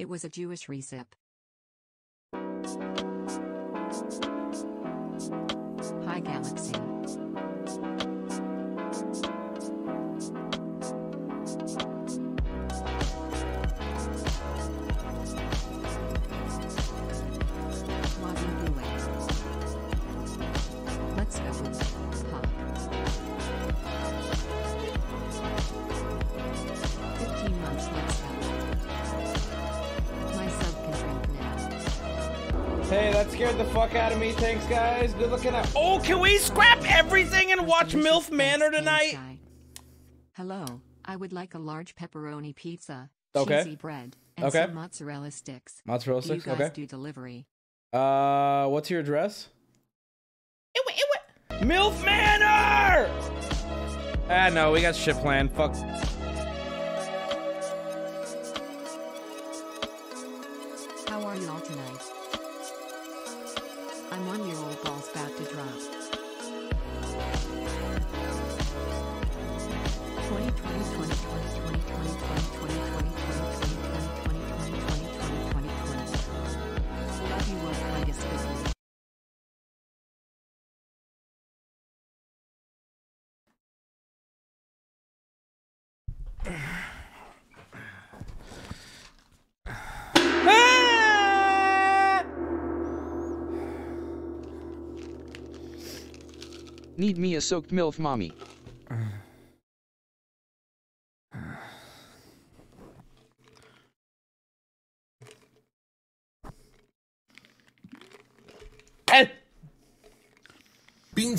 It was a Jewish recip. Hi Galaxy. Let's go. Pop. Hey, that scared the fuck out of me. Thanks, guys. Good looking out. Oh, can we scrap everything and watch Delicious MILF Manor tonight? Hello, I would like a large pepperoni pizza, Okay. cheesy bread, and Okay. some mozzarella sticks. Mozzarella Do you guys Okay. do delivery? Uh, what's your address? It, it, it, MILF Manor! Ah, no, we got shit planned. Fuck. How are you all tonight? I'm year Need me a soaked MILF mommy. Eh, 冰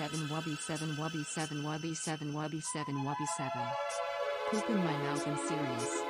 7 Wubby 7 Wubby 7 Wubby 7 Wubby 7 Wubby 7 Poop in my mouth and serious.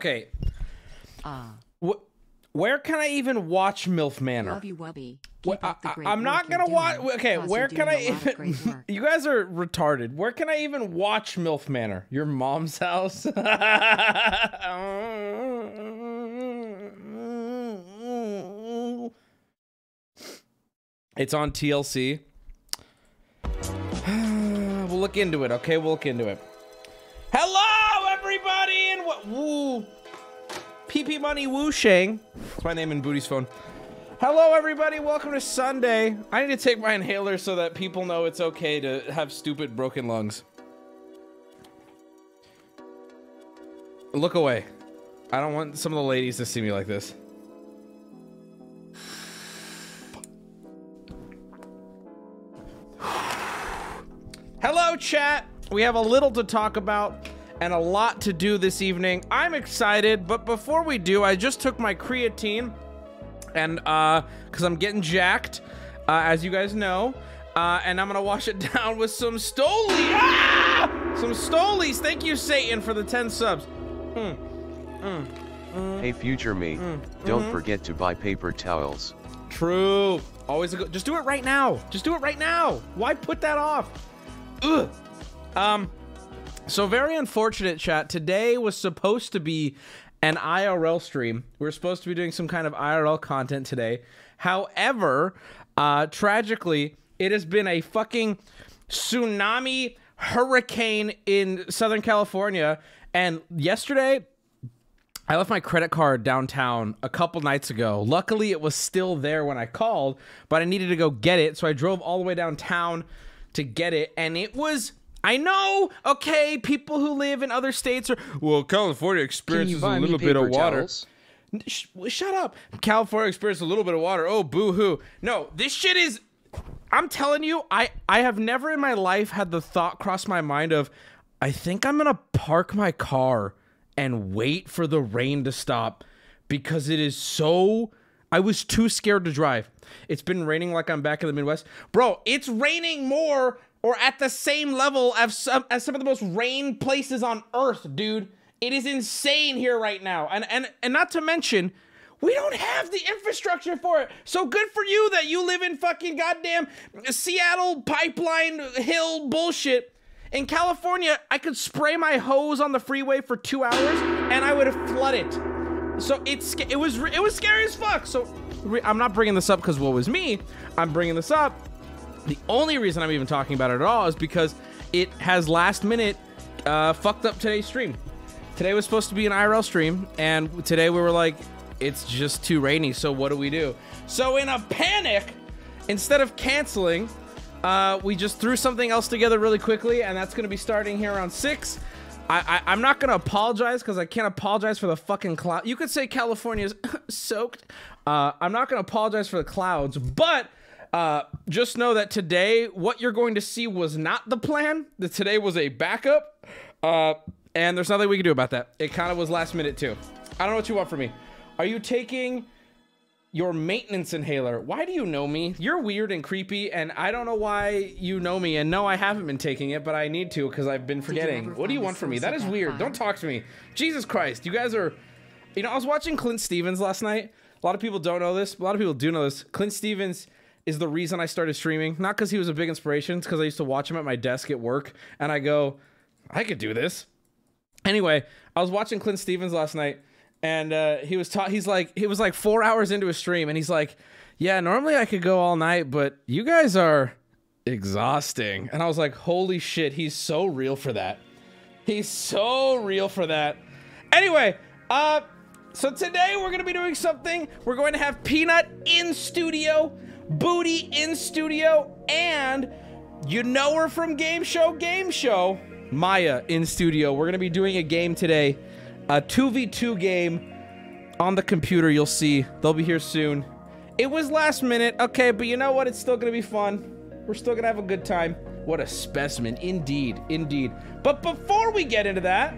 Okay. Ah. Wh- where can I even watch MILF Manor? Love you, Wubby. I, am not gonna watch. Okay, where can I a lot of even? you guys are retarded. Where can I even watch MILF Manor? Your mom's house. it's on TLC. we'll look into it. Okay, we'll look into it. Woo. PP Money Woo Shang. It's my name in Booty's phone. Hello, everybody. Welcome to Sunday. I need to take my inhaler so that people know it's okay to have stupid broken lungs. Look away. I don't want some of the ladies to see me like this. Hello, chat. We have a little to talk about and a lot to do this evening. I'm excited, but before we do, I just took my creatine and uh because i'm getting jacked uh, as you guys know uh and i'm gonna wash it down with some stoli ah! some stolies thank you satan for the 10 subs Mm. Mm. Hey future me, don't forget to buy paper towels. true always a good just do it right now just do it right now why put that off Ugh. Um, so very unfortunate, chat. Today was supposed to be an IRL stream. We are supposed to be doing some kind of IRL content today. However, uh, tragically, it has been a fucking tsunami hurricane in Southern California. And yesterday, I left my credit card downtown a couple nights ago. Luckily, it was still there when I called, but I needed to go get it. So I drove all the way downtown to get it. And it was I know, okay, people who live in other states are well, California experiences a little bit of water. Sh- shut up. California experiences a little bit of water. Oh, boo hoo. No, this shit is I'm telling you, I I have never in my life had the thought cross my mind of I think I'm going to park my car and wait for the rain to stop because it is so I was too scared to drive. It's been raining like I'm back in the Midwest. Bro, it's raining more or at the same level as some, as some of the most rain places on earth, dude. It is insane here right now. And and and not to mention, we don't have the infrastructure for it. So good for you that you live in fucking goddamn Seattle pipeline hill bullshit. In California, I could spray my hose on the freeway for 2 hours and I would flood it. So it's it was it was scary as fuck. So I'm not bringing this up cuz what was me. I'm bringing this up the only reason I'm even talking about it at all is because it has last minute uh, fucked up today's stream. Today was supposed to be an IRL stream, and today we were like, it's just too rainy, so what do we do? So, in a panic, instead of canceling, uh, we just threw something else together really quickly, and that's going to be starting here around 6. I, I, am not to apologize because I can't apologize for the fucking cloud. You could say California's soaked. Uh, I'm not to apologize for the clouds, but uh, just know that today, what you're going to see was not the plan. That today was a backup. Uh, and there's nothing we can do about that. It kind of was last minute too. I don't know what you want from me. Are you taking your maintenance inhaler? Why do you know me? You're weird and creepy, and I don't know why you know me. And no, I haven't been taking it, but I need to because I've been forgetting. What do you want from me? That is weird. Don't talk to me. Jesus Christ, you guys are. You know, I was watching Clint Stevens last night. A lot of people don't know this. A lot of people do know this. Clint Stevens is the reason I started streaming. Not because he was a big inspiration, it's because I used to watch him at my desk at work, and I go, I could do this. Anyway, I was watching Clint Stevens last night, and uh, he was taught. He's like, he was like four hours into a stream, and he's like, "Yeah, normally I could go all night, but you guys are exhausting." And I was like, "Holy shit, he's so real for that. He's so real for that." Anyway, uh, so today we're gonna be doing something. We're going to have Peanut in studio. Booty in studio, and you know her from Game Show Game Show, Maiya in studio. We're going to be doing a game today, a 2v2 game on the computer. You'll see. They'll be here soon. It was last minute, okay, but you know what? It's still going to be fun. We're still going to have a good time. What a specimen. Indeed. Indeed. But before we get into that,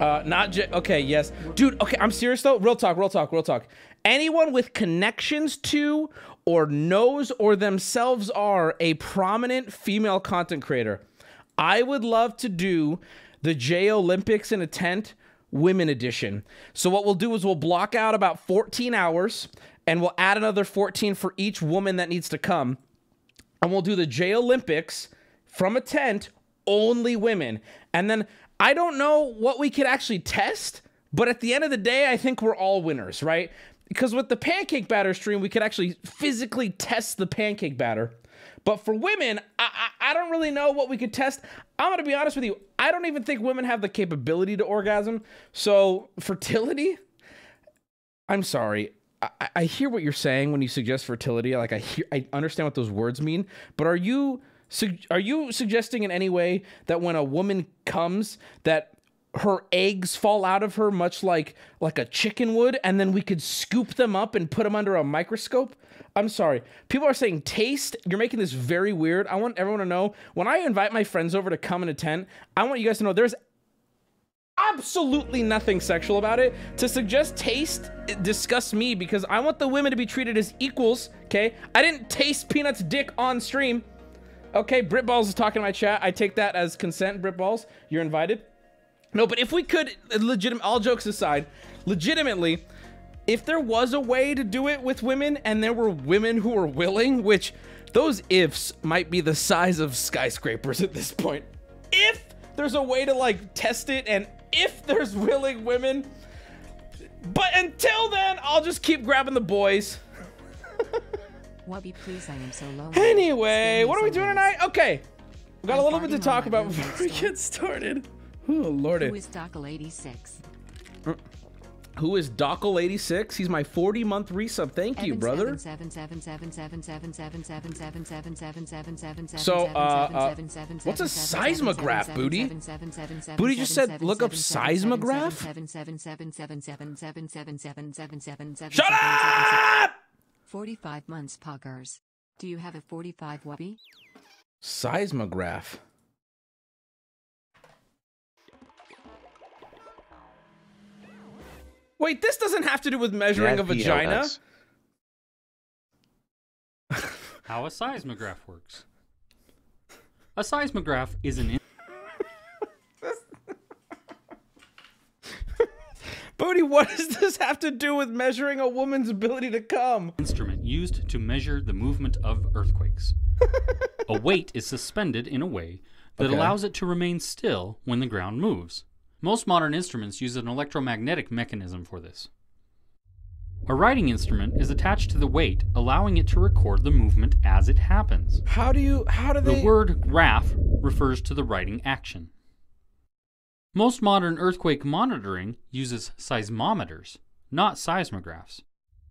uh, not just, okay, yes. Dude, okay, I'm serious though. Real talk, real talk, real talk. Anyone with connections to or knows or themselves are a prominent female content creator. I would love to do the J Olympics in a tent women edition. So what we'll do is we'll block out about 14 hours and we'll add another 14 for each woman that needs to come. And we'll do the J Olympics from a tent, only women. And then I don't know what we could actually test, but at the end of the day, I think we're all winners, right? Because with the pancake batter stream, we could actually physically test the pancake batter. But for women, I, I, I, don't really know what we could test. I'm gonna be honest with you. I don't even think women have the capability to orgasm. So fertility, I'm sorry. I, I hear what you're saying when you suggest fertility. Like I hear, I understand what those words mean. But are you are you suggesting in any way that when a woman comes that her eggs fall out of her much like like a chicken would and then we could scoop them up and put them under a microscope? I'm sorry. People are saying taste you're making this very weird. I want everyone to know when i invite my friends over to come and attend i want you guys to know there's absolutely nothing sexual about it. To suggest taste disgusts me because i want the women to be treated as equals okay? I didn't taste peanuts dick on stream. Okay brit balls is talking in my chat. I take that as consent brit balls. You're invited no, but if we could, legitimate, all jokes aside, legitimately, if there was a way to do it with women and there were women who were willing, which those ifs might be the size of skyscrapers at this point. If there's a way to like test it and if there's willing women. But until then, I'll just keep grabbing the boys. Wubby, please, I am so lonely. Anyway, what are we doing tonight? Okay. We got a little bit to talk about before we get started. Oh, lordy. Who is Dockle86? Who is Dockle86? He's my 40 month resub. Thank you, brother. So, uh, uh, what's a seismograph, Booty? Booty just said, look up seismograph? Shut up! 45 months, Poggers. Do you have a 45 Wubby? Seismograph. Wait, this doesn't have to do with measuring a vagina. How a seismograph works. A seismograph is an in- Booty, what does this have to do with measuring a woman's ability to come? instrument used to measure the movement of earthquakes. a weight is suspended in a way that Okay. allows it to remain still when the ground moves. Most modern instruments use an electromagnetic mechanism for this. A writing instrument is attached to the weight, allowing it to record the movement as it happens. How do you, how do they The word graph refers to the writing action. Most modern earthquake monitoring uses seismometers, not seismographs,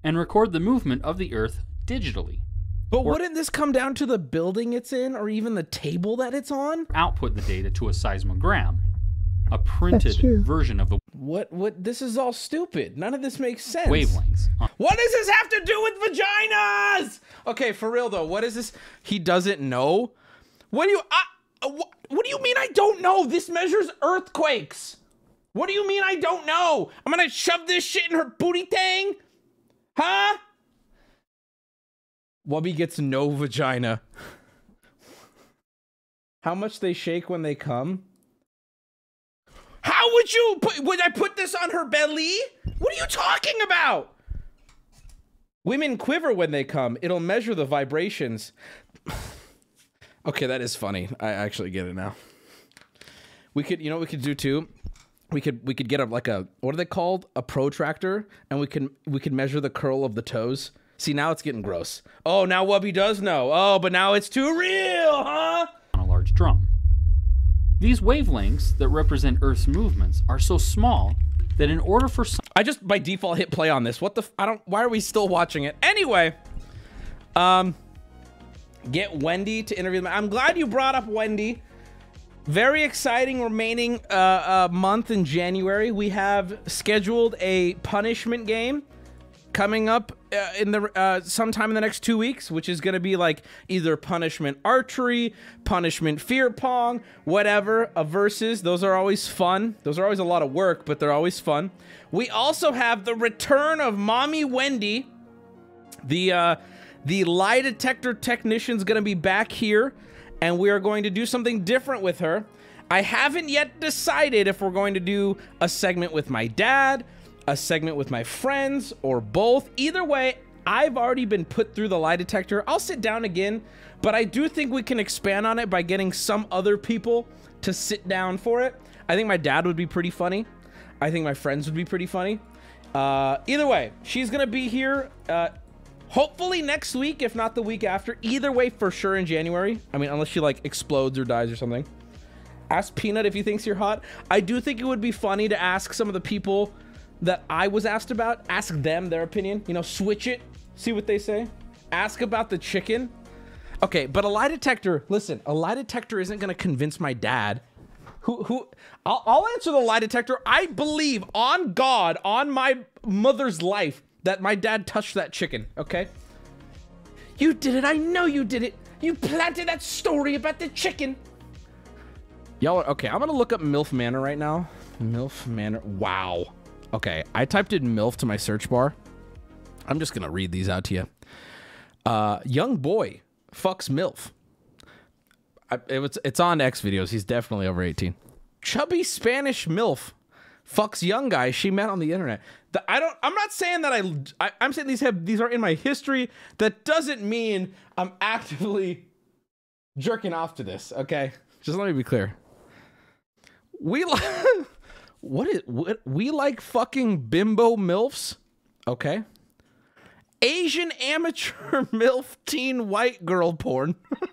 and record the movement of the earth digitally. But wouldn't this come down to the building it's in or even the table that it's on? Output the data to a seismogram, a printed version of the What, what, this is all stupid. None of this makes sense. wavelengths. What does this have to do with vaginas? Okay, for real though, what is this? He doesn't know. What do you? I, uh, what, what do you mean? I don't know. This measures earthquakes. What do you mean? I don't know. I'm gonna shove this shit in her booty tang, huh? Wubby gets no vagina. How much they shake when they come? How would you put? Would I put this on her belly? What are you talking about? Women quiver when they come. It'll measure the vibrations. okay, that is funny. I actually get it now. We could, you know, we could do too. We could, we could get a like a what are they called? A protractor, and we can we could measure the curl of the toes. See, now it's getting gross. Oh, now Wubby does know. Oh, but now it's too real, huh? on a large drum. These wavelengths that represent Earth's movements are so small that in order for some I just by default hit play on this. What the? I don't. Why are we still watching it? Anyway, um, get Wendy to interview them. I'm glad you brought up Wendy. Very exciting remaining uh, uh, month in January. We have scheduled a punishment game coming up uh, in the uh, sometime in the next two weeks, which is going to be like either punishment archery, punishment fear pong, whatever. A versus. Those are always fun. Those are always a lot of work, but they're always fun. We also have the return of Mommy Wendy. The uh, the lie detector technician's going to be back here, and we are going to do something different with her. I haven't yet decided if we're going to do a segment with my dad, a segment with my friends, or both. Either way, I've already been put through the lie detector. I'll sit down again, but I do think we can expand on it by getting some other people to sit down for it. I think my dad would be pretty funny. I think my friends would be pretty funny. Uh, either way, she's gonna be here. Uh, hopefully next week, if not the week after. Either way, for sure in January. I mean, unless she like explodes or dies or something. Ask Peanut if he thinks you're hot. I do think it would be funny to ask some of the people that I was asked about. Ask them their opinion. You know, switch it. See what they say. Ask about the chicken. Okay, but a lie detector. Listen, a lie detector isn't gonna convince my dad. Who who? I'll, I'll answer the lie detector. I believe on God, on my mother's life, that my dad touched that chicken. Okay. You did it. I know you did it. You planted that story about the chicken. Y'all okay. I'm gonna look up MILF Manor right now. MILF Manor. Wow. Okay, I typed in MILF to my search bar. I'm just gonna read these out to you. Uh, young boy fucks MILF. I, it was, it's on X videos. He's definitely over 18. Chubby Spanish MILF fucks young guy she met on the internet. The, I don't. I'm not saying that I, I. I'm saying these have these are in my history. That doesn't mean I'm actively jerking off to this. Okay, just let me be clear. We what is what we like fucking bimbo milfs. Okay. Asian amateur milf teen white girl porn.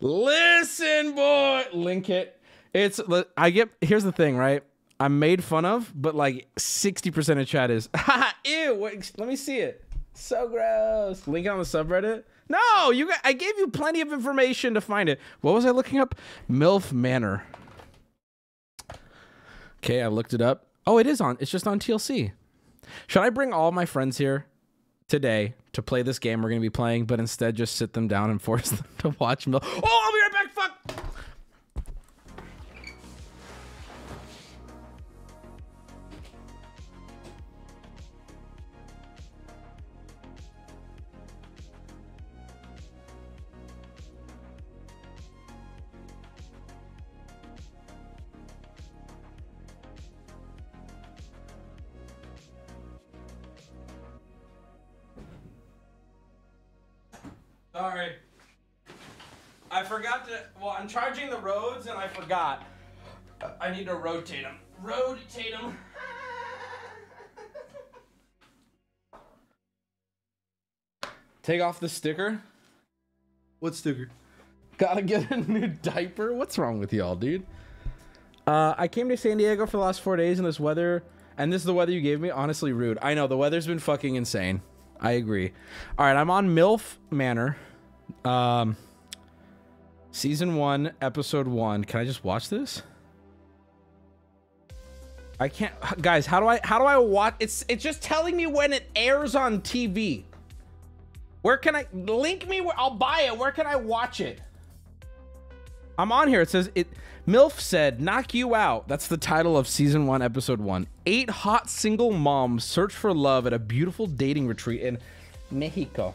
Listen, boy, link it. It's I get. Here's the thing, right? I'm made fun of, but like 60% of chat is, ew, wait, let me see it. So gross. Link it on the subreddit. No, you got, I gave you plenty of information to find it. What was I looking up? MILF Manor. Okay, I looked it up. Oh, it is on. It's just on TLC. Should I bring all my friends here today to play this game we're going to be playing, but instead just sit them down and force them to watch MILF? Oh, I'll be Sorry. I forgot to. Well, I'm charging the roads and I forgot. I need to rotate them. Rotate them. Take off the sticker. What sticker? Gotta get a new diaper. What's wrong with y'all, dude? Uh, I came to San Diego for the last four days in this weather, and this is the weather you gave me. Honestly, rude. I know the weather's been fucking insane. I agree. All right, I'm on MILF Manor. Um, season one, episode one. Can I just watch this? I can't, guys. How do I? How do I watch? It's it's just telling me when it airs on TV. Where can I link me? Where I'll buy it. Where can I watch it? I'm on here. It says it. MILF said, "Knock you out." That's the title of season one, episode one. Eight hot single moms search for love at a beautiful dating retreat in Mexico.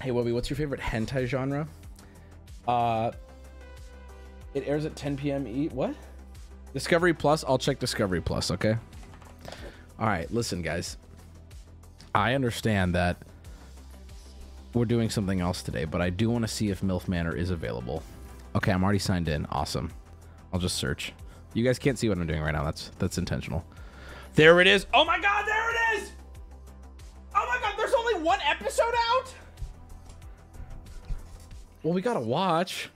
Hey, Wubby, what's your favorite hentai genre? Uh, it airs at 10 p.m. E. What? Discovery Plus. I'll check Discovery Plus. Okay. All right. Listen, guys. I understand that we're doing something else today, but I do want to see if MILF Manor is available. Okay, I'm already signed in. Awesome. I'll just search. You guys can't see what I'm doing right now. That's that's intentional. There it is. Oh my god, there it is! Oh my god, there's only one episode out? Well, we gotta watch.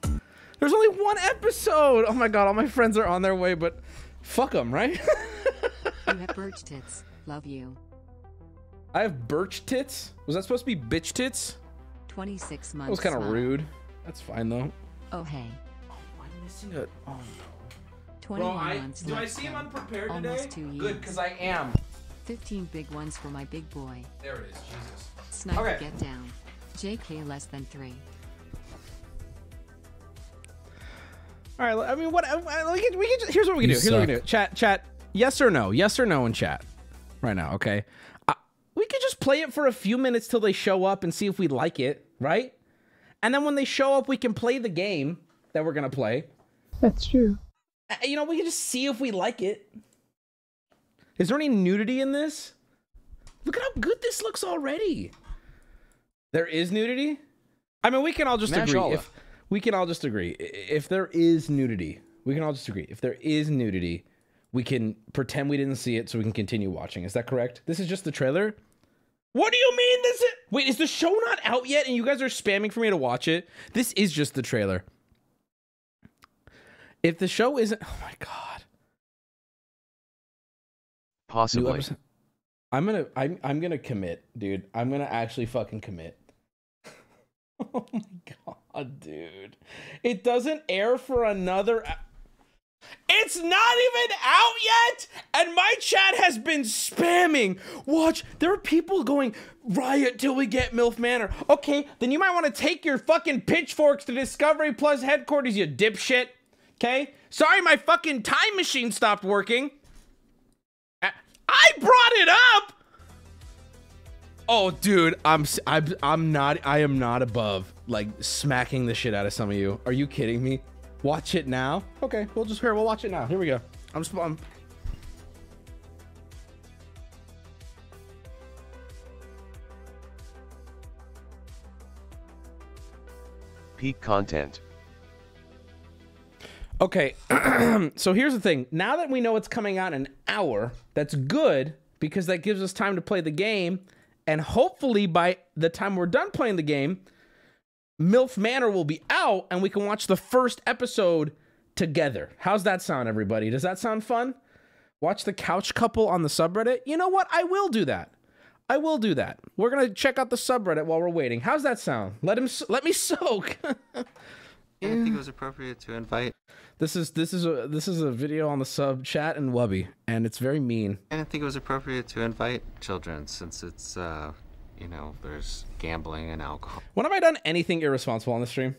There's only one episode. Oh my god, all my friends are on their way, but fuck them, right? You have birch tits. Love you. I have birch tits. Was that supposed to be bitch tits? 26 months. That was kind of rude. That's fine though. Oh, hey. I'm missing a. Oh. 21 Bro, I, months. do I left see him unprepared Almost today? two years. Good, because I am. 15 big ones for my big boy. There it is. Jesus. Sniper Okay. get down. JK less than 3. All right. I mean, what? I, I- we can, we can just, here's what we can You do. Here's what we can do. Chat, chat. Yes or no? Yes or no in chat. Right now, okay. Uh, we could just play it for a few minutes till they show up and see if we like it, right? And then when they show up, we can play the game that we're gonna play. That's true. Uh, You know, we can just see if we like it. Is there any nudity in this? Look at how good this looks already. There is nudity. I mean, we can all just agree. Mashallah. If we can all just agree, if there is nudity, we can all just agree. If there is nudity, we can pretend we didn't see it, so we can continue watching. Is that correct? This is just the trailer. What do you mean this is? Wait, is the show not out yet, and you guys are spamming for me to watch it? This is just the trailer. If the show isn't, oh my god. Possibly. I'm gonna I'm I'm gonna commit, dude. I'm gonna actually fucking commit. oh my god, Ah, dude. It doesn't air for another It's not even out yet, and my chat has been spamming. Watch, there are people going riot till we get MILF Manor. Okay, then you might want to take your fucking pitchforks to Discovery Plus headquarters, you dipshit. Okay? Sorry, my fucking time machine stopped working. I brought it up. Oh, dude, I'm I'm I'm not I am not above like smacking the shit out of some of you. Are you kidding me? Watch it now. Okay, we'll just here. We'll watch it now. Here we go. I'm just I'm, Peak content. Okay, so here's the thing. Now that we know it's coming out in an hour, that's good because that gives us time to play the game. And hopefully, by the time we're done playing the game, MILF Manor will be out and we can watch the first episode together. How's that sound, everybody? Does that sound fun? Watch the couch couple on the subreddit? You know what? I will do that. I will do that. We're gonna check out the subreddit while we're waiting. How's that sound? Let him. s- Let me soak. I think it was appropriate to invite. This is this is a this is a video on the sub chat and Wubby, and it's very mean. I didn't think it was appropriate to invite children since it's, uh, you know, there's gambling and alcohol. When have I done anything irresponsible on the stream?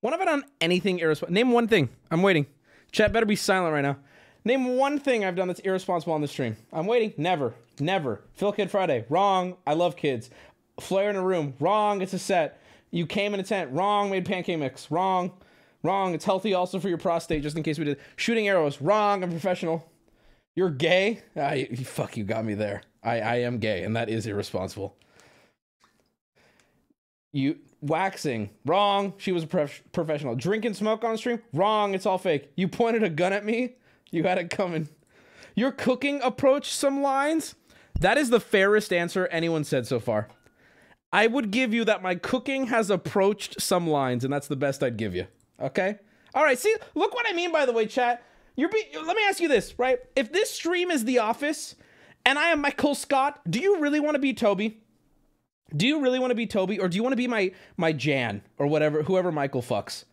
When have I done anything irresponsible? Name one thing. I'm waiting. Chat better be silent right now. Name one thing I've done that's irresponsible on the stream. I'm waiting. Never. Never. Phil Kid Friday. Wrong. I love kids. Flare in a room. Wrong. It's a set. You came in a tent. Wrong. Made pancake mix. Wrong. Wrong. It's healthy also for your prostate, just in case we did. Shooting arrows. Wrong. I'm professional. You're gay? Ah, I fuck you got me there. I, I am gay, and that is irresponsible. You waxing wrong. She was a prof- professional. Drinking smoke on stream wrong. It's all fake. You pointed a gun at me. You had it coming. Your cooking approach some lines. That is the fairest answer anyone said so far. I would give you that my cooking has approached some lines, and that's the best I'd give you. Okay. All right. See, look what I mean. By the way, chat. You're be- Let me ask you this, right? If this stream is The Office, and I am Michael Scott, do you really want to be Toby? Do you really want to be Toby, or do you want to be my my Jan or whatever, whoever Michael fucks?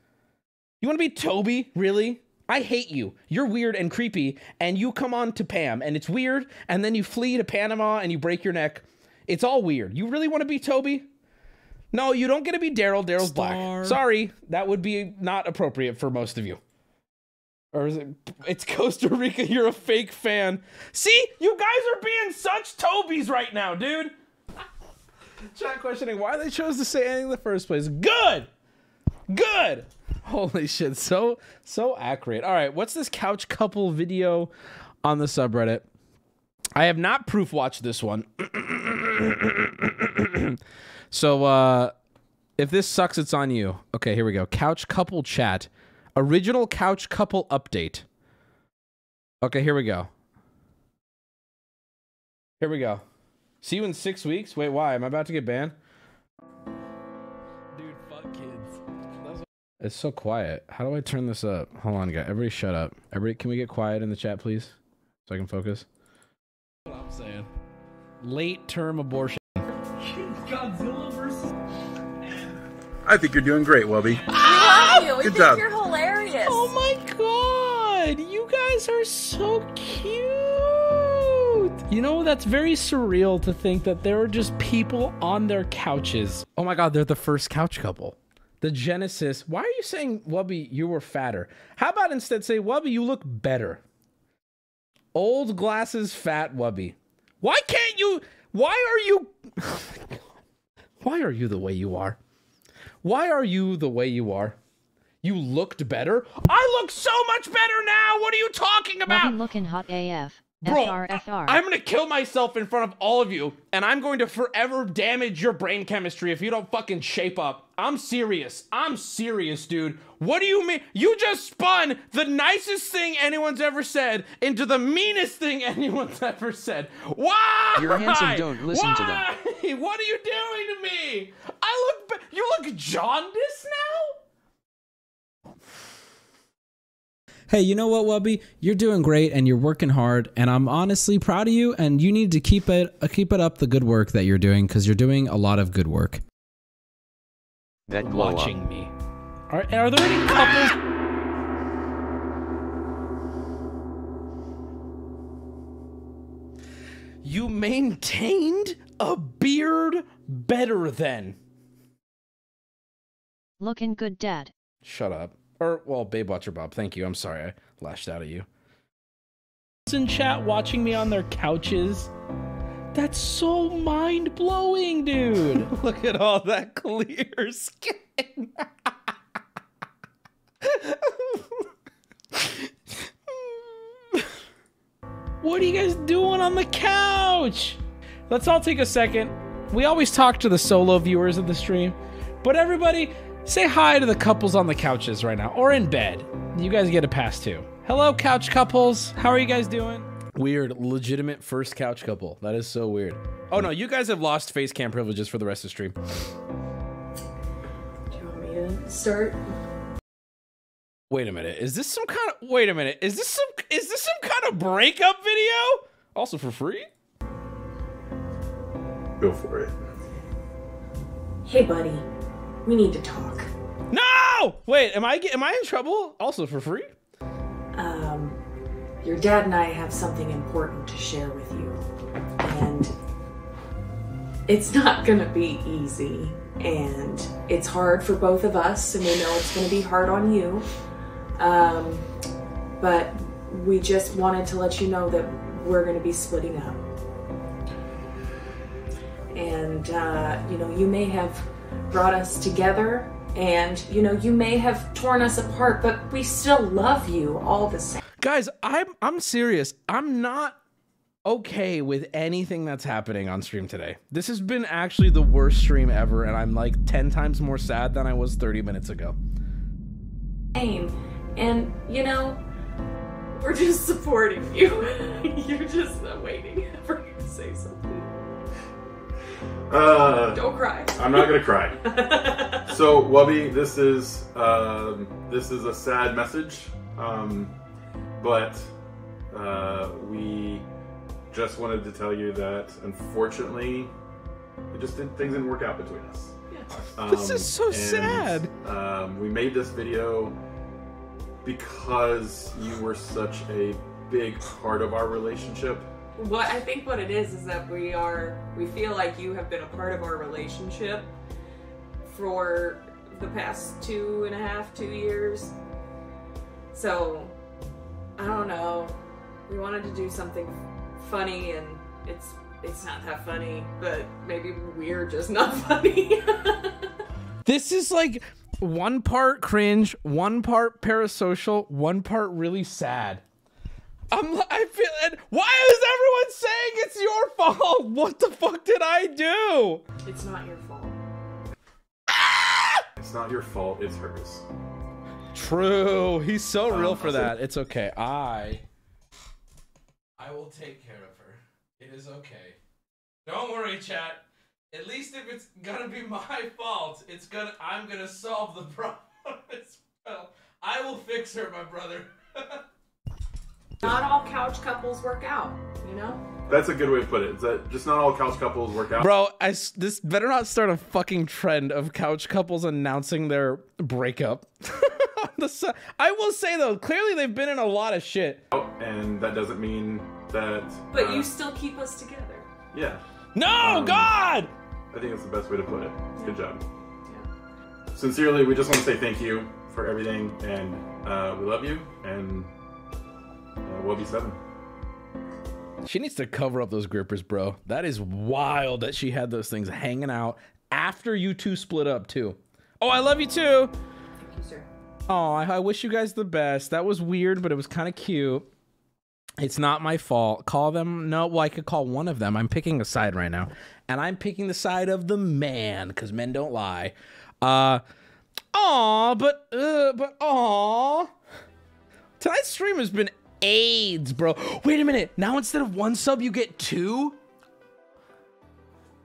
You want to be Toby, really? I hate you. You're weird and creepy, and you come on to Pam, and it's weird, and then you flee to Panama and you break your neck. It's all weird. You really want to be Toby? No, you don't get to be Darryl. Darryl's black. Sorry, that would be not appropriate for most of you. Or is it? It's Costa Rica. You're a fake fan. See, you guys are being such Tobys right now, dude. Chat questioning why they chose to say anything in the first place. Good, good. Holy shit, so so accurate. All right, what's this couch couple video on the subreddit? I have not proof watched this one. so uh if this sucks, it's on you. Okay, here we go. Couch couple chat. Original couch couple update. Okay, here we go. Here we go. See you in six weeks? Wait, why? Am I about to get banned? Dude, fuck kids. It's so quiet. How do I turn this up? Hold on, guys. Everybody shut up. Everybody, can we get quiet in the chat, please? So I can focus. What I'm saying. Late term abortion. I think you're doing great, Wubby. We love you. We Good think job. you're hilarious. Oh my god! You guys are so cute! You know, that's very surreal to think that there are just people on their couches. Oh my god, they're the first couch couple. The Genesis. Why are you saying, Wubby, you were fatter? How about instead say, Wubby, you look better? Old glasses, fat Wubby. Why can't you? Why are you? Oh my god. Why are you the way you are? Why are you the way you are? You looked better? I look so much better now! What are you talking about? Bobby looking hot AF. Bro, FR FR. I'm gonna kill myself in front of all of you, and I'm going to forever damage your brain chemistry if you don't fucking shape up. I'm serious. I'm serious, dude. What do you mean? You just spun the nicest thing anyone's ever said into the meanest thing anyone's ever said. Why? You're handsome, don't listen to them. Why? What are you doing to me? I look. You look jaundiced now. Hey, you know what, Wubby? You're doing great and you're working hard, and I'm honestly proud of you. And you need to keep it uh, keep it up the good work that you're doing because you're doing a lot of good work. That glow up. Watching me. Are, are there any couples? You maintained a beard better than. Looking good, Dad. Shut up. Or, well, Babe Watcher Bob, thank you. I'm sorry I lashed out at you. In chat watching me on their couches. That's so mind blowing, dude. Look at all that clear skin. what are you guys doing on the couch? Let's all take a second. We always talk to the solo viewers of the stream, but everybody say hi to the couples on the couches right now or in bed. You guys get a pass too. Hello, couch couples. How are you guys doing? Weird, legitimate first couch couple. That is so weird. Oh no, you guys have lost face cam privileges for the rest of the stream. Do you want me to start? Wait a minute. Is this some kind of Wait a minute. Is this some is this some kind of breakup video? Also for free? Go for it. Hey, buddy. We need to talk. No! Wait, am I am I in trouble? Also for free? Um, your dad and I have something important to share with you. And it's not gonna be easy. And it's hard for both of us, and we know it's gonna be hard on you. Um, but we just wanted to let you know that we're gonna be splitting up. And, uh, you know, you may have brought us together, and, you know, you may have torn us apart, but we still love you all the same. Guys, I'm I'm serious. I'm not okay with anything that's happening on stream today. This has been actually the worst stream ever and I'm like 10 times more sad than I was 30 minutes ago. And, you know, we're just supporting you. You're just waiting for you to say something. Uh, Don't cry. I'm not gonna cry. so, Wubby, this is um, this is a sad message, um, but uh, we just wanted to tell you that unfortunately, it just didn't things didn't work out between us. This is so and, sad. Um, we made this video because you were such a big part of our relationship. What I think what it is is that we are we feel like you have been a part of our relationship for the past two and a half, two years. So I don't know. We wanted to do something funny and it's it's not that funny, but maybe we're just not funny. This is like one part cringe, one part parasocial, one part really sad. I'm I feel and why is everyone saying it's your fault? What the fuck did I do? it's not your fault. It's not your fault; it's hers. True. He's so real Um, for also- that. It's okay. I I will take care of her. It is okay. Don't worry, chat. At least if it's gonna be my fault, it's gonna I'm gonna solve the problem as well. I will fix her, my brother. Not all couch couples work out, you know? That's a good way to put it. Is that just not all couch couples work out? Bro, I s this better not start a fucking trend of couch couples announcing their breakup. On the si- I will say though, clearly they've been in a lot of shit. and that doesn't mean that. But uh, you still keep us together. yeah, No, Um, God! I think that's the best way to put it. Good job. Yeah. Sincerely, we just want to say thank you for everything, and uh, we love you. And uh, we'll be seven. She needs to cover up those grippers, bro. That is wild that she had those things hanging out after you two split up too. Oh, I love you too. Thank you, sir. Oh, I, I wish you guys the best. That was weird, but it was kind of cute. It's not my fault. Call them. No, well, I could call one of them. I'm picking a side right now, and I'm picking the side of the man because men don't lie. Uh, aw, but uh, but aw. Tonight's stream has been AIDS, bro. Wait a minute. Now instead of one sub, you get two.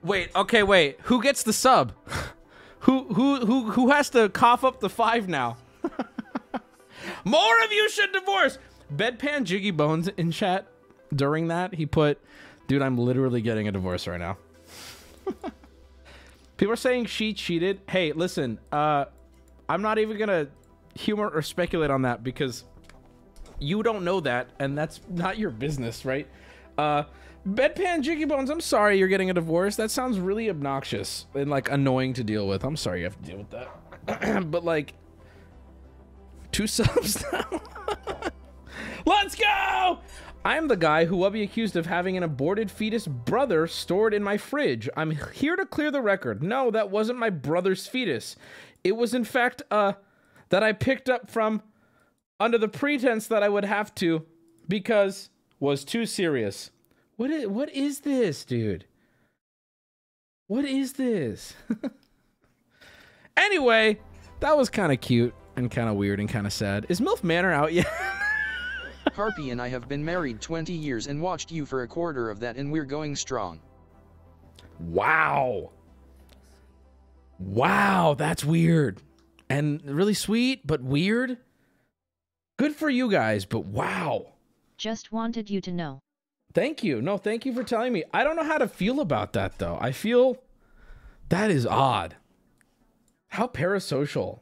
Wait. Okay. Wait. Who gets the sub? Who who who who has to cough up the five now? More of you should divorce. Bedpan Jiggy Bones in chat during that he put, "Dude, I'm literally getting a divorce right now." People are saying she cheated. Hey, listen, uh, I'm not even gonna humor or speculate on that because you don't know that, and that's not your business, right? Uh, Bedpan Jiggy Bones, I'm sorry you're getting a divorce. That sounds really obnoxious and like annoying to deal with. I'm sorry you have to deal with that. but like, two subs now. Let's go! I am the guy who will be accused of having an aborted fetus brother stored in my fridge. I'm here to clear the record. No, that wasn't my brother's fetus. It was, in fact, uh, that I picked up from under the pretense that I would have to because was too serious. What is, what is this, dude? What is this? anyway, that was kind of cute and kind of weird and kind of sad. Is MILF Manor out yet? Harpy and I have been married 20 years and watched you for a quarter of that and we're going strong. Wow. Wow, that's weird. And really sweet, but weird. Good for you guys, but wow. Just wanted you to know. Thank you. No, thank you for telling me. I don't know how to feel about that though. I feel that is odd. How parasocial.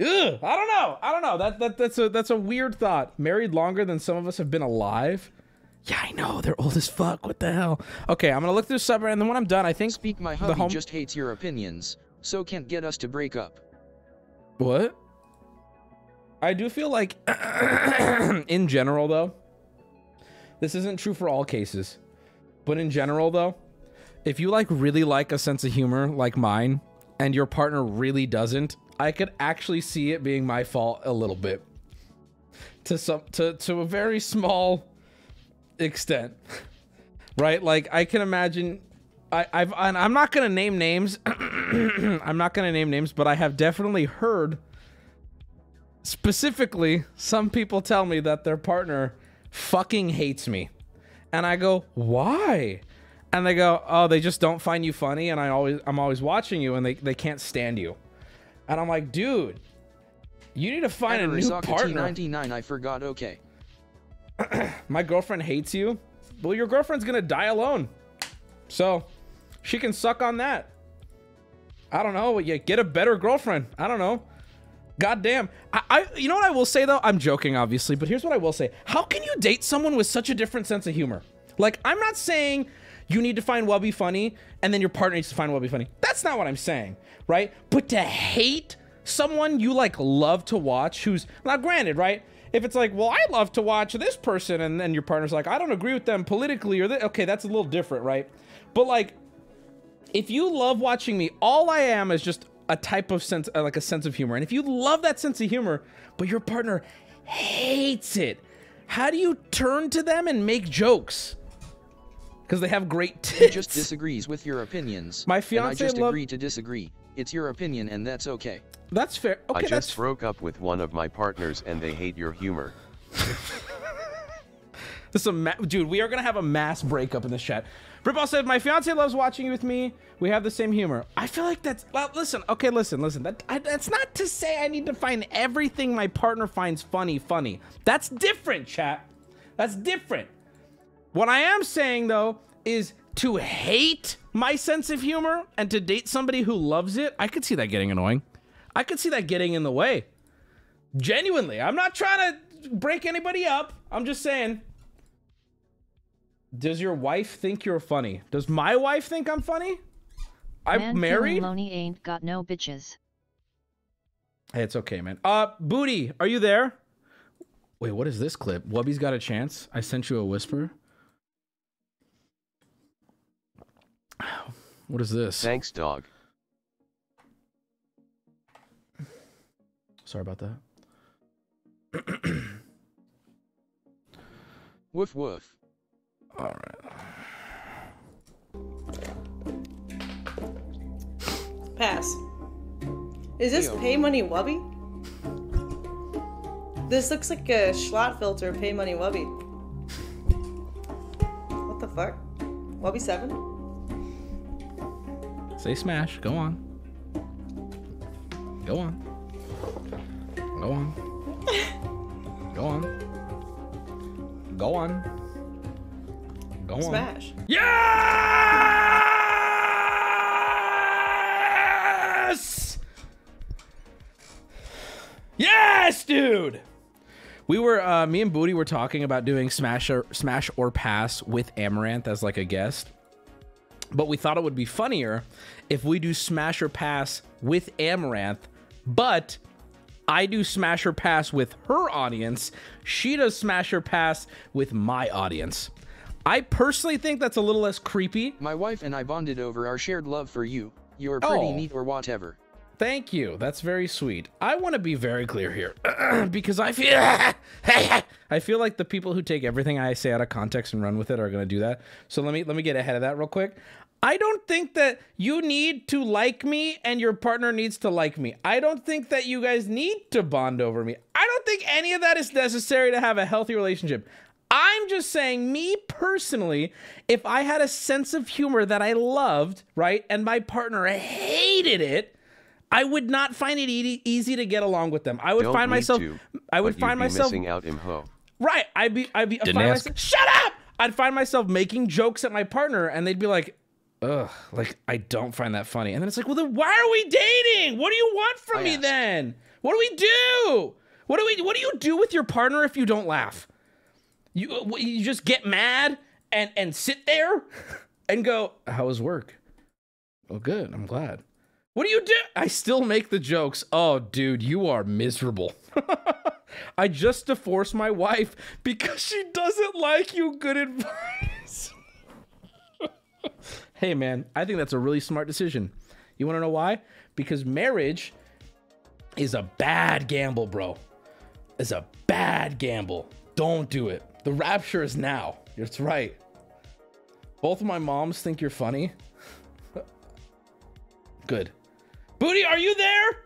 Ugh, I don't know. I don't know. That that that's a that's a weird thought. Married longer than some of us have been alive. Yeah, I know. They're old as fuck. What the hell? Okay, I'm gonna look through subreddit, and then when I'm done, I think Speak my the hubby home. just hates your opinions, so can't get us to break up. What? I do feel like, in general, though, this isn't true for all cases, but in general, though, if you like really like a sense of humor like mine, and your partner really doesn't, I could actually see it being my fault a little bit, to some to to a very small extent, right? Like I can imagine. I, I've and I'm not gonna name names. I'm not gonna name names, but I have definitely heard specifically some people tell me that their partner fucking hates me. And i go why? And they go oh they just don't find you funny and i always i'm always watching you and they, they can't stand you. And i'm like dude you need to find a new partner. T99 I forgot okay. my girlfriend hates you? Well your girlfriend's gonna die alone. So she can suck on that. I don't know yeah get a better girlfriend. I don't know God damn. I, I you know what I will say though? I'm joking obviously, but here's what I will say. How can you date someone with such a different sense of humor? Like I'm not saying you need to find Wubby funny and then your partner needs to find Wubby funny. That's not what I'm saying, right? But to hate someone you like love to watch who's now granted, right? If it's like, well, I love to watch this person, and then your partner's like, I don't agree with them politically, or th- okay, that's a little different, right? But like, if you love watching me, all I am is just a type of sense, uh, like a sense of humor. And if you love that sense of humor, but your partner hates it, how do you turn to them and make jokes? Because they have great He tits. just disagrees with your opinions. My and I just agree to disagree. It's your opinion and that's okay. That's fair. Okay, I just that's broke up with one of my partners and they hate your humor. This is a dude. We are gonna have a mass breakup in this chat. Ripple said, "My fiance loves watching you with me. We have the same humor." I feel like that's well. Listen, okay, listen, listen. That I, that's not to say I need to find everything my partner finds funny funny. That's different, chat. That's different. What I am saying though is to hate my sense of humor and to date somebody who loves it. I could see that getting annoying. I could see that getting in the way. Genuinely, I'm not trying to break anybody up. I'm just saying. Does your wife think you're funny? Does my wife think I'm funny? I'm Man married. killing Loney ain't got no bitches. Hey, it's okay, man. Uh, Booty, are you there? Wait, what is this clip? Wubby's got a chance. I sent you a whisper. What is this? Thanks, dog. Sorry about that. Woof woof. All right. Pass. Is this PaymoneyWubby? This looks like a schlot filter PaymoneyWubby. What the fuck? Wubby 7? Say smash. Go on. Go on. Go on. Go on. Go on. Go on. Smash. Yes! Yes, dude. We were uh me and Booty were talking about doing smash or smash or pass with Amouranth as like a guest. But we thought it would be funnier if we do smash or pass with Amouranth, but I do smash or pass with her audience. She does smash or pass with my audience. I personally think that's a little less creepy. My wife and I bonded over our shared love for you. You're pretty Oh. neat or whatever. Thank you. That's very sweet. I want to be very clear here because I feel I feel like the people who take everything I say out of context and run with it are going to do that. So let me let me get ahead of that real quick. I don't think that you need to like me and your partner needs to like me. I don't think that you guys need to bond over me. I don't think any of that is necessary to have a healthy relationship. I'm just saying, me personally, if I had a sense of humor that I loved, right, and my partner hated it, I would not find it e- easy to get along with them. I would Don't find need myself, to, I would but you'd find be myself missing out, imho. Right. I'd be I'd be Didn't find ask. myself, Shut up! I'd find myself making jokes at my partner and they'd be like, ugh, like I don't find that funny. And then it's like, well then why are we dating? What do you want from I me asked. then? What do we do? What do we what do you do with your partner if you don't laugh? You uh, you just get mad and and sit there and go, how was work? Oh good, I'm glad. What do you do? I still make the jokes. Oh, dude, you are miserable. I just divorced my wife because she doesn't like you. Good advice. hey, man, I think that's a really smart decision. You want to know why? Because marriage is a bad gamble, bro. It's a bad gamble. Don't do it. The rapture is now. That's right. Both of my moms think you're funny. Good. Booty, are you there?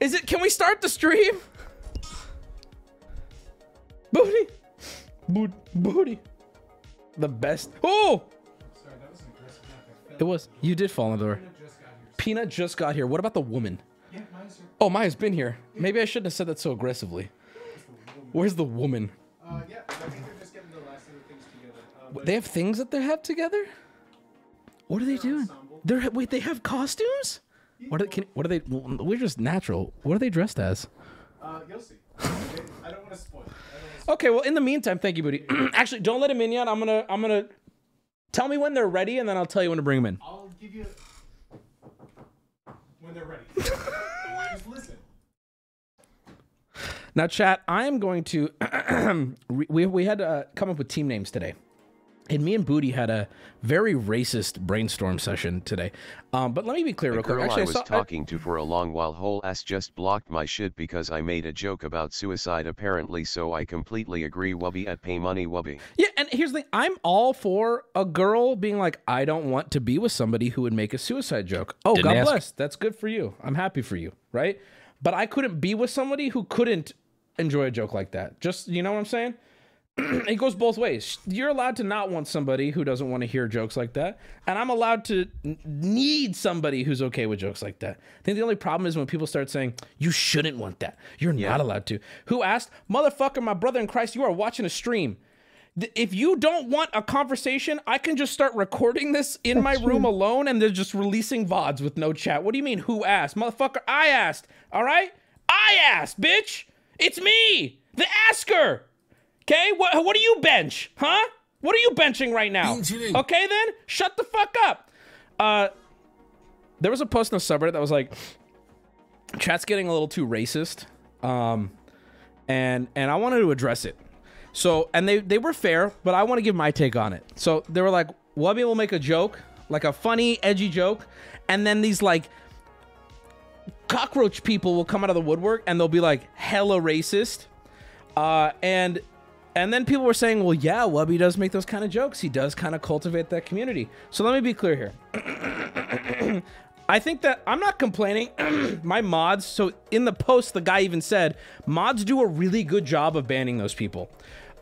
Is it? Can we start the stream? Booty, Boot, booty. The best. Oh, it was. You did fall in the door. Peanut just got here. What about the woman? Oh, Maiya's been here. Maybe I shouldn't have said that so aggressively. Where's the woman? Uh, yeah, They have things that they have together. What are they doing? They're wait. They have costumes. What are can, What are they? We're just natural. What are they dressed as? uh, you'll see. Okay? I don't want to spoil it. I don't wanna Okay. Well, in the meantime, thank you, Booty. Actually, don't let him in yet. I'm gonna. I'm gonna. Tell me when they're ready, and then I'll tell you when to bring them in. I'll give you when they're ready. just listen. Now, chat, I am going to. we, we had to uh, come up with team names today. And me and Booty had a very racist brainstorm session today. Um, but let me be clear, The real quick. girl Actually, I was saw, talking to for a long while whole ass just blocked my shit because I made a joke about suicide apparently so I completely agree wubby at PaymoneyWubby. yeah, and here's the thing I'm all for a girl being like, I don't want to be with somebody who would make a suicide joke. Oh, Didn't God ask. bless. That's good for you. I'm happy for you, right? But I couldn't be with somebody who couldn't enjoy a joke like that. Just, you know what I'm saying? it goes both ways. You're allowed to not want somebody who doesn't want to hear jokes like that, and I'm allowed to need somebody who's okay with jokes like that. I think the only problem is when people start saying you shouldn't want that. You're not allowed to. Who asked, motherfucker, my brother in Christ? You are watching a stream. If you don't want a conversation, I can just start recording this in my room alone, and they're just releasing vods with no chat. What do you mean? Who asked, motherfucker? I asked. All right, I asked, bitch. It's me, the asker. Okay, what what do you bench, huh? What are you benching right now? Okay, then shut the fuck up. Uh, there was a post in the subreddit that was like, chat's getting a little too racist, um, and and I wanted to address it. So and they they were fair, but I want to give my take on it. So they were like, Wubby will make a joke, like a funny, edgy joke, and then these like cockroach people will come out of the woodwork and they'll be like hella racist. Uh, and and then people were saying, well, yeah, Wubby does make those kind of jokes. He does kind of cultivate that community. So let me be clear here. I think that I'm not complaining. My mods, so in the post, the guy even said mods do a really good job of banning those people.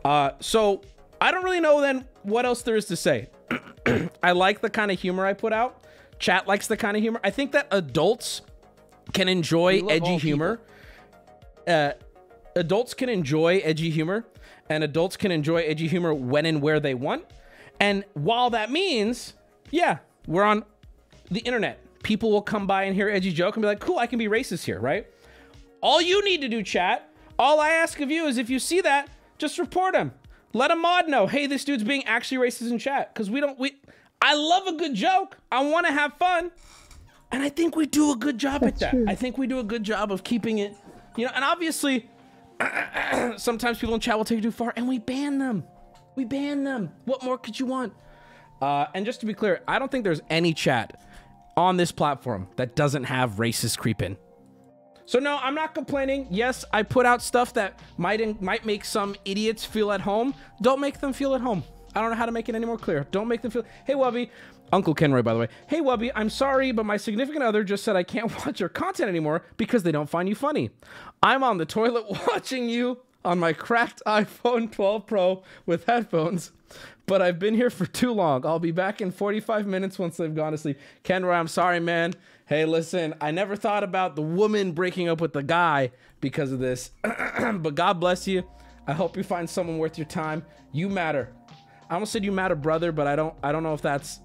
Uh, so I don't really know then what else there is to say. I like the kind of humor I put out. Chat likes the kind of humor. I think that adults can enjoy edgy humor. Uh, adults can enjoy edgy humor, and adults can enjoy edgy humor when and where they want. And while that means, yeah, we're on the internet. People will come by and hear edgy joke and be like, cool, I can be racist here, right? All you need to do, chat, all I ask of you is if you see that, just report him. Let a mod know, hey, this dude's being actually racist in chat. Because we don't, we, I love a good joke. I want to have fun. And I think we do a good job at that. I think we do a good job of keeping it You know, and obviously, sometimes people in chat will take it too far, and we ban them. We ban them. What more could you want? Uh, and just to be clear, I don't think there's any chat on this platform that doesn't have racist creep in. So no, I'm not complaining. Yes, I put out stuff that might might make some idiots feel at home. Don't make them feel at home. I don't know how to make it any more clear. Don't make them feel. Hey, Wubby, Uncle Kenroy, by the way. Hey, Wubby, I'm sorry, but my significant other just said I can't watch your content anymore because they don't find you funny. I'm on the toilet watching you on my cracked iPhone 12 Pro with headphones, but I've been here for too long. I'll be back in 45 minutes once they've gone to sleep. Kenroy, I'm sorry, man. Hey, listen, I never thought about the woman breaking up with the guy because of this, but God bless you. I hope you find someone worth your time. You matter. I almost said you matter, brother, but I don't. I don't know if that's.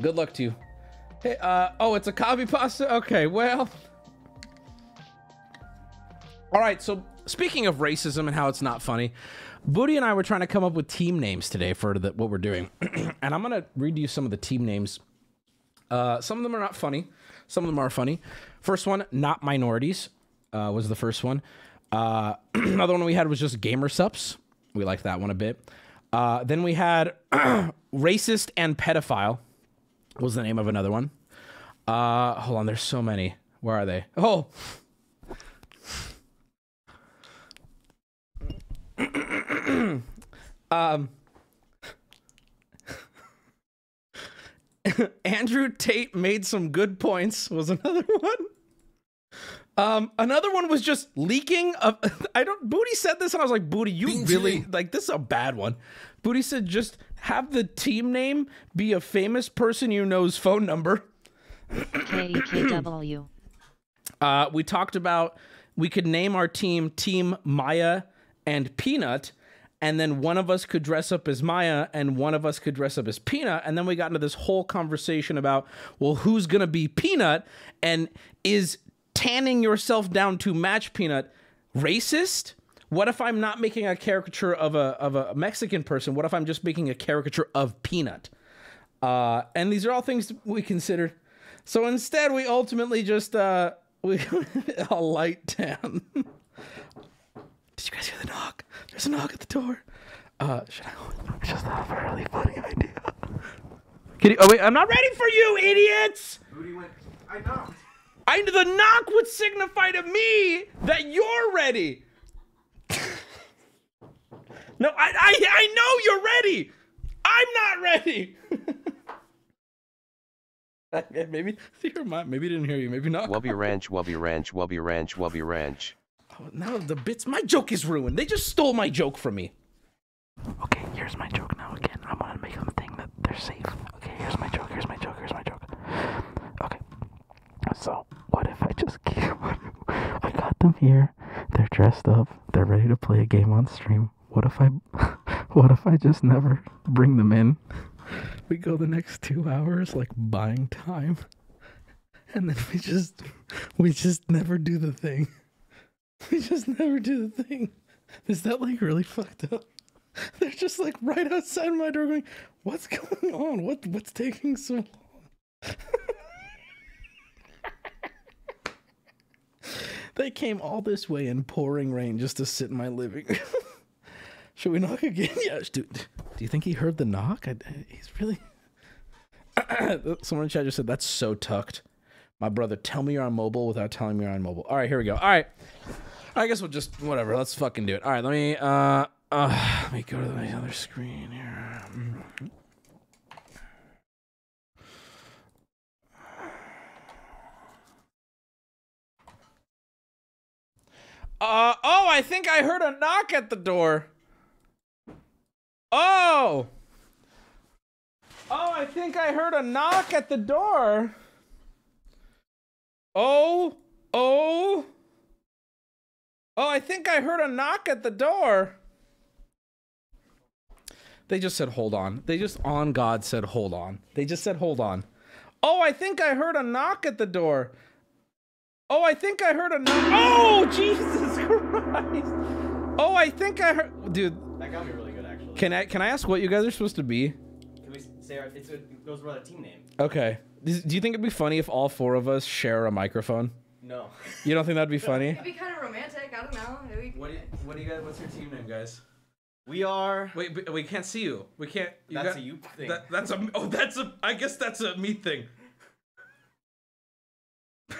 Good luck to you. Hey, uh, oh, it's a copy pasta. Okay, well. All right. So speaking of racism and how it's not funny, Booty and I were trying to come up with team names today for the, what we're doing, and I'm gonna read you some of the team names. Uh, some of them are not funny. Some of them are funny. First one, not minorities, uh, was the first one. Uh, another one we had was just Gamer Supps. We liked that one a bit. Uh, then we had racist and pedophile was the name of another one. Uh, hold on, there's so many. Where are they? Oh. um. Andrew Tate made some good points was another one. Um, another one was just leaking of. I don't. Booty said this, and I was like, Booty, you really like this is a bad one. Booty said, just have the team name be a famous person you know's phone number. KKW. Uh, we talked about we could name our team Team Maiya and Peanut, and then one of us could dress up as Maiya and one of us could dress up as Peanut, and then we got into this whole conversation about well, who's gonna be Peanut, and is tanning yourself down to match Peanut racist? What if I'm not making a caricature of a of a Mexican person? What if I'm just making a caricature of Peanut? Uh, and these are all things we considered. So instead, we ultimately just uh, we a light tan. Did you guys hear the knock? There's a knock at the door. Uh, should I? Just a really funny idea. Can you, oh wait, I'm not ready for you, idiots. Booty went. I knocked. I the knock would signify to me that you're ready. No, I, I I know you're ready. I'm not ready. maybe you're my, maybe didn't hear you. Maybe not. Wubby Ranch, Wubby Ranch, Wubby Ranch, Wubby Ranch. Oh, now the bits. My joke is ruined. They just stole my joke from me. Okay, here's my joke now. Again, I'm gonna make them think that they're safe. Okay, here's my joke. Here's my joke. Here's my joke. Okay. So what if I just keep? I got them here. They're dressed up. They're ready to play a game on stream. What if I? What if I just never bring them in? We go the next two hours like buying time, and then we just we just never do the thing. We just never do the thing. Is that like really fucked up? They're just like right outside my door going, What's going on? What what's taking so long? they came all this way in pouring rain just to sit in my living room. Should we knock again? Yes, dude. Do you think he heard the knock? I, he's really. Someone in chat just said that's so tucked. My brother, tell me you're on mobile without telling me you're on mobile. All right, here we go. All right. I guess we'll just whatever. Let's fucking do it. All right, let me uh uh let me go to the other screen here. Uh oh, I think I heard a knock at the door. Oh. Oh, I think I heard a knock at the door. Oh, oh. Oh, I think I heard a knock at the door. They just said, hold on. They just, on God, said, hold on. They just said, hold on. Oh, I think I heard a knock at the door. Oh, I think I heard a knock. Oh, Jesus Christ. Oh, I think I heard. Dude. That got me really good, actually. Can I, can I ask what you guys are supposed to be? Can we say our, it's, it goes with our team name? Okay. Do do you think it'd be funny if all four of us share a microphone? No. You don't think that'd be funny? It'd be kind of romantic. I don't know. It'd be- What do you, what do you guys? What's your team name, guys? We are. Wait, we can't see you. We can't. You That's got- a you thing. That, that's a. Oh, that's a. I guess that's a me thing.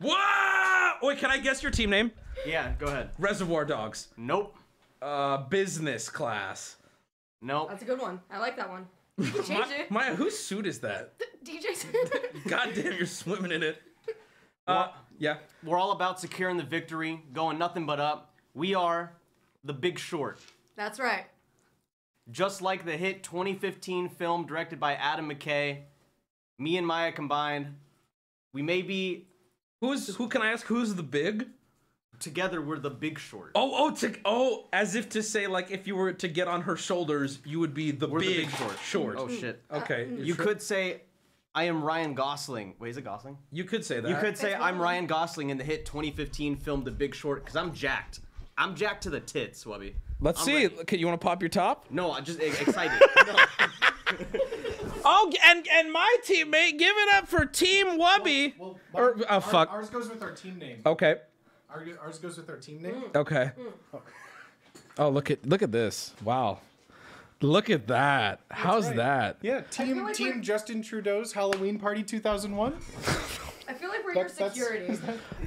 Whoa! Wait, can I guess your team name? Yeah, go ahead. Reservoir Dogs. Nope. Uh, business class. Nope. That's a good one. I like that one. You can it. Maiya, whose suit is that? DJ's. God damn, you're swimming in it. Uh, yeah. We're all about securing the victory, going nothing but up. We are the Big Short. That's right. Just like the hit 2015 film directed by Adam McKay, me and Maiya combined, we may be. Who's who? Can I ask who's the big? Together, we're the Big Short. Oh, oh, to, oh, as if to say, like, if you were to get on her shoulders, you would be the, We're big, the Big Short. short. Oh shit. Mm. Okay. Mm. You could say, I am Ryan Gosling. Wait, is it Gosling? You could say that. You could say I'm Ryan Gosling in the hit 2015 film The Big Short because I'm jacked. I'm jacked to the tits, Wubby. Let's I'm see. ready. Okay, you want to pop your top? No, I'm just excited. Oh, and and my teammate, give it up for Team Wubby. Well, or oh our- fuck. Ours goes with our team name. Okay. Our, ours goes with our team name. Mm. Mm. Okay. Oh, look at look at this. Wow. Look at that. How's right. that? Yeah, team like team Justin Trudeau's Halloween Party 2001. I feel like we're That's- your security.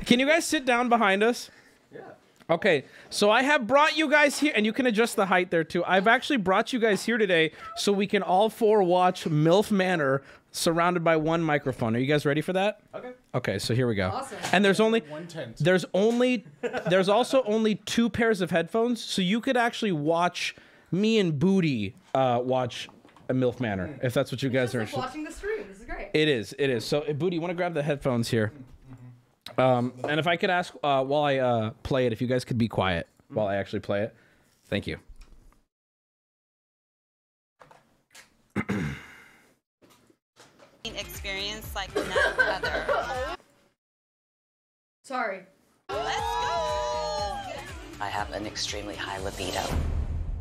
Can you guys sit down behind us? Yeah. Okay, so I have brought you guys here, and you can adjust the height there too. I've actually brought you guys here today so we can all four watch MILF Manor surrounded by one microphone. Are you guys ready for that? Okay. Okay, so here we go. Awesome. And there's only One tent. there's only there's also only two pairs of headphones, so you could actually watch me and Booty uh, watch a MILF Manor if that's what you guys Just are like interested. watching the stream. This is great. It is. It is. So, Booty, you want to grab the headphones here? Um, and if I could ask uh, while I uh, play it, if you guys could be quiet while I actually play it, thank you. experience like none other. Sorry. I have an extremely high libido.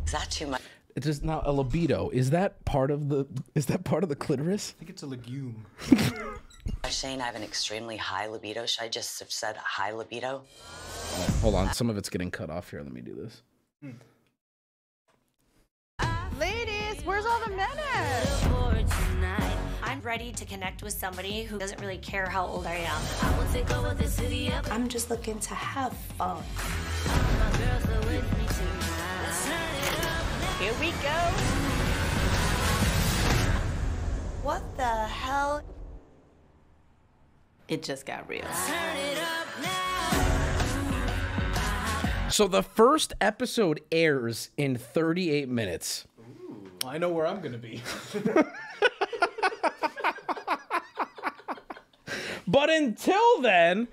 Is that too much? It is just now a libido. Is that part of the? Is that part of the clitoris? I think it's a legume. By saying I have an extremely high libido, should I just have said high libido? Hold on, some of it's getting cut off here. Let me do this. Ladies, where's all the men at? I'm ready to connect with somebody who doesn't really care how old I am. I'm just looking to have fun. Here we go. What the hell? It just got real. So the first episode airs in 38 minutes. I know where I'm gonna be. But until then,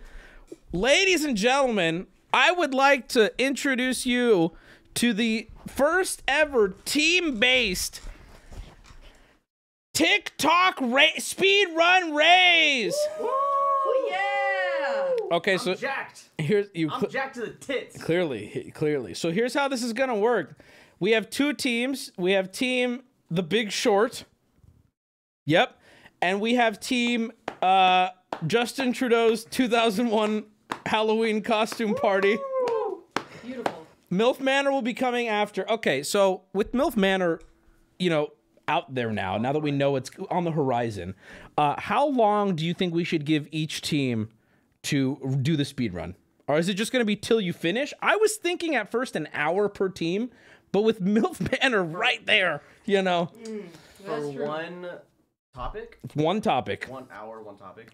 ladies and gentlemen, I would like to introduce you to the first ever team based TikTok ra- speed run race. Oh yeah. Okay, so I'm jacked. here's you I'm jacked to the tits. clearly clearly. So here's how this is going to work. We have two teams. We have team The Big Short. Yep. And we have team uh Justin Trudeau's 2001 Halloween costume party. Beautiful. MILF Manor will be coming after. Okay, so with MILF Manor, you know, out there now, now that we know it's on the horizon, uh, how long do you think we should give each team to do the speed run? Or is it just going to be till you finish? I was thinking at first an hour per team, but with MILF Manor right there, you know, For one topic, one topic. one hour, one topic.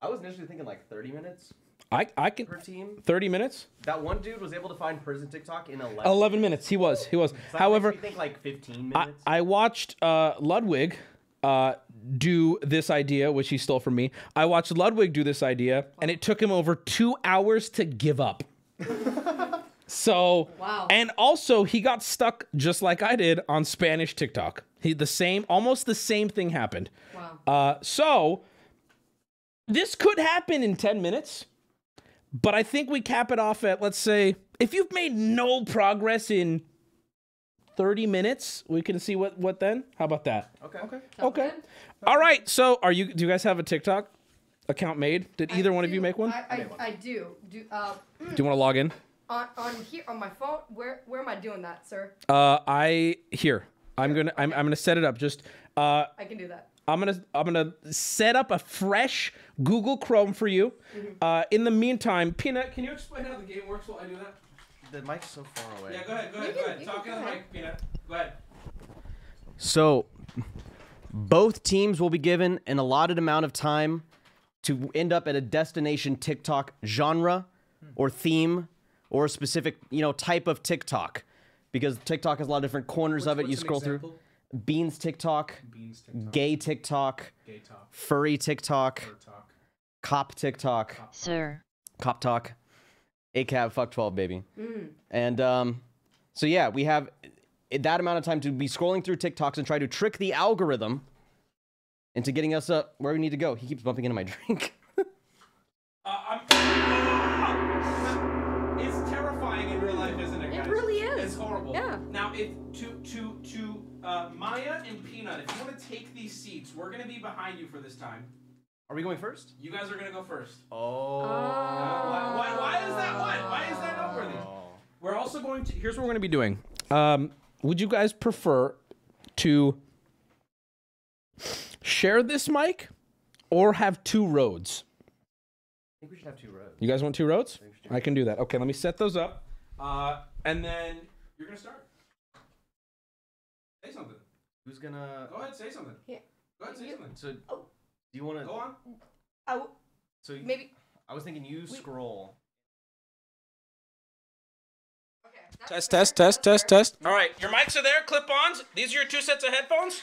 I was initially thinking like 30 minutes I, I can. per team. 30 minutes? That one dude was able to find prison TikTok in 11. 11 minutes. He was. He was. So However, me think like 15 I, minutes. I watched uh, Ludwig uh, do this idea, which he stole from me. I watched Ludwig do this idea, and it took him over two hours to give up. so, Wow. and also he got stuck just like I did on Spanish TikTok. He the same, almost the same thing happened. Wow. Uh, so this could happen in 10 minutes, but I think we cap it off at let's say if you've made no progress in 30 minutes, we can see what what then. How about that? okay. Okay. Okay. All right. So, are you do you guys have a TikTok? account made? Did either one of you make one? I, I, I do. Do uh, Do you want to log in? On on here on my phone? Where where am I doing that, sir? Uh, I here. I'm gonna I'm, I'm gonna set it up. Just uh, I can do that. I'm gonna I'm gonna set up a fresh Google Chrome for you. Uh, in the meantime, Peanut, can you explain how the game works while I do that? The mic's so far away. Yeah, go ahead, go ahead, go ahead. Talk in the mic, Peanut. Go ahead. So, both teams will be given an allotted amount of time to end up at a destination TikTok genre or theme or a specific, you know, type of TikTok. Because TikTok has a lot of different corners of it. You scroll through. Beans TikTok, Beans TikTok. gay TikTok, Gay talk. furry TikTok, talk. cop TikTok, Sir. cop talk, ACAB, fuck 12, baby. Mm. And um, so yeah, we have that amount of time to be scrolling through TikToks and try to trick the algorithm into getting us up where we need to go. He keeps bumping into my drink. It's uh, Maya and Peanut, if you want to take these seats, we're gonna be behind you for this time. Are we going first? You guys are gonna go first. Oh. why, why, why is that what? Why is that noteworthy? We're also going to. Here's what we're gonna be doing. Um, would you guys prefer to share this mic or have two roads? I think we should have two rows. You guys want two roads? I can do that. Okay, let me set those up. Uh, and then you're gonna start. Say something. Who's gonna? Go ahead, say something. Yeah. Go ahead, say something. So, do you want to? Go on. I w- So maybe. I was thinking you scroll. Okay. Test, test, test, test, test. All right, your mics are there. Clip-ons. These are your two sets of headphones.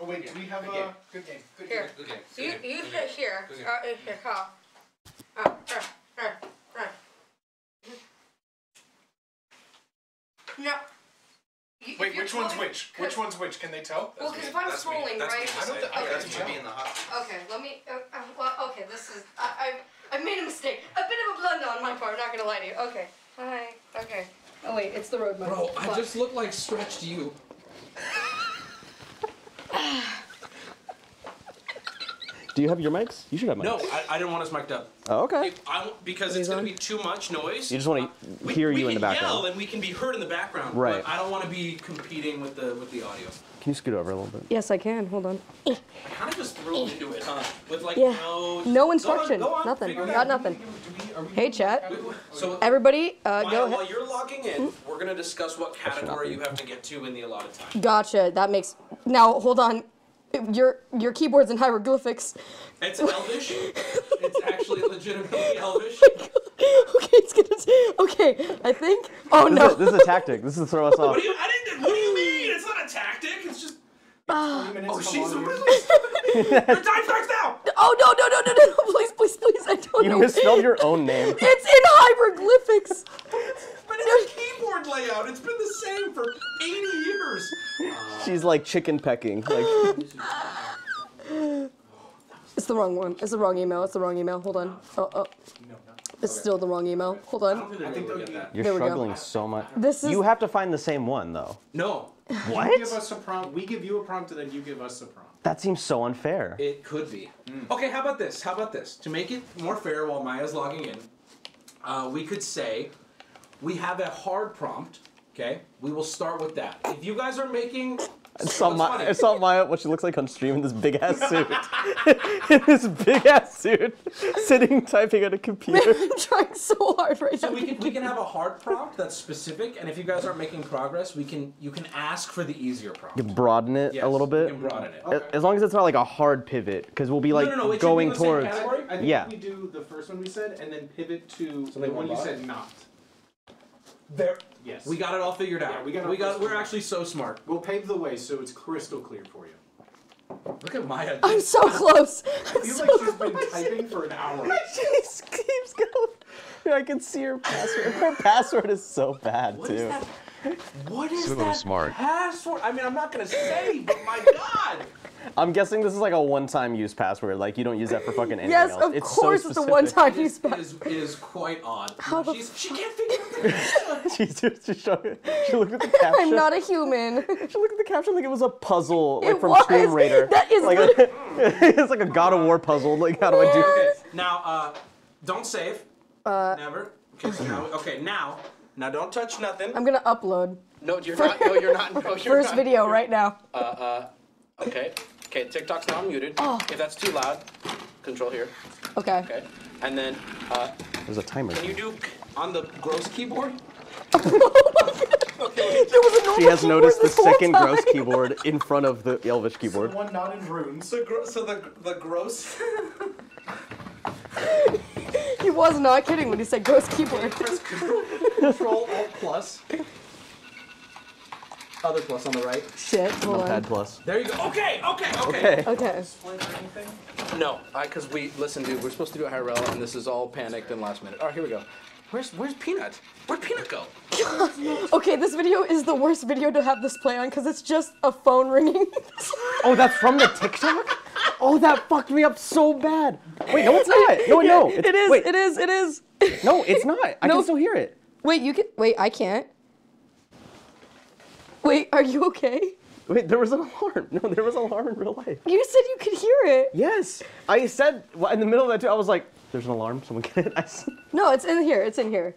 Oh wait, do we have a good game? Good Here. game. Good game. You, you sit here. Good game. Uh, here. Huh. Uh, uh, uh, uh. No. You- Wait, if you're which one's which? Which one's which? Can they tell? Well, because if I'm scrolling, right? I don't. Th- I don't think you can. Okay, let me. Uh, uh, well, okay, this is. I, I, I made a mistake. A bit of a blunder on my part. I'm not gonna lie to you. Okay. Hi. Okay. Oh wait, it's the road mic. Bro, I Fuck. just look like stretched you. Do you have your mics? You should have mics. No, I, I didn't want us mic'd up. Oh, okay. I, because it's going to be too much noise. You just want to hear we you in the can background. yell and we can be heard in the background. Right. But I don't want to be competing with the with the audio. Can you scoot over a little bit? Yes, I can. Hold on. I kind of just threw into it, huh? With like Yeah. no. No Go on, instruction. go on, Nothing. figure it Got out. nothing. Hey, chat. So Everybody, uh, while, go ahead. while you're logging in, we're gonna discuss what category you have to get to in the allotted time. Gotcha. That makes. Now, hold on. Your your keyboard's in hieroglyphics. It's Elvish. it's actually legitimately Elvish. okay, it's gonna. Okay, I think. Oh this no. Is a, this is a tactic. This is to throw us off. What do you? I didn't. What do you mean? It's not a tactic. It's just. Ah. oh, she's a really. Your time starts now. Oh no no no no no! no, Please please please! I don't You know. misspelled your own name. It's in hieroglyphics. But it's a keyboard layout. It's been the same for 80 years. She's like chicken pecking. Like It's the wrong one. It's the wrong email. It's the wrong email. Hold on. Oh oh. It's still the wrong email. Hold on. I think they'll get that. you're There go. struggling so much. This is- You have to find the same one though. No. What? You give us a prompt. We give you a prompt, and then you give us a prompt. That seems so unfair. It could be. Okay, how about this? How about this? To make it more fair while Maiya's logging in, uh, we could say we have a hard prompt. Okay, we will start with that. If you guys are making, I saw, What's Ma- funny? I saw Maiya what she looks like on stream in this big ass suit. in this big ass suit, sitting typing at a computer. I'm trying so hard right so now. we can we can have a hard prompt that's specific, and if you guys aren't making progress, we can you can ask for the easier prompt. You can broaden it Yes, a little bit. we can broaden it. A- As long as it's not like a hard pivot, because we'll be No, like no, no, it should be going the same towards. category. I think Yeah. we do the first one we said, and then pivot to Something the one you said not. There. Yes. We got it all figured out. Yeah, we got. We got. We're actually so smart. We'll pave the way so it's crystal clear for you. Look at Maiya. I'm so close. I'm I feel so like she's been typing for an hour. she keeps going. I can see her password. Her password is so bad What is too. that? What is So that smart. password? I mean, I'm not gonna say, but my God. I'm guessing this is like a one-time use password. Like you don't use that for fucking anything Yes, else. of it's course so it's a one-time It use is, it is, it is quite odd. How the She's, she can't figure out the she, she, she, showed- she looked at the caption. I'm not a human. She looked at the caption like it was a puzzle, like It from was. Tomb Raider. That is like a, it's like a God of War puzzle. Like how do I do? Okay, now, uh, don't save. Uh, Never. Okay, so now, okay, now, now don't touch nothing. I'm gonna upload. No, you're not. No, you're not. No, you're First not. video right now. Uh, uh, okay. Okay, TikTok's now muted. Oh. If that's too loud, control here. Okay. Okay. And then, uh, There's a timer. can you do on the gross keyboard? She has noticed the second gross keyboard in front of the Elvish keyboard. One not in runes. So, gro- so the the gross. He was not kidding when he said gross keyboard. Control Alt Plus. Other plus on the right. Shit, hold on. Numpad plus. There you go. Okay, okay, okay. Okay. Okay. No, because we listen, dude. We're supposed to do a Hyrel, and this is all panicked and last minute. All right, here we go. Where's Where's Peanut? Where'd Peanut go? okay, this video is the worst video to have this play on because it's just a phone ringing. Oh, that's from the TikTok? Oh, that fucked me up so bad. Wait, no, it's not. No, no. It's, it is. Wait, It is. It is. no, it's not. I No. can still hear it. Wait, you can. Wait, I can't. Wait, are you okay? Wait, there was an alarm. No, there was an alarm in real life. You said you could hear it. Yes, I said well, in the middle of that too. I was like, "There's an alarm. Someone get it." I s- No, it's in here. It's in here.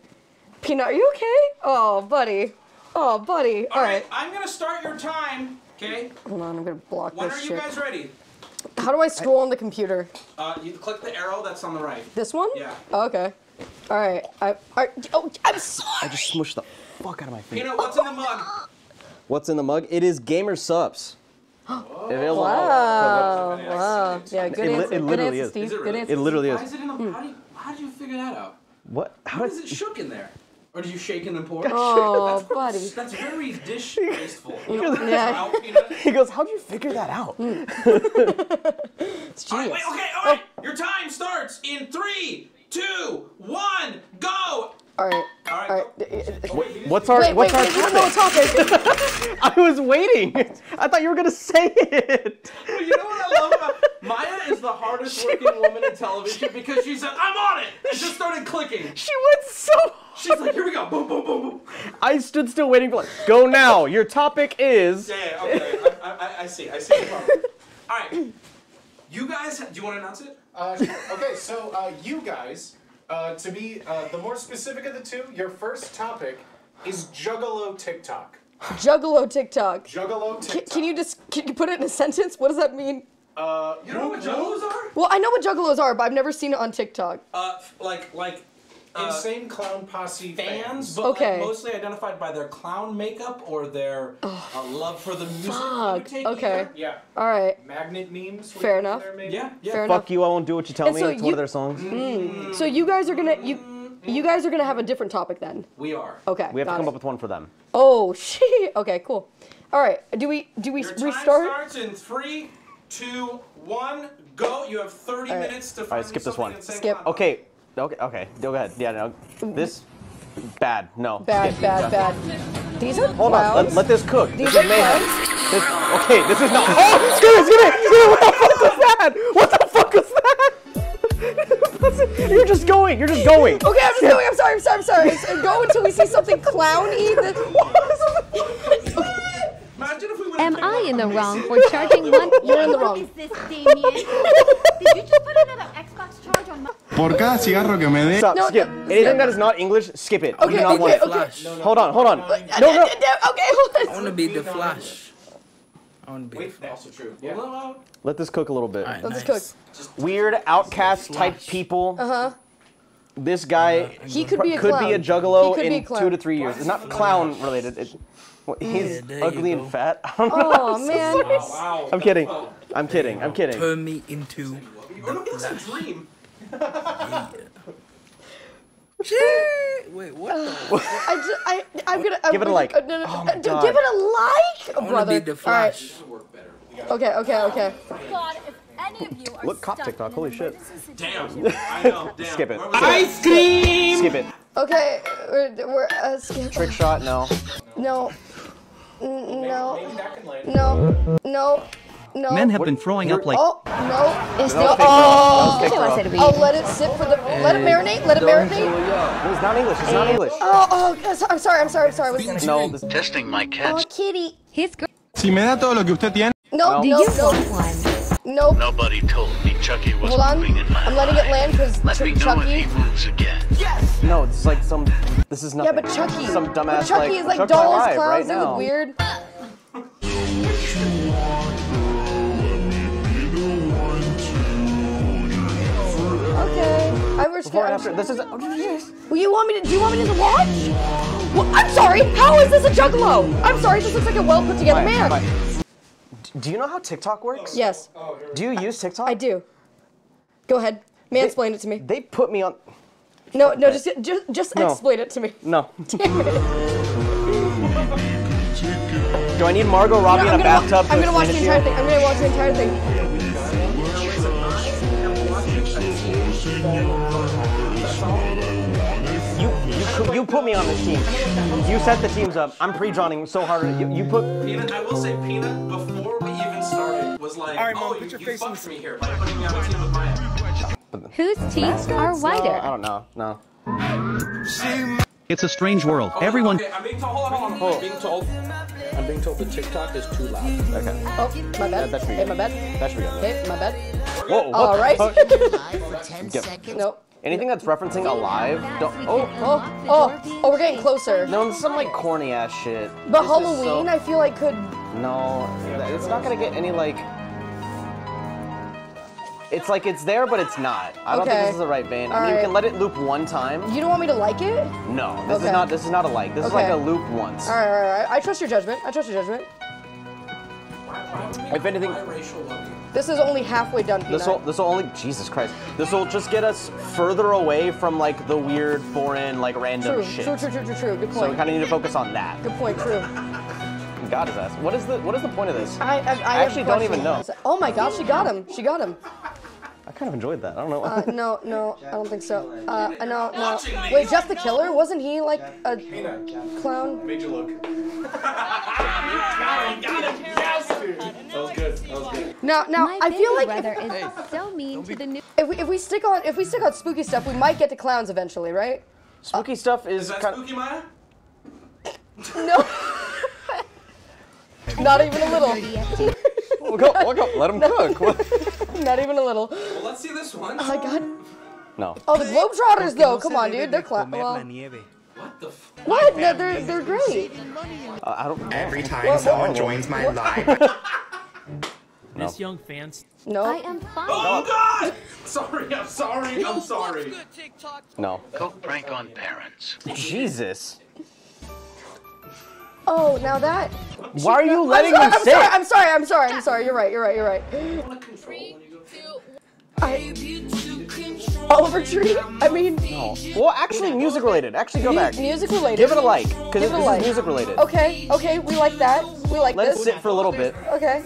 Peanut, are you okay? Oh, buddy. Oh, buddy. All right. I'm gonna start your time. Okay. Hold on, I'm gonna block When this are you guys ready? How do I scroll on the computer? Uh, you click the arrow that's on the right. This one? Yeah. Oh, okay. All right. I. I oh, I'm sorry. I just smushed the fuck out of my face. Peanut, what's in the mug? What's in the mug? It is Gamer Supps. Available. Wow. Wow. Yeah. Good It answer. it good literally answer, is. Is it really? answer. It literally Why is. is it in the? Hmm. How, do you, how did you figure that out? What? How How does is it shook in there? Or did you shake and then pour? Oh, that's, buddy. That's very dish tasteful. You know, Yeah. He goes, "How'd you figure that out?" Hmm. It's All right, genius. wait, okay, all oh. right. Your time starts in three, two, one, go. All right. All All right. right. What's our Wait, What's wait, our wait, we don't know topic? a topic. I was waiting. I thought you were gonna say it. Well, you know what I love about Maiya is the hardest working woman in television because she said, "I'm on it," and just started clicking. She went so. She's like, "Here we go, boom, boom, boom, boom." I stood still waiting for like, go now. Your topic is. Yeah, yeah, okay. I, I, I see. I see the problem. All right. You guys, do you want to announce it? Uh, sure. Okay, so uh, you guys, uh, to be uh, the more specific of the two, your first topic is Juggalo TikTok. Juggalo TikTok. Juggalo TikTok. can you just can you put it in a sentence? What does that mean? Uh, You know what juggalos are? Well, I know what juggalos are, but I've never seen it on TikTok. Uh, like like uh, Insane Clown Posse fans, fans. but Okay. like mostly identified by their clown makeup or their uh, love for the music. Fuck, okay. either. Yeah. All right. Magnet memes. Fair enough. there. Yeah, yeah. Fair Fuck enough. you! I won't do what you tell And me. so it's one you- of their songs. Mm. So you guys are gonna you you guys are gonna have a different topic then. We are. Okay. We have to come it. up with one for them. Oh shit. Okay. Cool. All right. Do we do we Your time restart? starts in three, two, one, go. You have 30 All right. minutes to All find right, skip this one. Skip. Cloud. Okay. Okay. Okay. Go ahead. Yeah. No. This. Bad. No. Bad, skip. bad, bad. These are Hold on. Let, let this cook. These this are is mayhem. clouds. This, okay. This is not. Oh! Skip it! Skip it! Skip it! What the fuck was that? What the fuck was that? You're just going. You're just going. Okay, I'm just going. I'm sorry. I'm sorry. I'm sorry. So uh, go until we see something clowny. That... Imagine if we would Am I in the wrong for charging one? You're in the wrong. Is this Damien? Did you just put another Xbox charge on my? Por cada cigarro que me dé. Stop. No, skip. no, Anything skip. that is not English, skip it. We Okay, do not okay, want okay. it. Hold on. Hold on. Uh, no, no. Uh, uh, okay, hold on. I want to be the Flash. I want to be. Wait, also true. Yeah. Let this cook a little bit. Alright, Let's nice. cook. Weird outcast type people. Uh huh. This guy He could be a could clown. be a juggalo He could in be a clown. two to three years. It's not clown related. It, well, mm. he's there you ugly and fat. I don't know. Oh I'm so man. sorry. Wow. I'm kidding. I'm kidding. I'm kidding. Turn me into. Or no, it's a dream. Wait, what? The? I just, I, I'm gonna. I'm Give it a like. uh, no, no, Oh my d- God. Give it a like, I brother. be the All right. Flash. Okay. Okay. Okay. God, if any of you are Look, cop TikTok. Holy shit. Damn. I know. Damn. Skip it. Where was Skip that? it. Skip it. Okay. We're, we're uh, skip. Trick shot. No. No. N- No. Maybe back. No. No. No. Men have been throwing up like. Oh no! It's That was no. fake throw. That Oh, fake throw. Say to be. I'll let it sit for the. Let it marinate. Let it marinate. It's not English. It's not English. Oh, oh, I'm sorry. I'm sorry. I'm sorry. What's- No. This... Testing my Oh, kitty. His girl. Si me da todo lo que usted tiene. No, Do you no, you no. Nope. Nobody told me Chucky was Hold on. moving in my I'm letting it land because Let me know if Chucky. he moves again. Yes. No, it's like some. This is not. Yeah, but Chucky. Some dumbass But Chucky like. is like Chuck dolls, Live clowns. right they now. look weird. Okay. I was Before I'm after. This is. Well, you want me to? Do you want me to watch? Well, I'm sorry. How is this a juggalo? I'm sorry. This looks like a well put together man. fine. Do you know how TikTok works? Yes. Do you use TikTok? I do. Go ahead. Mansplain it to me. They put me on. No, no, just just just No. explain it to me. No. Do I need Margot Robbie No, in a bathtub I'm gonna watch the entire thing. I'm gonna watch the entire thing. You? You, you, put me on this team. You set the teams up. I'm pre-drawing so hard. You, you put. Peanut, I will say, Peanut, before we even started, was like, oh, you, you fucked me here by putting me on a team with Maiya. Whose teeth are No, whiter? I don't know. No. It's a strange world. Oh, Everyone. Okay, I'm being told, hold on, hold on. I'm being told, I'm being told the TikTok is too loud. Okay. Oh, my bad. that should be Hey, good. my bad. That should be good. Hey, my bad. Whoa. what All the right. fuck? Get- Nope. Anything that's referencing alive, don't. Oh. oh, oh, oh, oh, we're getting closer. No, it's some like corny ass shit. But This Halloween, so- I feel like could. No, it's not gonna get any like. It's like it's there, but it's not. I don't think Okay. this is the right vein. I mean, Alright. you can let it loop one time. You don't want me to like it? No, this Okay. is not. This is not a like. This is like Okay. a loop once. All right, all right, all right. I trust your judgment. I trust your judgment. If anything, This is only halfway done, Peanut. this will this will only Jesus Christ. This will just get us further away from like the weird foreign like random True, shit. true, true, true, true, true. Good So we point. kind of need to focus on that. Good point. True. God is ass. What is the what is the point of this? I, I, I, have actually don't even know. Oh my gosh, she got him. She got him. I kind of enjoyed that. I don't know. Uh, no, no, I don't think so. Uh, no, no. Wait, Jeff the Killer? Wasn't he like a clown? Made you look. That was good. That was good. Now, now, My I feel like brother if, is so mean to the new. if we if we stick on if we stick on spooky stuff, we might get to clowns eventually, right? Spooky stuff is, Is that kind spooky, Maiya? No. Not even a little. Look up, look up, let him cook. Not even a little. Well, let's see this one. Oh my god. No. Oh, the Globetrotters though. Come on, dude. They're clown. Well, What the f- what? No, they're they're great. Uh, I don't. Every time What- someone what- joins my what- live, This young fans. No. I am fine. Oh God! Sorry, I'm sorry, I'm sorry. No. Cook prank on parents. Jesus. Oh, now that. Why are you I'm letting sorry, him I'm sit? sorry. I'm sorry. I'm sorry. I'm sorry. You're right. You're right. You're right. I, Oliver Tree. I mean, No. Well, actually, music related. Actually, go back. music related. Give it a like, because Give this it a is like. music related. Okay. Okay. We like that. We like Let it this. sit for a little bit. Okay.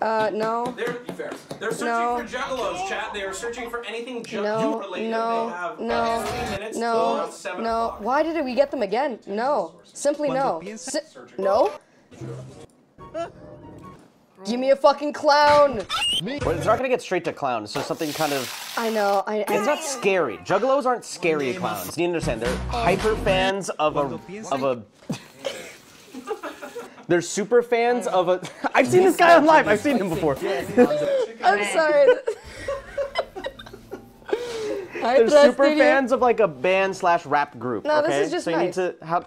Uh, no. They're fair. They're searching No. for juggalos, chat. They are searching for anything ju- No, related. no, they have no, uh, 20 minutes no, about 7 no. o'clock. Why did we get them again? No. Simply no. Si- no. Give me a fucking clown. But it's not gonna get straight to clown. so something kind of. I know. I. I It's not scary. Juggalos aren't scary clowns. You understand? They're hyper fans of a of a. They're super fans oh. of a. I've seen this guy on live. I've seen him before. I'm sorry. They're super fans of like a band slash rap group. No, this is just so you nice. need to how.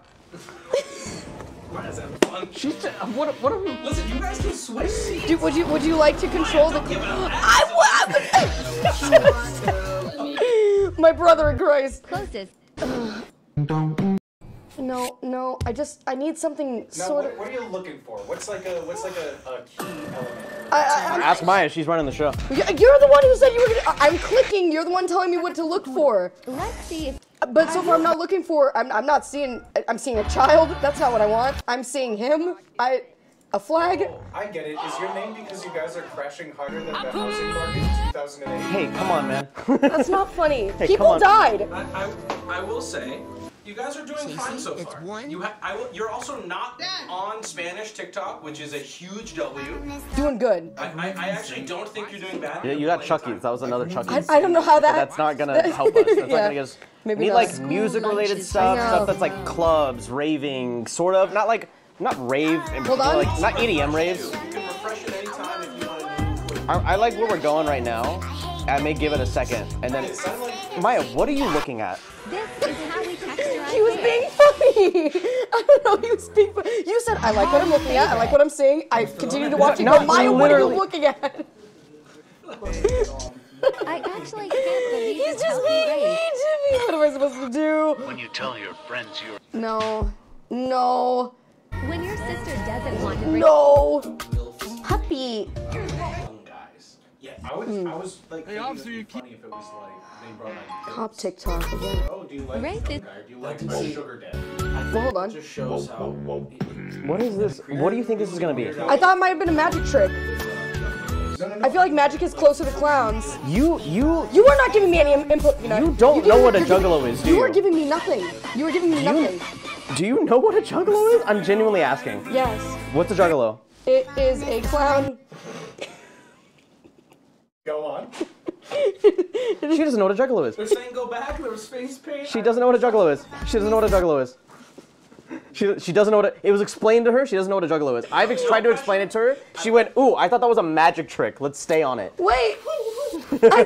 Why is that? She's what? What are we? Listen, you guys can switch seats. Do, would you Would you like to control the? I would. My brother in Christ. Closest. No, no. I just I need something Now, sort what, of. what are you looking for? What's like a what's like a, a key element? I, I, Ask Maiya. She's running the show. You're the one who said you were gonna. I- I'm clicking. You're the one telling me what to look for. Let's see if But so far, I'm not looking for. I'm, I'm not seeing. I'm seeing a child. That's not what I want. I'm seeing him. I. A flag. Oh, I get it. Is your name because you guys are crashing harder than the housing market in 2008? Hey, come on, man. That's not funny. Hey, People died. I, I, I will say, You guys are doing fine so far. You ha- I will, you're also not on Spanish TikTok, which is a huge W. Doing good. I, I, I actually don't think you're doing bad. Yeah, you got Chucky's. That was another Chucky's. I, I don't know how that. But that's not gonna help us. That's not gonna get us. Maybe we need not. like music related stuff, stuff that's like clubs, raving, sort of. Not like not rave, in Hold on. like not EDM raves. I, I like where we're going right now. I may give it a second, and then Maiya, what are you looking at? He was being funny. I don't know. He was being funny. You said, I like what I'm looking at. I like what I'm seeing. I continue to watch it. No, But Maiya, what are you literally- looking at? I actually can't believe He's it's just being race. mean to me. What am I supposed to do? When you tell your friends you're No. No. When your sister doesn't want to bring No. Puppy. Yeah, I was, hmm. I was like, hey, obviously you funny if it was like they brought out. Cop TikTok again. Oh, do you like Right, sugar? it- guy? Do you like my sugar daddy? Well, hold on. Just shows how. What is this? What do you think this is gonna be? I thought it might have been a magic trick. I feel like magic is closer to clowns. You you You are not giving me any input. You, know? You don't You're know giving- what a you're giving- juggalo is, do You you? are giving me nothing. You are giving me nothing. Do you know what a juggalo is? I'm genuinely asking. Yes. What's a juggalo? It is a clown. Go on. She doesn't know what a juggalo is. They're saying go back. There was face paint. She doesn't know what a juggalo is. She doesn't know what a juggalo is. She, she doesn't know what it, it was explained to her. She doesn't know what a juggalo is. I've ex- tried to explain it to her. She went, "Ooh, I thought that was a magic trick. Let's stay on it." Wait. I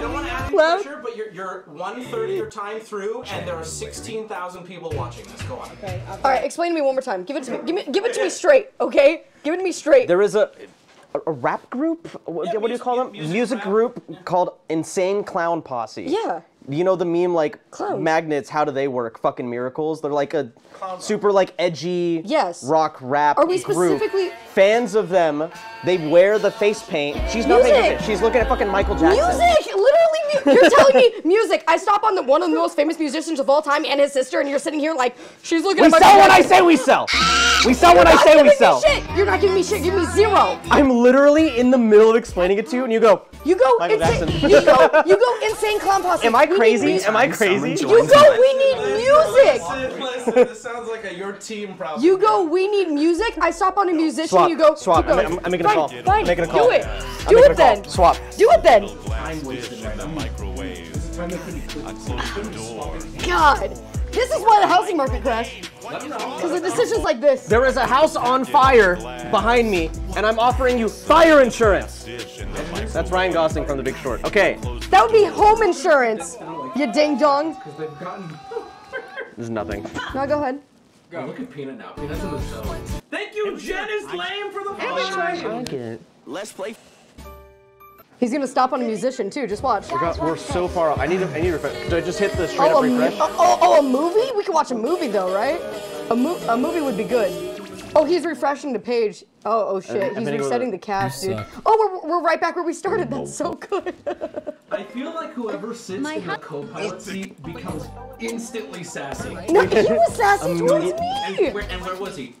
don't want to add any pressure, but you're, you're one third of your time through, and there are 16,000 people watching this. Go on. Okay. All right, explain to me one more time. Give it to me. Give me. Give it to me straight, okay? Give it to me straight. There is a a, a rap group. What, what do you call them? Music, group called Insane Clown Posse. Yeah. You know the meme like magnets? How do they work? Fucking miracles. They're like a super like edgy Yes. rock rap Are we group. specifically- Fans of them. They wear the face paint. She's not paying Music! She's looking at fucking Michael Jackson. Music, literally, mu- you're telling me music. I stop on the one of the most famous musicians of all time and his sister, and you're sitting here like she's looking We at my. sell when I say we sell. We sell when I You're not say we me sell. Shit. You're not giving me shit. Give me zero. I'm literally in the middle of explaining it to you, and you go. You go Michael insane. Jackson. You go. You go insane clown posse. Am I crazy? Am I crazy? You go. We need music. Listen, listen, this sounds like a your team problem. You go. We need music. I stop on a musician. Swap. You go. Swap. keep going. I'm, I'm making a call. Fine. I'm making a call. Do it. Do it then. Swap. Do it then. Time wasted right now. God. This is why the housing market crashed. Because of decisions like this. There is a house on fire behind me, and I'm offering you fire insurance. That's Ryan Gosling from The Big Short. Okay, That would be home insurance. You ding dong. There's nothing. No, go ahead. Go, look at Peanut now. Peanut's in the zone. Thank you, Jen is lame for the follow. Let's play. He's gonna stop on a musician too. Just watch. We're, got, we're so far off. I need to. I need to. refresh. Do I just hit the straight Oh, up a, refresh? oh, oh, oh, a movie? We could watch a movie though, right? A, mo- a movie would be good. Oh, he's refreshing the page. Oh, oh shit. I'm He's resetting the cache, dude. Oh, we're, we're right back where we started. That's so good. I feel like whoever sits My in the hu- co-pilot seat becomes instantly sassy. No, he was sassy towards me. And where, and where was he?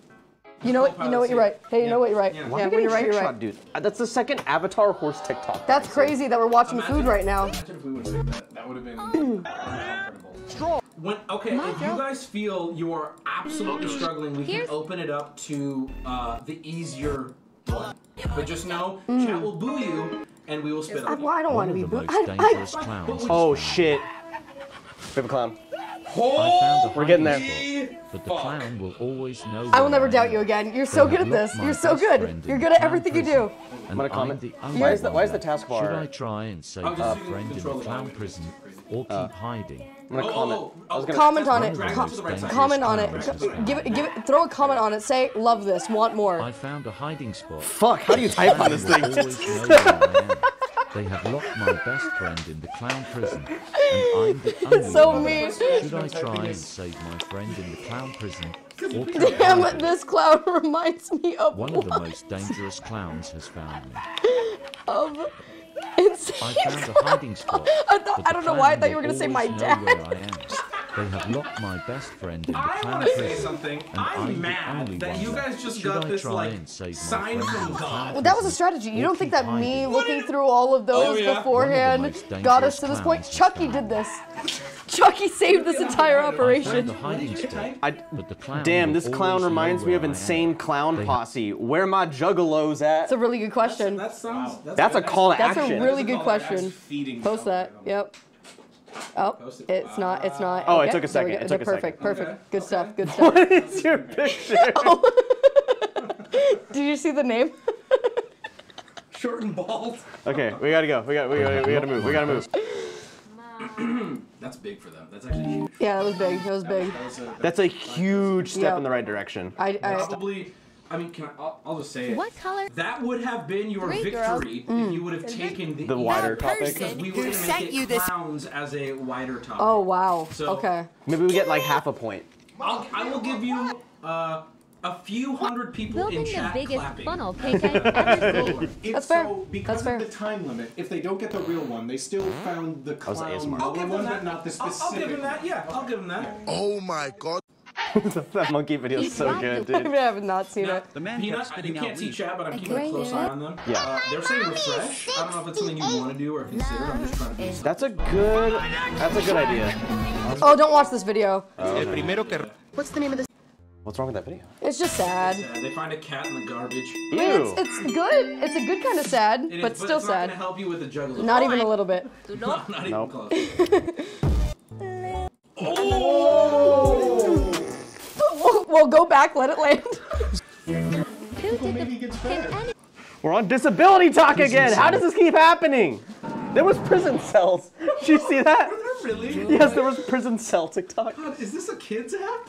You know what? You know what? You're right. Hey, you know what? You're right. Yeah, Why are you getting you're right, trick you're shot, right. dude? Uh, That's the second Avatar horse TikTok. That's crazy that we're watching food right now. Imagine if we would have that. That would have been uncomfortable. When okay, My if you guys feel you are absolutely struggling, we Here's- can open it up to uh, the easier one. But just know, Mm. chat will boo you, and we will spit I, on well, I don't want to be booed. most I, dangerous I, clowns. Oh shit. Paper clown. I found a We're getting there. spot, but the clown will always know. I will never I doubt am. you again. You're so good at this. You're so good. You're good at clown everything you do. and I'm gonna comment. the Why is the- why is the one taskbar- Should I try and save I'm my using friend in the clown prison, or keep Uh, hiding? I'm gonna comment. I was gonna Comment on it. of the Co- comment on it. Give it. Give it. Throw a comment on it. Say, love this. Want more. I found a hiding spot. Fuck, how do you type on this thing? always know where I am. They have locked my best friend in the clown prison, and I'm the only so one mean. Should I try and save my friend in the clown prison, or Damn it! This clown reminds me of One of the most dangerous clowns has found me. of insane. I found a hiding spot. I thought. but I don't know why. I thought you were gonna say my dad. I am. They have locked my best friend in the I clown want to say something. I'm I'm mad that one you guys just Should got I this try like and save sign from God. Well, that was a strategy. You don't think that me looking through all of those Oh, yeah. beforehand of got us to this point? Chucky did this. Chucky saved this entire operation. The hiding stick, I, but the clown damn, this clown reminds me of Insane Clown Posse. Where my juggalos at? That's a really good question. That sounds. That's a call to That's action. a really good call to action. question. Post that. Yep. Oh, it's not. It's not. Oh, it took a second. It took a perfect. second. Perfect. Good stuff. Good stuff. What is your picture? Did you see the name? Short and bald. Okay, we gotta go. We got. We gotta. We gotta move. We gotta move. That's big for them. That's actually huge. Yeah, that was big. That was big. That's a huge step Yep. in the right direction. I. I Probably. I mean, can I, I'll, I'll just say it. What color? That would have been your Three girls. victory Mm. if you would have taken the, The wider because topic. person we who were gonna sent make you it this- clowns as a wider topic. oh wow. So- okay. Maybe we get like half a point. I'll, I will give you uh, a few hundred people Building in the chat biggest clapping. funnel cake I've ever seen. If That's fair. So, because That's of the time limit, if they don't get the real one, they still found the was clown I'll give one, them but that. not the I'll. I'll give him that. Yeah, I'll give him that. Oh my god. that monkey video is so good, dude. I dude. have not seen Now, it. The man Peanut, kept spitting you can't see weed. chat, but I'm keeping a close yeah. eye on them. Yeah. Uh, they're saying refresh. I don't know if it's something you want to do or consider. I'm just trying to be. That's a good. That's a good idea. Oh, don't watch this video. What's the name of this? What's wrong with that video? It's just sad. Sad. They find a cat in the garbage. I mean, it's, it's good. It's a good kind of sad, It is, but still it's not sad. gonna help you with the juggler. Not even a little bit. No, not even Nope. close. We'll, we'll go back. Let it land. Who did the? Can any? We're on disability talk again. How does this keep happening? There was prison cells. Did you see that? really? Yes, there was prison cell TikTok. God, is this a kids app?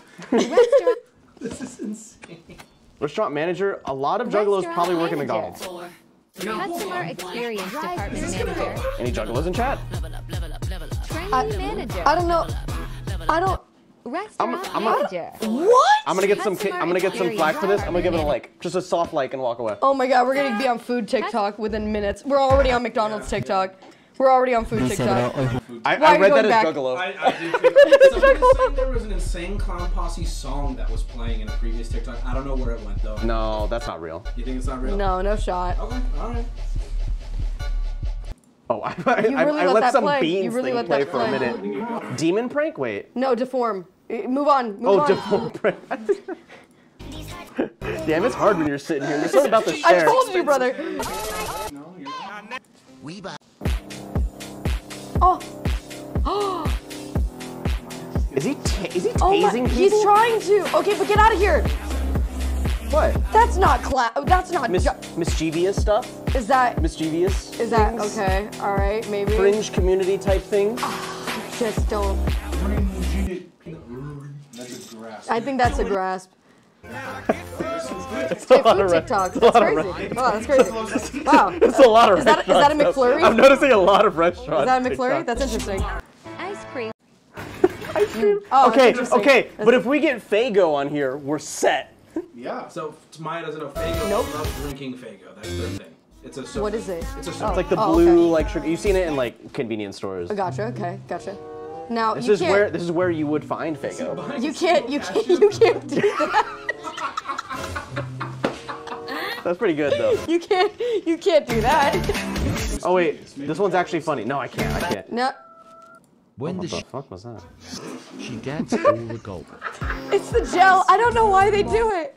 Restaurant. This is insane. Restaurant manager. A lot of juggalos Restaurant probably work at manager. McDonald's. Customer experience department manager. Any juggalos in chat? Training I- manager. I don't know. I don't. Restaurant I'm a- manager. What? I'm gonna get some. I'm gonna get some experience flack for this. I'm gonna give it a like, just a soft like, and walk away. Oh my god, we're gonna be on food TikTok within minutes. We're already on McDonald's TikTok. We're already on food TikTok. I, Why I read that going as back? juggalo. I, I do think someone was saying there was an insane clown posse song that was playing in a previous TikTok. I don't know where it went though. No, that's not real. You think it's not real? No, no shot. Okay, all right. Oh, I, I, You I, really I let let some play. You beans really thing let play that for a minute. Demon prank? Wait. No, deform. Uh, Move on. Move Oh, on. deform prank. Damn, it's hard when you're sitting here. There's something about the I told you, brother. Oh. Oh. Is he ta- is he Oh my, tasing he's trying to. Okay, but get out of here. What? That's not cla- That's not. Mis- ju- mischievous stuff? is that? Mischievous? Is that things? okay? All right, maybe. Fringe community type things? Ah, just don't. That's a grasp. I think that's a grasp. It's a Hey, lot food of re- TikTok. it's That's crazy. re- Wow, that's crazy. Wow. It's a lot of Is that, is that a restaurants. McFlurry? I'm noticing a lot of restaurants. Is that a McFlurry? That's interesting. Ice cream. Ice cream. Mm. Oh, okay, that's okay, but if we get Faygo on here, we're set. Yeah. So Maya doesn't know Faygo. Nope. Loves drinking Faygo. That's their thing. It's a soda. What is it? It's a Oh. soda. It's like the Oh, blue, okay. like sugar. You've seen it in like convenience stores. Oh, Gotcha. Okay. Gotcha. Now This you is can't. where this is where you would find Faygo. you can't. You can't. You can't do that. That's pretty good though. You can't. You can't do that. Oh wait, this one's actually funny. No, I can't. I can't. No, When What the the fuck was that? she gets all the gold. it's the gel. I don't know why they do it.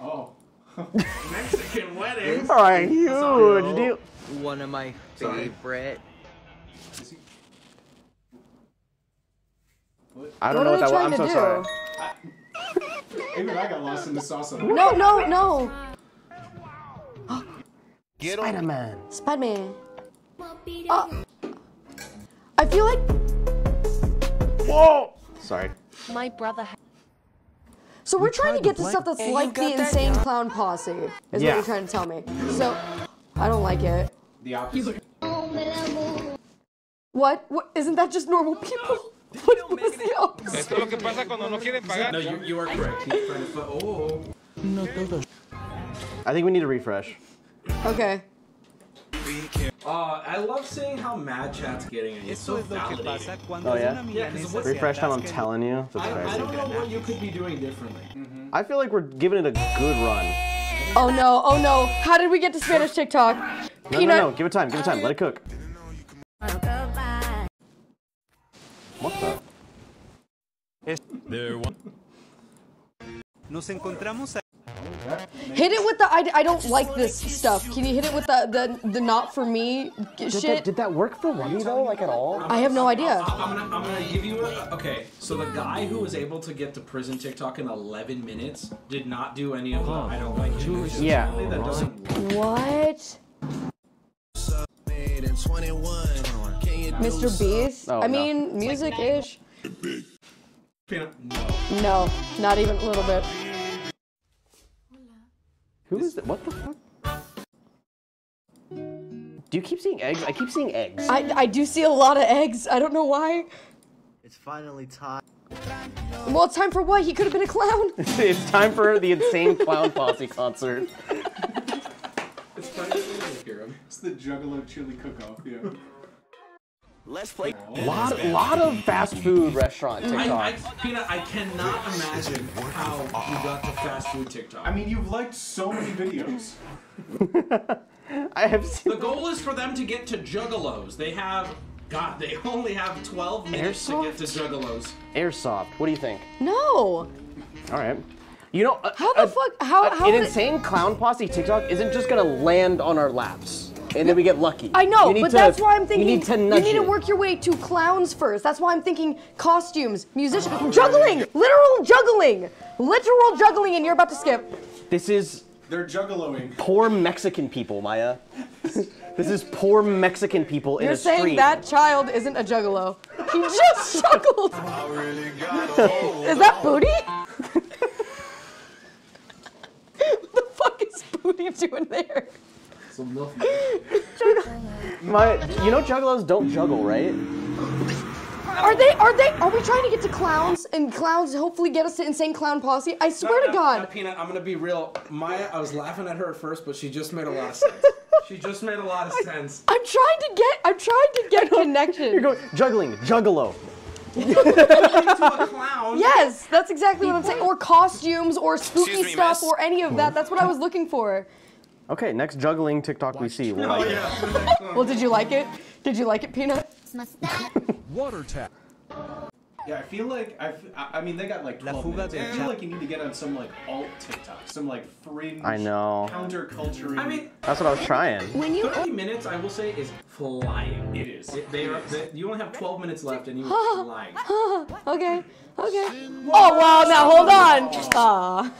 Oh. Mexican weddings. All right, huge deal. One of my favorite. I don't What know are what that was. I'm so trying to sorry. Even I got lost in the sauce. No, no, no. Spider-Man. Spider-Man. Oh. I feel like Whoa. Sorry. My brother. so. We're trying to get to to stuff that's Hey, like got the that? insane clown posse. Is what you're trying to tell me. So I don't like it. The opposite. What? What? Isn't that just normal people? What was the opposite? No, you, you are correct. He's trying to. fu- Oh. I think we need a refresh. Okay. Uh, I love seeing how mad chat's getting at. It's so validating. Oh yeah. Yeah, 'cause what's- Refresh time. I'm telling you, I, I don't know what you could be doing differently. I feel like we're giving it a good run. Oh no, oh no. How did we get to Spanish TikTok? No, Peanut. no, no. Give it time. Give it time. Let it cook. What the? Nos encontramos Hit it with the I, I don't like this stuff. Can you hit it with the the, the not for me g- Did shit? that, did that work for Wubby though, like at all? I have no idea. I'm gonna, I'm gonna give you a. Okay, so the guy who was able to get to prison TikTok in 11 minutes did not do any of the I don't like it. Yeah. That doesn't What? Mr. Beast? Oh, I no. mean, music ish. Peanut. No, not even a little bit. Who is it? What the fuck? Do you keep seeing eggs? I keep seeing eggs. I, I do see a lot of eggs. I don't know why. It's finally time. Well, it's time for what? He could have been a clown. it's time for the insane clown posse concert. It's funny to hear him. It's the Juggalo chili cook-off. Yeah. Let's play. Lot, lot of fast food restaurant I, I, TikTok. Peanut, I cannot imagine how you got to fast food TikTok. I mean, you've liked so many videos. I have seen. The goal is for them to get to Juggalos. They have, God, they only have 12 minutes to get to Juggalos. Airsoft. What do you think? No. All right. You know, a, How the a- fuck? How? a- how an did- insane clown posse TikTok isn't just gonna land on our laps and then we get lucky. I know, but to- that's why I'm thinking You need to you need to it. work your way to clowns first. That's why I'm thinking costumes, musicians, juggling, literal juggling, literal juggling, and you're about to skip. This is They're juggaloing. poor Mexican people, Maiya. this is poor Mexican people in a You're saying that child isn't a juggalo. He just juggled. Is that booty? what the fuck is booty doing there? My, you know, juggalos don't juggle, right? Are they? Are they? Are we trying to get to clowns and clowns hopefully get us to insane clown posse? I swear No, to God. no, Peanut, I'm gonna be real. Maiya, I was laughing at her at first, but she just made a lot of sense. she just made a lot of sense. I'm trying to get. I'm trying to get connection. You're going juggling, juggalo. Yes, that's exactly what I'm saying. Or costumes, or spooky me, stuff, miss. or any of that. That's what I was looking for. Okay, next juggling TikTok we see. We'll Oh, like it. Well, did you like it? Did you like it, Peanut? Water tap. Yeah, I feel like I. I mean they got like 12 fuga minutes. del I feel like you need to get on some like alt TikTok, some like fringe I know. counterculture. I mean, That's what I was trying. When you 30 minutes, I will say, is flying. It is. It, they are. They, you only have 12 minutes left, and you are flying. okay. Okay. Oh wow! Now hold on. Aw.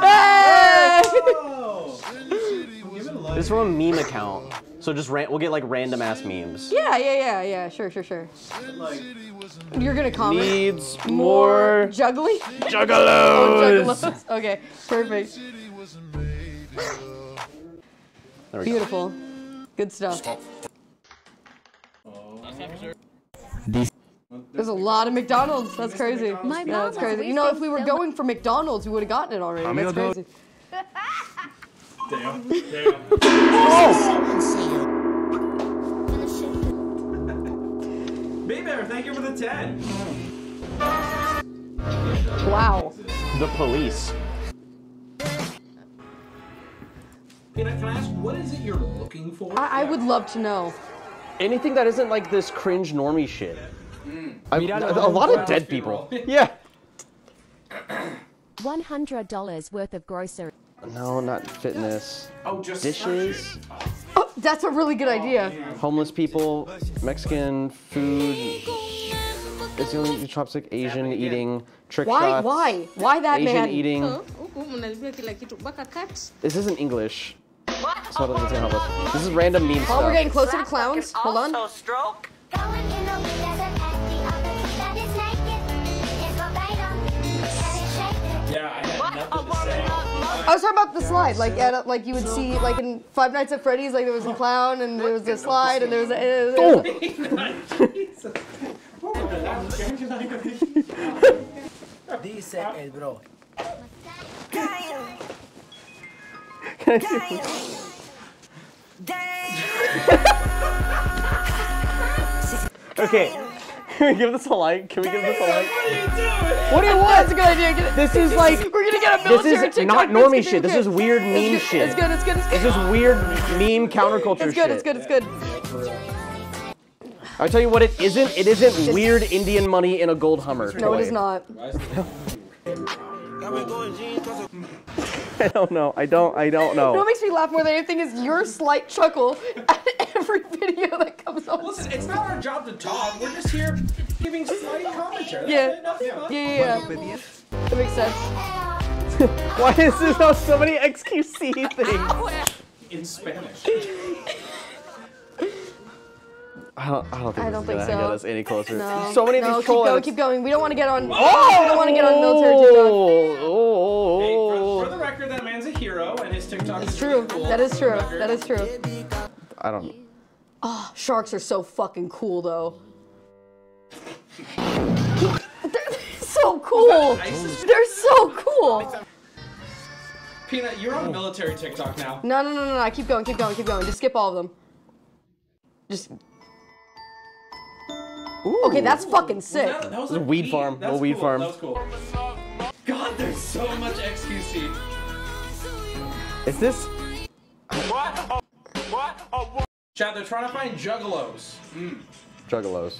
hey! This is from a meme account. So just ran, we'll get like random ass memes. Yeah, yeah, yeah, yeah. Sure, sure, sure. Like, You're gonna comment. Needs more more juggling. juggalos. Oh, juggalos. Okay, perfect. There we go. Beautiful. Good stuff. There's a lot of McDonald's. That's crazy. My yeah, that's crazy. You know, if we were going for McDonald's, we would have gotten it already. That's crazy. Damn. Damn. Baby Bear, thank you for the 10. Wow. The police. Peanut, can I ask, what is it you're looking for? I, I would love to know. Anything that isn't like this cringe normie shit. Hmm. I, Mira, a, a lot of dead people. Yeah. $100 worth of grocery. No, not fitness. Oh, just dishes. Oh, that's a really good idea. Homeless people, Mexican food. It's the only chopstick. Asian eating trick Why? shots. Why? Why that Asian man? eating. Huku mnalipia kila kitu mpaka cuts. This isn't English. So I don't think help us. This is random meme Oh, stuff. we're getting closer to clowns. Hold on. Yeah, I was talking about the slide, like at a, like you would see like in Five Nights at Freddy's, like there was a clown and there was a slide and there was a. Oh! Dice el bro. Okay. Can we give this a like? Can we give this a like? What are you doing? What do you want? That's a good idea. This is like We're gonna get a this is TikTok. not normie shit. This is weird It's meme good, shit. It's good. It's good. It's good. This is weird meme counterculture It's good. It's good. It's good. I'll tell you what it isn't. It isn't weird Indian money in a gold Hummer. No, it toy. is not. I don't know. I don't. I don't know know. what makes me laugh more than anything is your slight chuckle at every video that comes on. Listen, it's not our job to talk. We're just here giving slight commentary. Yeah. Yeah, yeah, yeah. That makes sense. Why is there so- so many XQC things? In Spanish. I don't. I don't think I this don't is think gonna so. get us any closer. No. So many of no, these keep going, trolls. keep going. We don't want to get on. Oh! We don't want to get on military TikTok. Oh, Hey, for, for the record, that man's a hero, and his TikTok is It's true. Cool. That is true. That is true. I don't. Oh, sharks are so fucking cool, though. They're so cool. They're so cool. Peanut, you're on military TikTok now. No, no, no, no, no. Keep going, keep going, keep going. Just skip all of them. Just. Okay, that's fucking sick. That, that was a weed farm. That's A weed cool. farm. That was cool. God, there's so much XQC. Is this? What? What? Chad, they're trying to find juggalos. Mm. Juggalos.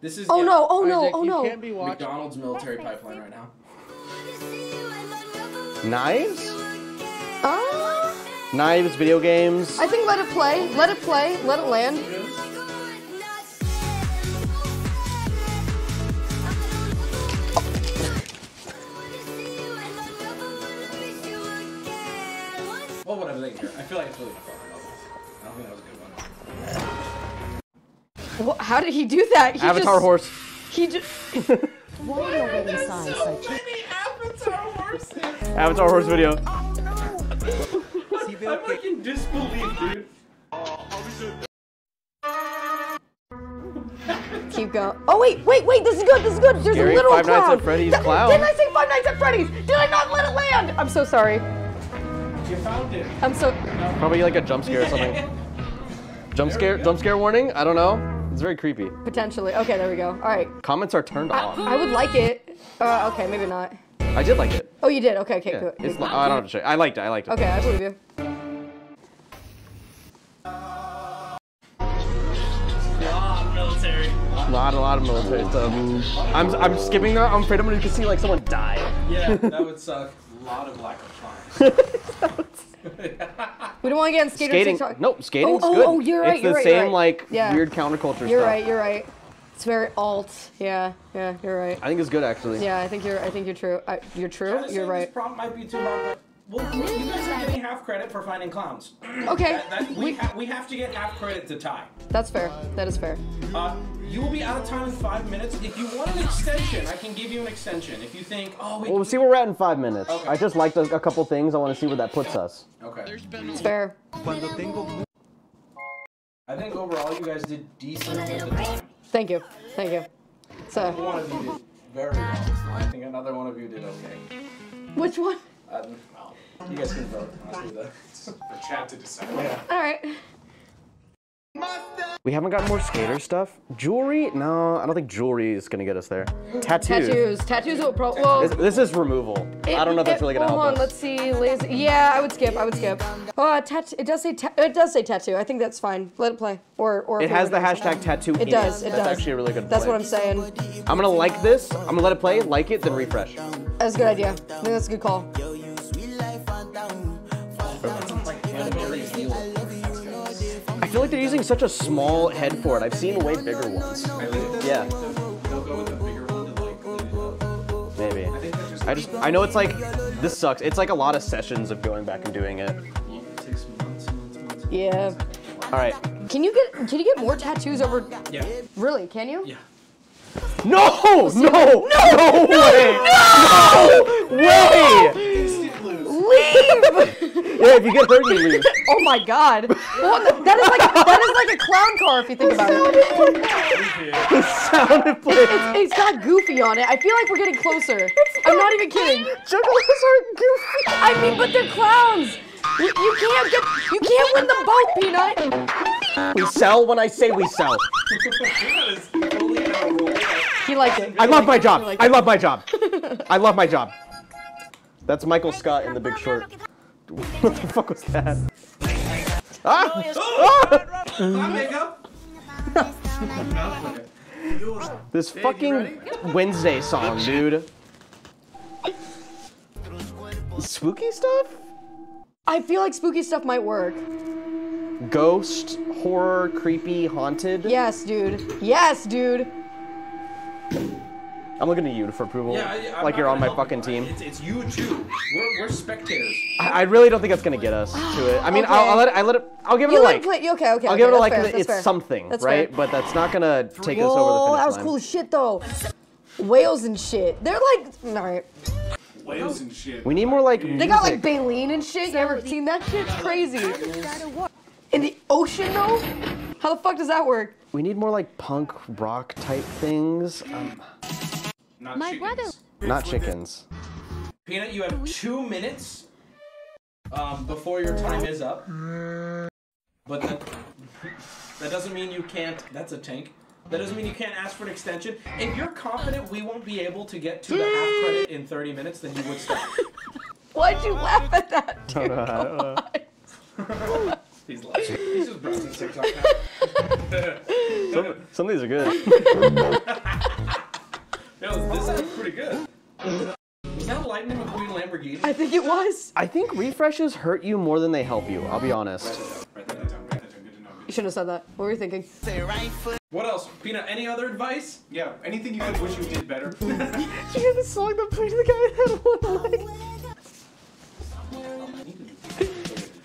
This is. Oh yeah, no, oh no, Isaac, oh no. can't be watching McDonald's military pipeline right now. Knives? Uh, Knives, video games. I think let it play. Let it play. Let it land. Feel like it's really fun. I don't think that was a good one. Wha- How did he do that? He Avatar just, horse. He just. While you're waiting signs such Avatar horse. Avatar horse video. I'm like in disbelief, dude. Keep going. Oh wait, wait, wait! This is good. This is good. There's Scary a little Five Nights at Freddy's Th- clown. Didn't I say Five Nights at Freddy's? Did I not let it land? I'm so sorry. You found it. I'm so. Probably like a jump scare or something. Jump scare? Jump scare warning? I don't know. It's very creepy. Potentially. Okay, there we go. All right. Comments are turned off. I would like it. Uh, okay, maybe not. I did like it. Oh, you did. Okay, okay, Yeah, good. it's not, I don't have to show you. I liked it. I liked it. Okay, I believe you. Military. Not a lot of military stuff. I'm I'm skipping that. I'm afraid I'm gonna see like someone die. Yeah, that would suck. A lot of lack of time. We don't want to get in skater Skating. TikTok. Nope, skating's oh, oh, good. Oh, you're right. It's you're the right, same right. like Yeah. weird counterculture You're stuff. right. You're right. It's very alt. Yeah. Yeah. You're right. I think it's good actually. Yeah, I think you're. I think you're true. I, you're true. You're right. This prompt might be too hard, but well, you guys are getting half credit for finding clowns. Okay. That, that, we, ha- we have to get half credit to tie. That's fair. That is fair. Uh, you will be out of time in five minutes. If you want an extension, I can give you an extension. If you think, oh, we Well, we'll see where we're at in five minutes. Okay. I just liked a, a couple things. I want to see where that puts us. Okay. It's fair. I think overall you guys did decent with the time. Thank you. Thank you. So, One of you did very well. I think another one of you did okay. which one? Um, well, you guys can vote. I'll do that. For chat to decide. Yeah. All right. We haven't got more skater stuff. Jewelry? No, I don't think jewelry is gonna get us there. Tattoos. Tattoos. Tattoos will pro. Well, This, this is removal. I don't know if that's really gonna help. hold help on, us. let's see. Laser. Yeah, I would skip. I would skip. Oh, uh, tat. It does say. Ta- it does say tattoo. I think that's fine. Let it play. Or or. It has the hashtag tattoo. It does. It That's does. actually a really good. That's play. what I'm saying. I'm gonna like this. I'm gonna let it play, like it, then refresh. That's a good idea. I think that's a good call. I feel like they're using such a small head for it. I've seen way bigger ones. Yeah. They'll go with the bigger one to like. Maybe. I just I know it's like this sucks. It's like a lot of sessions of going back and doing it. Yeah. All right. Can you get? Can you get more tattoos over? Yeah. Really? Can you? Yeah. No! No! No! No way! No way! Leave! Yeah, if you get hurt, you leave. Oh my god. Well, that is like that is like a clown car if you think about it. The sound it plays. It's, it's got Goofy on it. I feel like we're getting closer. I'm not even kidding. Juggalos aren't goofy. I mean, but they're clowns. You, you can't get. You can't win the boat, Peanut. We sell when I say we sell. He liked it. I love my job. I love my job. I love my job. That's Michael Scott in The Big Short. What the fuck was that? Ah! Hi. This fucking Wednesday song, dude. Spooky stuff? I feel like spooky stuff might work. Ghost, horror, creepy, haunted. Yes, dude. Yes, dude. I'm looking at you for approval. Yeah, I- I'm like not you're on my help fucking team. It's, it's you too. We're, we're spectators. I, I really don't think that's gonna get us to it. I mean, I'll, I'll let it. I let it. I'll give it You a let like. it play. Okay, okay. I'll okay, give it a like. fair, 'cause that's it's fair. something, That's right? fair. But that's not gonna take us over the finish line. that was line. cool as shit though. Whales and shit. They're like, all right. Whales and shit. We need more like. They got like baleen and shit. You ever seen that shit? It's crazy. In the ocean though? How the fuck does that work? We need more like punk rock type things. Um, Not My brother. not chickens. Peanut, you have two minutes um, before your time is up. But that, that doesn't mean you can't. That's a tank. That doesn't mean you can't ask for an extension. If you're confident we won't be able to get to the half credit in 30 minutes, then you would stop. Why'd you laugh at that? I don't know. I. He's laughing. He's just browsing TikTok now. Some, some of these are good. Yo, this is pretty good. Was that a Lightning McQueen Lamborghini? I think it was. I think refreshes hurt you more than they help you. I'll be honest. You shouldn't have said that. What were you thinking? What else? Peanut, any other advice? Yeah, anything you could wish you did better. you hear the song that plays the guy that had one leg?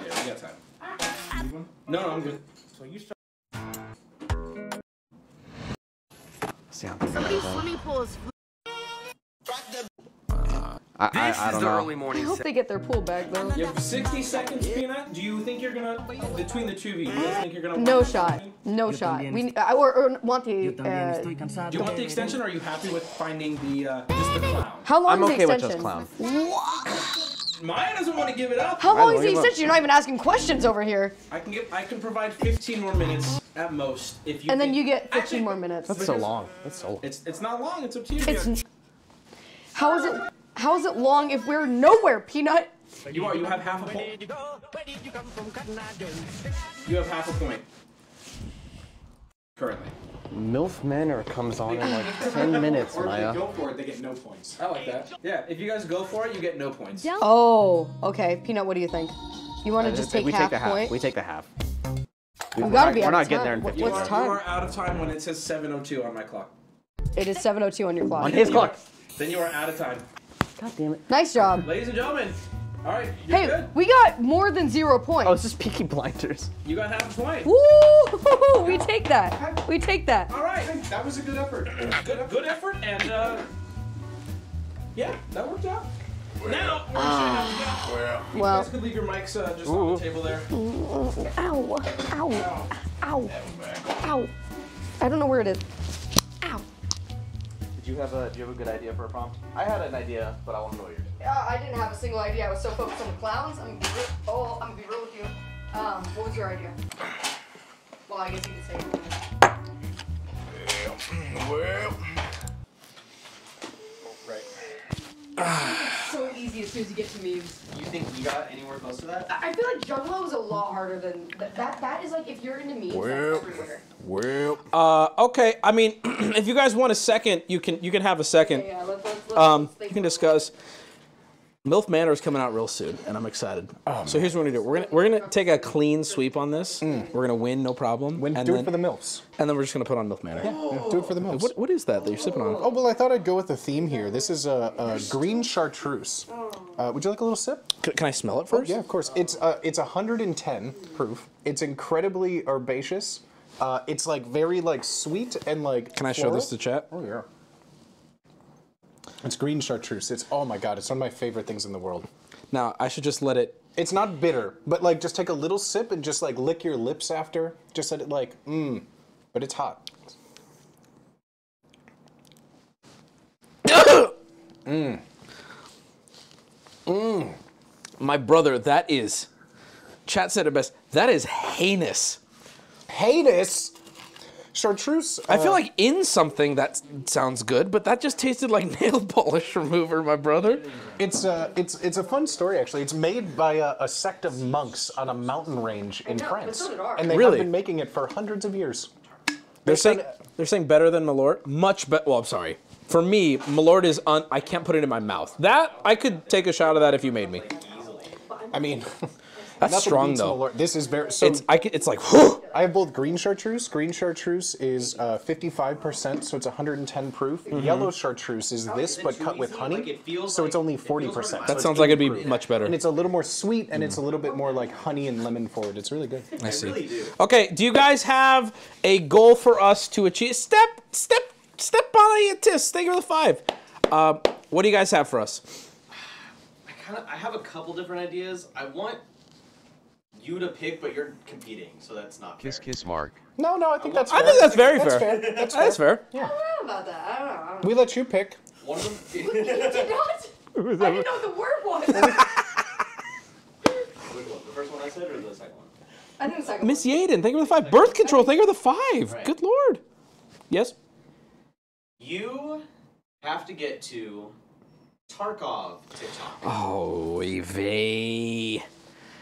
Yeah, we got time. No, no, I'm good. So you start. Somebody's swimming pool is I, I, I don't know. I hope they get their pool back though. You have 60 seconds, Peanut. Do you think you're gonna, between the two of you, do you guys think you're gonna No shot. No shot. We I, or, or want the. Uh, Do you want the extension or are you happy with finding the, uh, just the clown? how long I'm is okay the with extension? just clown. Maiya doesn't want to give it up. How long is the don't up. extension? You're not even asking questions over here. I can get, I can provide 15 more minutes at most if you. And then think- you get 15 Actually, more minutes. That's so long. That's so long. It's it's not long. It's up to you. It's. How is it? How is it long if we're nowhere, Peanut? You are. You have half a point. You have half a point. Currently. MILF Manor comes on in like 10 minutes, or if Maiya. they go for it, they get no points. I like that. Yeah. If you guys go for it, you get no points. Oh, okay. Peanut, what do you think? You want to Uh, just take we half take the half. point? We take the half. We We're gotta not- be We're out not of getting time. there in What- 50 You what's are, time? you are out of time when it says 7:02 on my clock. It is 7:02 on your clock. On his clock. Then you are out of time. God damn it. Nice job. Ladies and gentlemen. All right. You're Hey, good. we got more than zero points. Oh, it's just Peaky Blinders. You got half a point. Woo! We take that. We take that. All right. That was a good effort. Good, good effort, and uh, yeah, that worked out. Now we're gonna well, you Well. guys could leave your mics uh, just on the table there. Ow! Ow! Ow! Ow! I don't know where it is. Ow! Did you have a Do you have a good idea for a prompt? I had an idea, but I want to know yours. Yeah, I didn't have a single idea. I was so focused on the clowns. I'm gonna be real. Oh, I'm gonna be real with you. Um, what was your idea? Well, I guess you could say. Well, so easy as soon as you get to memes. Do you think you got anywhere close to that? I I feel like Juggalo is a lot harder than that. That, that is like if you're into memes, Well. that's everywhere. well. Uh, okay. I mean, if you guys want a second, you can you can have a second. Yeah, yeah, let's, let's, let's, Um, let's you can about discuss. MILF Manor is coming out real soon, and I'm excited. Oh, so here's what we're gonna do. We're gonna we're gonna take a clean sweep on this. We're gonna win, no problem. Win, and do then, it for the MILFs. And then we're just gonna put on MILF Manor. Yeah, do it for the MILFs. What, what is that that you're sipping on? Oh, well, I thought I'd go with the theme here. This is a, a green chartreuse. Uh, would you like a little sip? C- can I smell it Oh, first? yeah, of course. It's uh, it's 110 proof. It's incredibly herbaceous. Uh, it's like very like sweet and like. Can I show this to chat? Oh yeah. It's green chartreuse. It's oh my god. It's one of my favorite things in the world. Now I should just let it. It's not bitter, but like just take a little sip and just like lick your lips after. Just let it like mmm. But it's hot. Mmm. Mmm. My brother, that is. Chat said it best. That is heinous. Heinous. Chartreuse. I feel uh, like in something that sounds good, but that just tasted like nail polish remover, my brother. It's a it's it's a fun story actually. It's made by a, a sect of monks on a mountain range in know, France, so and they Really? have been making it for hundreds of years. They're saying they're saying better than Malort. Much better. Well, I'm sorry. For me, Malort is un. I can't put it in my mouth. That I could take a shot of that if you made me. I mean, That's nothing strong though. Malort. This is very. So It's I. Can, it's like. I have both green chartreuse. Green chartreuse is uh, 55%, so it's 110 proof. Mhm. Yellow chartreuse is this, but cut with honey, so it's only 40%. That sounds like it'd be much better. And it's a little more sweet, and it's a little bit more like honey and lemon forward. It's really good. I see. Okay, do you guys have a goal for us to achieve? Step, step, step by tis. Thank you for the five. Uh, what do you guys have for us? I kind of I have a couple different ideas. I want you to pick, but you're competing, so that's not fair. Kiss kiss Mark. No, no, I think that's Fair. I fair. think that's very That's fair. fair. That's That's fair. Yeah. I don't know about that. I don't know. I don't know. We let you pick. One of them. you did not. I didn't know what the word was. Which one? The first one I said, or the second one? I think the second Miss Yaden, thank you for the five. Birth control, thank you for the five. Right. Good lord. Yes. You have to get to Tarkov TikTok. Oh, Evie.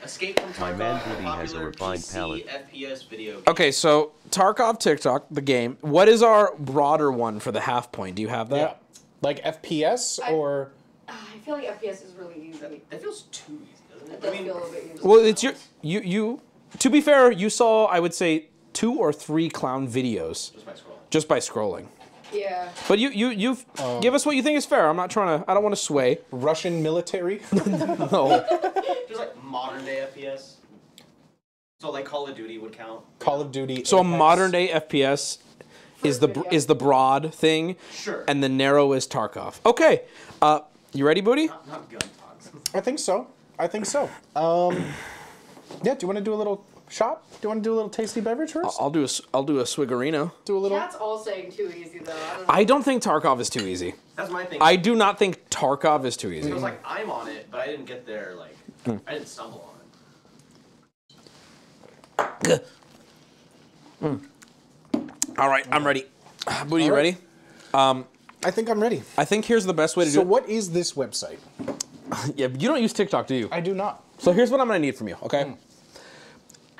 Escape from My Tarkov. man Woody has a refined PC palate. FPS video. game. Okay, so Tarkov TikTok, the game. What is our broader one for the half point? Do you have that? Yeah. Like FPS or. Uh, I feel like FPS is really easy. That feels too easy, doesn't It it? does feel a little bit easy. Well, it's your you you. To be fair, you saw I would say two or three clown videos Just by scrolling. just by scrolling. Yeah. But you you you've Um, give us what you think is fair. I'm not trying to. I don't want to sway. Russian military. no. Just like modern day FPS. So like Call of Duty would count. Call of Duty. So a modern day FPS is the br- is the broad thing, Sure. and the narrow is Tarkov. Okay, uh, you ready, Booty? Not gun talks. I think so. I think so. Um, yeah. Do you want to do a little shot? Do you want to do a little tasty beverage first? I'll do a s- I'll do a swiggerino. do a little. That's all saying too easy though. I don't. I don't think Tarkov is too easy. That's my thing. I do not think Tarkov is too easy. It was like I'm on it, but I didn't get there. Like Hmm. I didn't stumble on it. All right, I'm ready. Booty, you All ready? Um, I think I'm ready. I think here's the best way to So do So what is this website? it. Yeah, you don't use TikTok, do you? I do not. So here's what I'm gonna need from you, okay?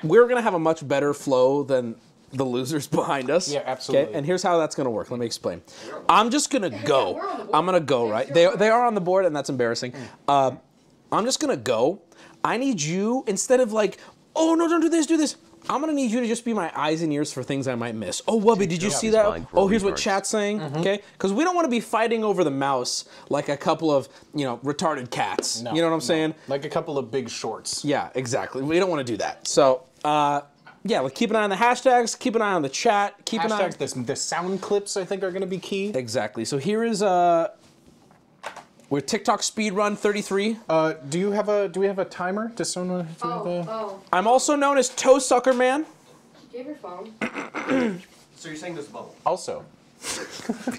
We're gonna have a much better flow than the losers behind us. Yeah, absolutely. Okay, and here's how that's gonna work. Let me explain. I'm just gonna go. I'm gonna go, right? They, they are on the board, and that's embarrassing. Uh, I'm just gonna go. I need you, instead of like, oh no, don't do this, do this. I'm gonna need you to just be my eyes and ears for things I might miss. Oh, Wubby, did you Yeah, see that? Oh, here's what retards. chat's saying. Okay, because we don't want to be fighting over the mouse like a couple of you know retarded cats. No, you know what I'm no. saying? Like a couple of big shorts. Yeah, exactly. We don't want to do that. So, uh, yeah, like keep an eye on the hashtags, keep an eye on the chat, keep an eye. Hashtags. The, the sound clips I think are going to be key. Exactly. So here is uh, we're TikTok speed run 33. Uh, do you have a do we have a timer? Does someone do we have Oh, a, oh. I'm also known as Toe Sucker Man. Do you have your phone? So you're saying this bubble? also?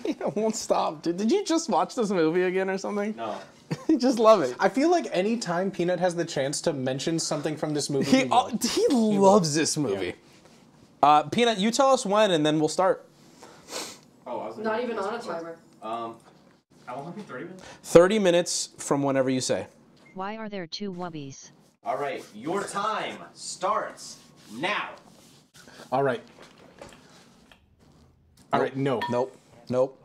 it won't stop. Dude, did you just watch this movie again or something? No. you just love it. I feel like any time Peanut has the chance to mention something from this movie, He, he will. he loves this movie. Uh, Peanut, you tell us when, and then we'll start. Oh, I was Not even on a timer. Um, I want to 30 minutes. 30 minutes from whenever you say. Why are there two wubbies? All right, your time starts now. All right. All right. No. Nope. Nope.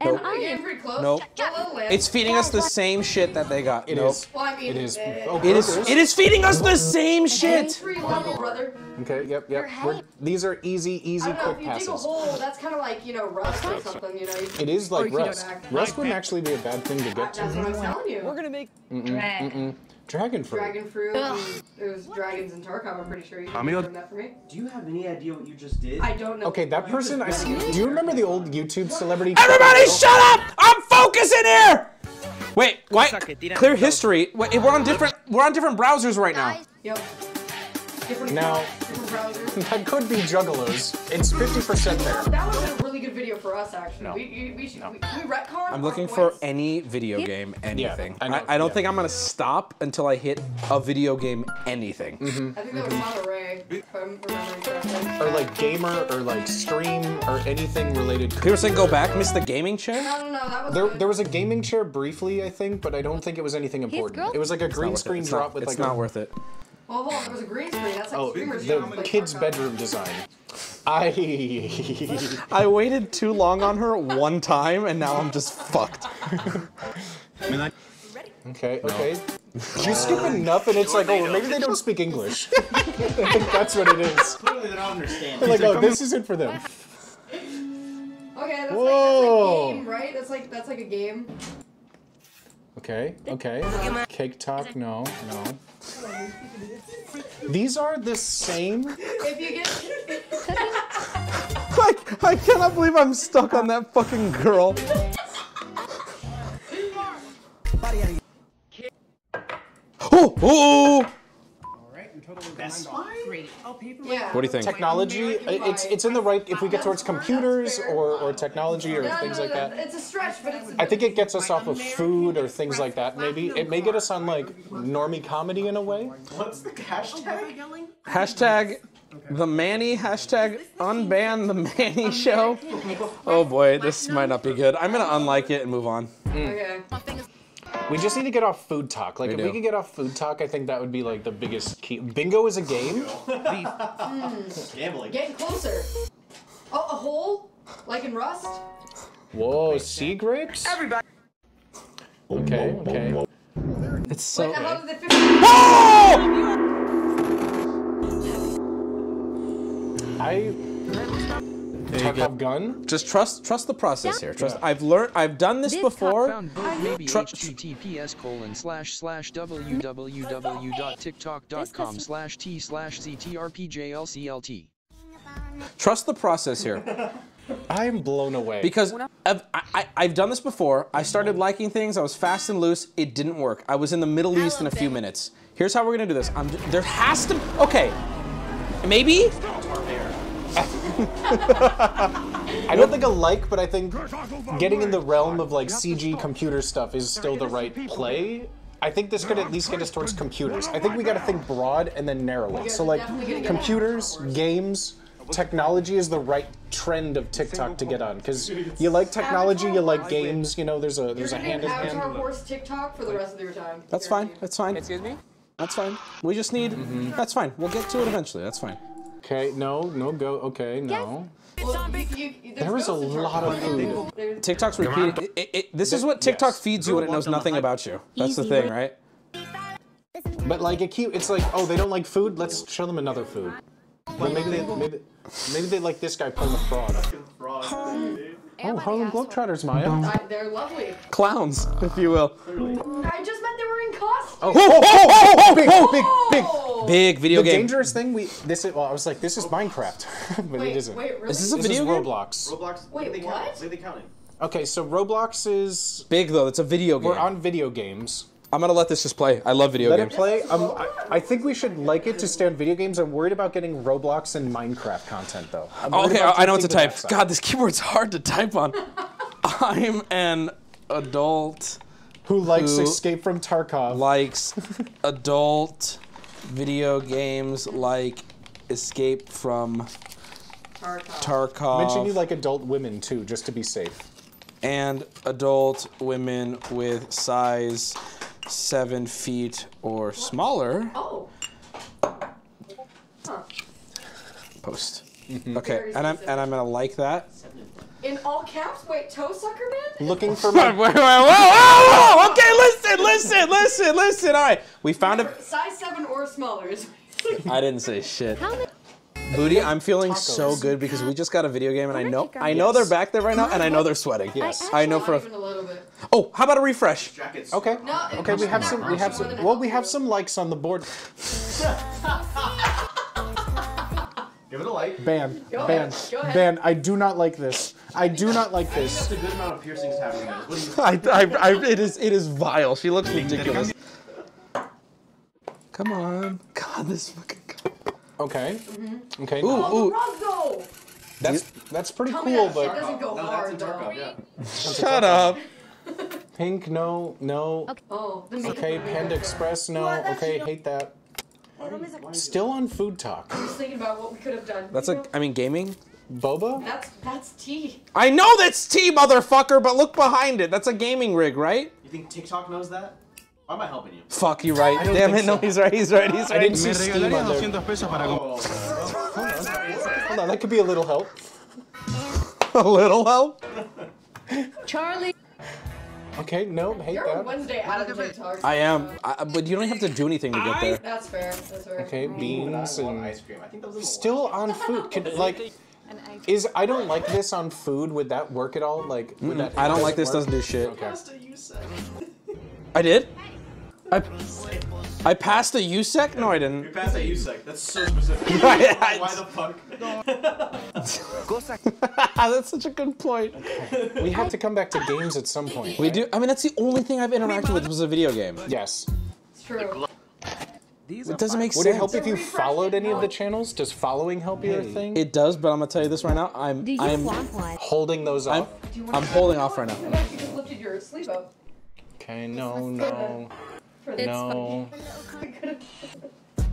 Am Nope. I getting pretty close? Nope. A little bit. It's feeding us the same shit that they got. It nope. is. Well, I mean, It is. Oh, It is. burgers. It is feeding us the same shit. Level. Okay. Yep. Yep. We're, these are easy, I easy, don't know, quick if you dig a passes. hole, that's kind of like, you know, rust or something, you know. you- It is like if you don't rust. Rust wouldn't actually be a bad thing to get That's what to. I'm telling you. We're gonna make Mm-mm, mm-mm. Dragon fruit. Dragon fruit. and It was dragons and Tarkov, I'm pretty sure you confirmed that for me. Do you have any idea what you just did? I don't know. Okay, that person I see. Do you remember the old YouTube celebrity? Everybody, shut up! I'm focusing here. Wait, what? Clear history. Wait, we're on different. We're on different browsers right now. Yep. Different Now- That could be Juggalos. It's 50% there. That was a really good video for us, actually. No. We, we, we, should, we, we retcon I'm looking for any video game, anything. I know, I, I don't yeah. think I'm gonna stop until I hit a video game anything. Mm-hmm. I think that was Monterey, if I'm remembering correctly. Or like gamer, or like stream, or anything related. People saying go back, miss the gaming chair. No, no, no, that was There, good. there was a gaming chair briefly, I think, but I don't think it was anything important. It was like a green worth it. screen drop not- with It's like not a, worth it. Well, hold on, there was a green screen. That's like oh streamers the kid's bedroom design. I I waited too long on her one time, and now I'm just fucked. Okay, okay. You skip enough, and it's like, oh, maybe they don't speak English. I think that's what it is. Clearly they don't understand. They're like, oh, this isn't for them. Okay, that's Whoa. like that's like game, right? That's like that's like a game. Okay, okay. Cake talk, no, no. These are the same. If you get Like, I cannot believe I'm stuck on that fucking girl. Oh, oh! oh, oh. Yeah. What do you think? Technology, it's it's in the right. If we get towards computers or, or technology or No, things no, like that, It's a stretch, but it's. I think it gets us off of food or things like that. Maybe it may get us on like normie comedy in a way. What's the hashtag? Hashtag the Manny, hashtag unban the Manny show. Oh boy, this might not be good. I'm gonna unlike it and move on. Okay. We just need to get off food talk. Like We if do. we could get off food talk, I think that would be like the biggest key. Bingo is a game. Gambling. Getting closer. Oh, a hole? Like in Rust? Whoa, sea grapes. Everybody. Okay, okay. It's so. Like how did they fit? I. Tarkov gun. Just trust trust the process here. Trust. I've learned. I've done this before. Found both maybe https colon slash slash www.tiktok.com slash t slash ctrpjlclt. Trust the process here. I'm blown away. Because I've, I, I- I've done this before. I started mm-hmm. liking things. I was fast and loose. It didn't work. I was in the Middle East in a few minutes. Here's how we're gonna do this. I'm, there has to. Be Okay. Maybe. I don't think a like, but I think getting in the realm of like CG computer stuff is still the right play. I think this could at least get us towards computers. I think we got to think broad and then narrow it. So like computers, games, technology is the right trend of TikTok to get on because you like technology, you like games. You know, there's a there's a hand in gonna Avatar hand. horse TikTok for the rest of your time. That's fine. That's fine. Excuse me. That's fine. We just need. That's fine. We'll get to it eventually. That's fine. Okay, no, no go. Okay, no. Well, you, you, There is a lot of food. There's- TikTok's repeating. It, it, it- this is what TikTok feeds you when it knows nothing about you. That's the thing, right? But like it keep, it's like, oh, they don't like food. Let's show them another food. But maybe they, maybe, maybe they like this guy playing the fraud. Oh, Harlem Globetrotters, Maiya. I- they're lovely. Clowns, if you will. I just meant they were in costume. Oh, oh, oh, oh, big, big, big. Big video the game. dangerous thing we this is well, I was like, this is Minecraft, but Wait, it isn't. wait, really? Is this a This video is game? Roblox. Roblox. Wait, they what? Count? Are they counting? Okay, so Roblox is Big though. It's a video game. we're on video games. I'm gonna let this just play. I love video Let games. it play. Um, I, I think we should like it to stay on video games. I'm worried about getting Roblox and Minecraft content though. I'm Oh, worried okay, about I know what to type. God, this keyboard's hard to type on. I'm an adult Who likes who Escape from Tarkov? likes adult video games like Escape from Tarkov Mention you like adult women too, just to be safe. and adult women with size seven feet or smaller. Oh. Post. Mm-hmm. Okay, and I'm and I'm gonna like that. In all caps? Wait, toe sucker man? Looking for whoa, my. whoa, whoa, whoa! Okay, listen, listen, listen, listen. All right, we found a. Size 7 or smaller is. I didn't say shit. Booty, I'm feeling so good because we just got a video game and I know I know they're back there right now and I know they're sweating. Yes. I know for a, even a little bit. Oh, how about a refresh? Jackets. Okay. No, Okay, we have some. We have some. Well, we have some likes on the board. Give it a like. Ban. Go ban. ahead, go ahead. Ban. I do not like this. I do not like That's this. a good amount of piercings happening. Guys. What do you? I, I, I, it is it is vile. She looks ridiculous. Come on. God, this fucking. Okay. Mm-hmm. Okay. Ooh, Oh, ooh. rug! That's that's pretty Tell cool, that shit but doesn't go No, hard that's in Tarkov. though. Yeah. Shut up. pink. No. No. Oh, the Okay. Panda. Express. No. What? Okay. Hate that. Still on food talk. I was thinking about what we could have done. That's a. I mean, gaming. Boba. That's that's tea. I know that's T, motherfucker, but look behind it. That's a gaming rig, right? You think TikTok knows that? Why am I helping you? Fuck you, right? Damn think it, no, he's right. He's right. He's I right. didn't see Steam on there. Oh. Hold on, that could be a little help. a little help. Charlie. Okay, no, hate You're a that. Wednesday out of TikTok. I am, I, but you don't have to do anything to get there. That's fair. That's fair. Okay, beans and ice cream. I think that was in the still on food. Could like is I don't like this on food. Would that work at all? Like would Mm-mm. that? I don't like this. work? Doesn't do shit. Okay. I did. I I passed a USEC. No, I You didn't. You passed that USEC. That's so specific. Right. Why the fuck? That's such a good point. We have to come back to games at some point. We right? do. I mean, that's the only thing I've interacted with was a video game. Yes. It's true. It doesn't make sense. Would it help if you followed any of the channels? Does following help your thing? It does, but I'm gonna tell you this right now. I'm I'm? Holding those I'm. I'm holding off right now. You just lifted your sleeve up. Okay, no, no, For the- no,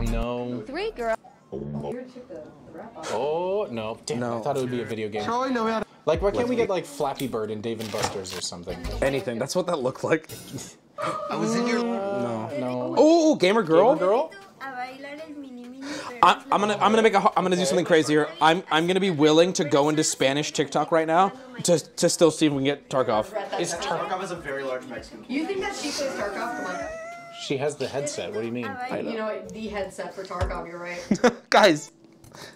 no. Three girls. You took the, the wrap off. Oh no! Damn, I thought it would be a video game. Charlie, no, we had- Like, why can't we get like Flappy Bird and Dave and Buster's or something? Anything. That's what that looked like. I was in your. No. No. Oh, gamer girl. Gamer girl. I, I'm gonna I'm gonna make a I'm gonna do something crazy here. I'm I'm gonna be willing to go into Spanish TikTok right now to to still see if we can get Tarkov. Is Tarkov is a very large Mexican. You think that she plays Tarkov? Come on. She has the headset. What do you mean? You know what? The headset for Tarkov. You're right. Guys,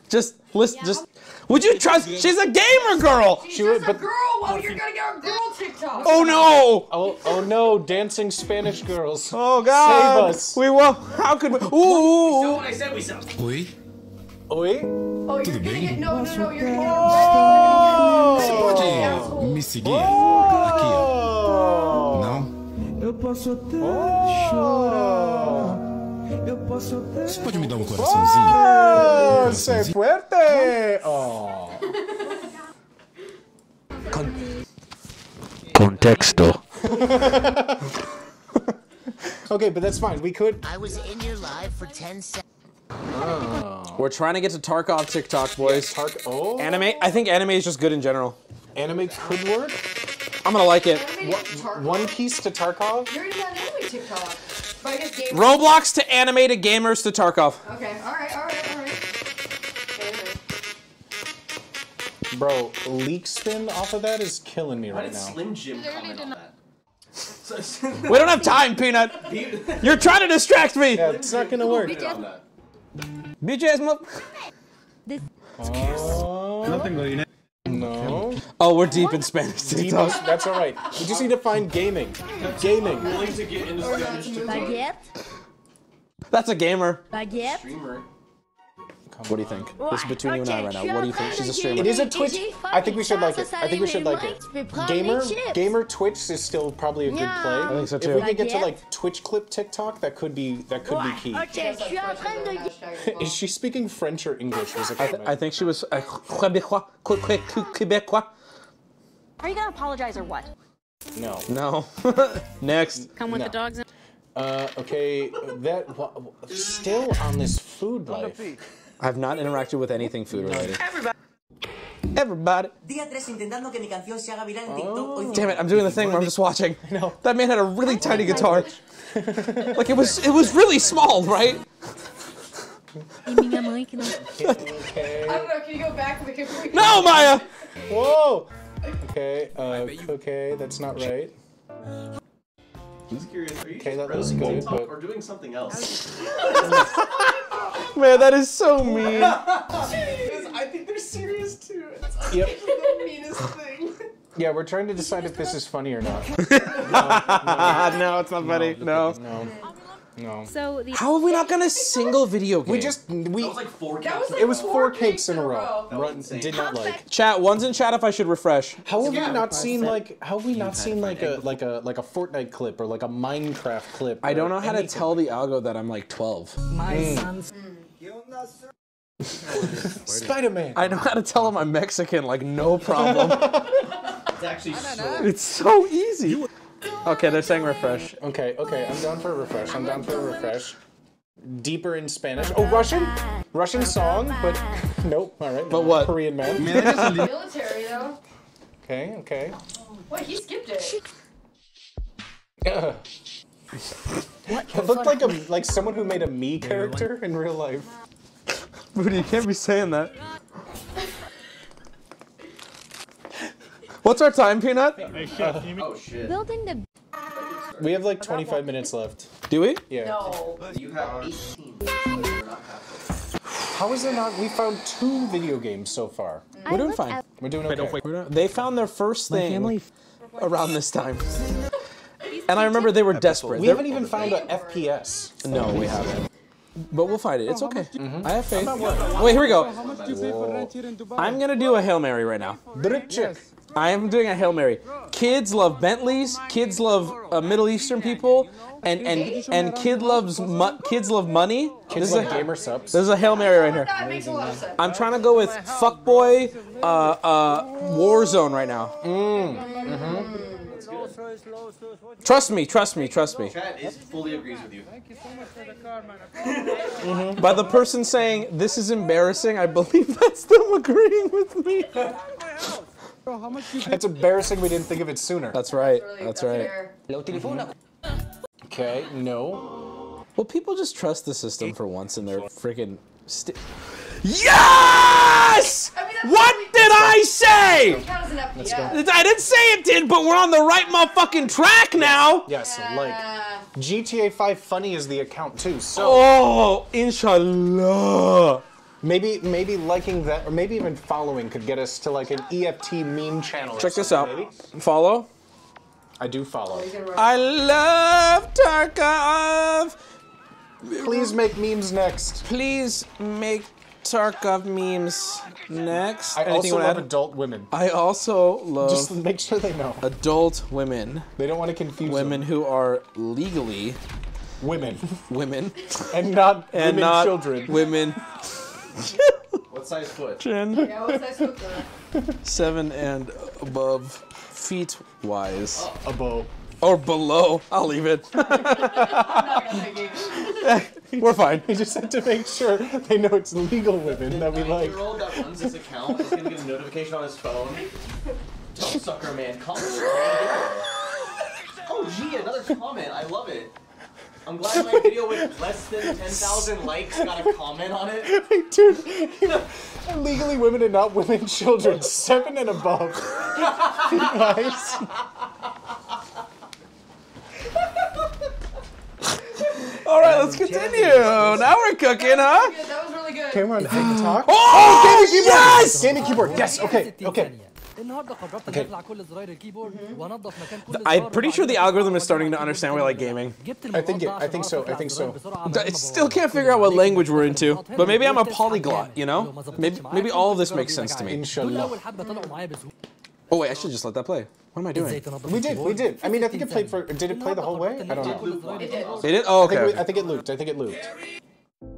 just listen. Just would you trust? She's a gamer girl. She's just a girl. Well, you're gonna get a girl TikTok. Oh no! Oh oh no! Dancing Spanish girls. Oh God! Save us. We will. How could we? Ooh! I said we saw. Oi. Oi. Oh, you're gonna get no, no, no. You're gonna get Oh. Me seguir Não? Eu posso até chorar. Eu posso até. Você pode me dar um coraçãozinho? Oh, sei fuerte. Oh. Contexto. okay, but that's fine. We could. I was in your live for 10 seconds. We're trying to get to Tarkov TikTok, boys. Tark. Oh. Anime. I think anime is just good in general. Anime could work. I'm gonna like it. One Piece to Tarkov. You're in that anime TikTok. But I guess game. Roblox to animated gamers to Tarkov. Okay. All right. All right. All right. Bro, leak spin off of that is killing me Why right did now. Slim Jim comment on that? We don't have time, Peanut. You're trying to distract me. Yeah, it's not gonna work. BJ's mo- Oh. No. Oh, we're deep in Spanish Demos, TikTok. that's all right. We just need to find gaming. Gaming. Willing to get into Spanish Baguette. That's a gamer. Baguette. streamer. What do you think? This is between you and I right now. What do you think? She's a streamer. It is a Twitch. I think we should like it. I think we should like it. Gamer, gamer Twitch is still probably a good play. I think so, too. If we could get to like Twitch clip TikTok, that could be that could be key. Ok, je suis en train de. Is she speaking French or English? Was a I, th- I think she was uh, Quebecois. Que- que- que- Quebecois. Are you gonna apologize or what? no. No. Next. Come with No. the dogs. Uh, okay, that wha- still on this food life. I've not interacted with anything food related. Everybody. Día 3 intentando que mi canción se haga viral en TikTok. Hoy Damn it! I'm doing the thing where I'm just watching. I know. That man had a really tiny guitar. like it was, it was really small, right? I don't know. Can you go back? We can. we No, Maiya. Whoa. Okay. Uh, okay, that's not right. Just curious. Are you Okay, just that was browsing TikTok or doing something else? Man, that is so mean. I think they're serious too. It's Yep. the meanest thing. Yeah, we're trying to decide if this is funny or not. no, it's not funny. No. No. No. So the How are we not gonna single video game? We just we. That was like four That was cakes. like It was four four cakes cakes in in a a row. row. That was Run, did not like. chat. One's in chat. If I should refresh. How have Yeah, we not I seen said- like? How have we not seen like a like a like a Fortnite clip or like a Minecraft clip? I don't know how to tell the algo that I'm like 12. My mm. son's. Spider-Man. I know how to tell him I'm Mexican, like no problem. It's actually so. it's so easy. Okay, they're saying refresh. Okay, okay, I'm down for a refresh. I'm down for a refresh. Deeper in Spanish. Oh, Russian? Russian song, but nope. All right. But what? Korean man. Military though. okay, okay. Wait, he skipped it. Uh, it looked like a like someone who made a me character in real life. Booty, you can't be saying that. What's our time, Peanut? Hey, oh, shit. Building the. We have like 25 minutes left. Do we? Yeah. No. You have 18. How is it not? We found two video games so far. I We're doing fine. We're doing okay. They found their first thing around this time. And I remember they were desperate. We haven't even found a FPS. No, we haven't. But we'll find it. It's okay. Mm-hmm. I have faith. Wait, here we go. I'm gonna do a Hail Mary right now. I am doing a Hail Mary. Kids love Bentleys. Kids love uh, Middle Eastern people, and and and kid loves mu- kids love money. Kids This is love a- Gamer Supps. This is a Hail Mary right here. That makes a lot of sense. I'm trying to go with fuckboy, uh, uh, Warzone right now. Trust me, trust me, trust me. Chat is fully agrees with you. Mm-hmm. By the person saying this is embarrassing, I believe that's them agreeing with me. It's embarrassing we didn't think of it sooner. That's right. That's right. Okay, no. Well, people just trust the system for once in their freaking. Sti- yes! What did I say? Count as an Let's go. I didn't say it did, but we're on the right motherfucking track now. Yes, like GTA 5 Funny is the account too. So Oh, inshallah. maybe maybe liking that or maybe even following could get us to like an EFT meme channel. Check this out. maybe. Follow. I do follow. I love Tarkov. Please make memes next. Please make Tarkov memes next. I Anything also love add? adult women. I also love Just make sure they know. adult women. They don't want to confuse Women who are legally. Women. women and not and women not children. women. What size foot? Chin. Yeah, what's that supposed to Seven and above feet wise. Above. Or below. I'll leave it. We're fine. We just had to make sure they know it's legal women that we like. Nine-year-old that runs this account is gonna get a notification on his phone. Tell sucker man, comment. Oh, gee, another comment. I love it. I'm glad my video with less than 10,000 likes got a comment on it. Wait, Dude, legally women and not women children, seven and above. nice. All right, let's continue. Now we're cooking, huh? That was really good. Camera on the talk. oh gaming keyboard. Yes. Gaming keyboard. Yes. Okay. Okay. Okay. I'm pretty sure the algorithm is starting to understand we like gaming. I think it, I think so. I think so. I still can't figure out what language we're into, but maybe I'm a polyglot. You know, maybe maybe all of this makes sense to me. Inshallah. Oh wait, I should just let that play. What am I doing? We did, we did. I mean, I think it played for. Did it play the whole way? I don't know. It Did it? Oh, I think, okay. we, I think it looped. I think it looped.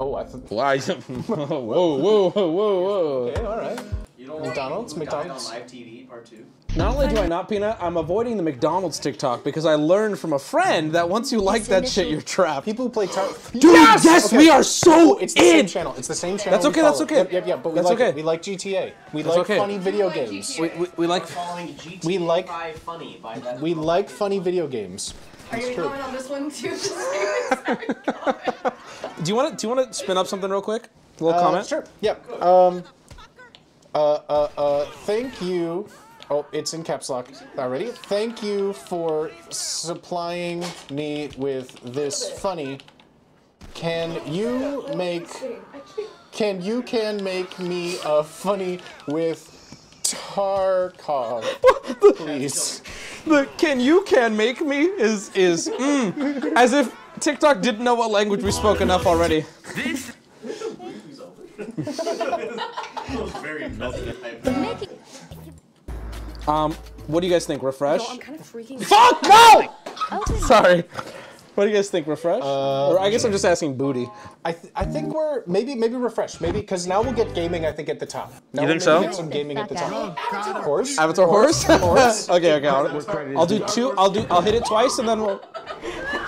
Oh, I thought. Why? whoa, whoa, whoa, whoa, whoa. Okay, all right. You don't McDonald's, want to die McDonald's. on live TV, part two. Not only do I not peanut, I'm avoiding the McDonald's TikTok because I learned from a friend that once you like that shit, you're trapped. People who play tar- Dude, yes, we are so it's the in. same channel. It's the same channel. That's we okay, that's okay. Yep, yep, yep. But we That's like okay. it. We like GTA. We That's like okay. funny video games. We, we, we like. We're GTA We like- 5 funny by that. We like funny video games. Are you It's gonna true. on this one too? Do you want to? Do you want to spin up something real quick? A little Uh, comment. Sure. Yep. Um. Uh. Uh. Uh. Thank you. Oh, it's in caps lock already. Thank you for supplying me with this funny. Can you make? Can you can make me a funny with Tarkov, please? The can you can make me is is mm, as if TikTok didn't know what language we spoke enough already. Very Um, what do you guys think? Refresh? No, I'm kind of freaking. Fuck no! Sorry. What do you guys think? Refresh? Uh, or I guess I'm just asking booty. I, th- I think we're maybe maybe refresh maybe because now we'll get gaming I think at the top. Now You think so? Get some gaming at the top. Horse. Avatar horse? Horse. okay, okay. I'll, I'll do two. I'll do. I'll hit it twice and then we'll.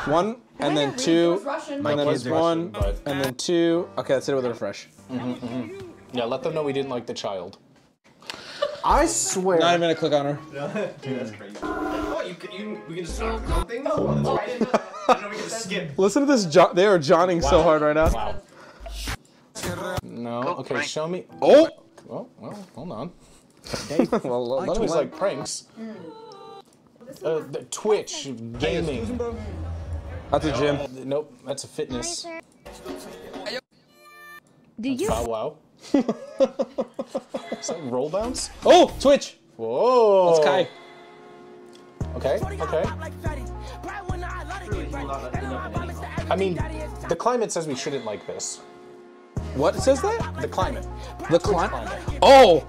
One and then two, and then kid's one, and then two. Okay, let's hit it with a refresh. Mm-hmm, mm-hmm. Yeah, let them know we didn't like the child. I swear. Not even gonna click on her. Dude, that's crazy. Oh, you can, you, we can just start something? Oh, that's right into I know we can skip. Listen to this. Jo- they are johnning so hard right now. Wow. No. Okay, show me. Oh. Oh, well, hold on. well, a lot like pranks. Uh, the Twitch, gaming. That's a gym. Nope, that's a fitness. Do you? Bow wow. Is that roll bounce? Oh, Twitch. Whoa. That's Kai. Okay, okay. I mean, the climate says we shouldn't like this. What says that? The climate. The Twitch climate. Oh,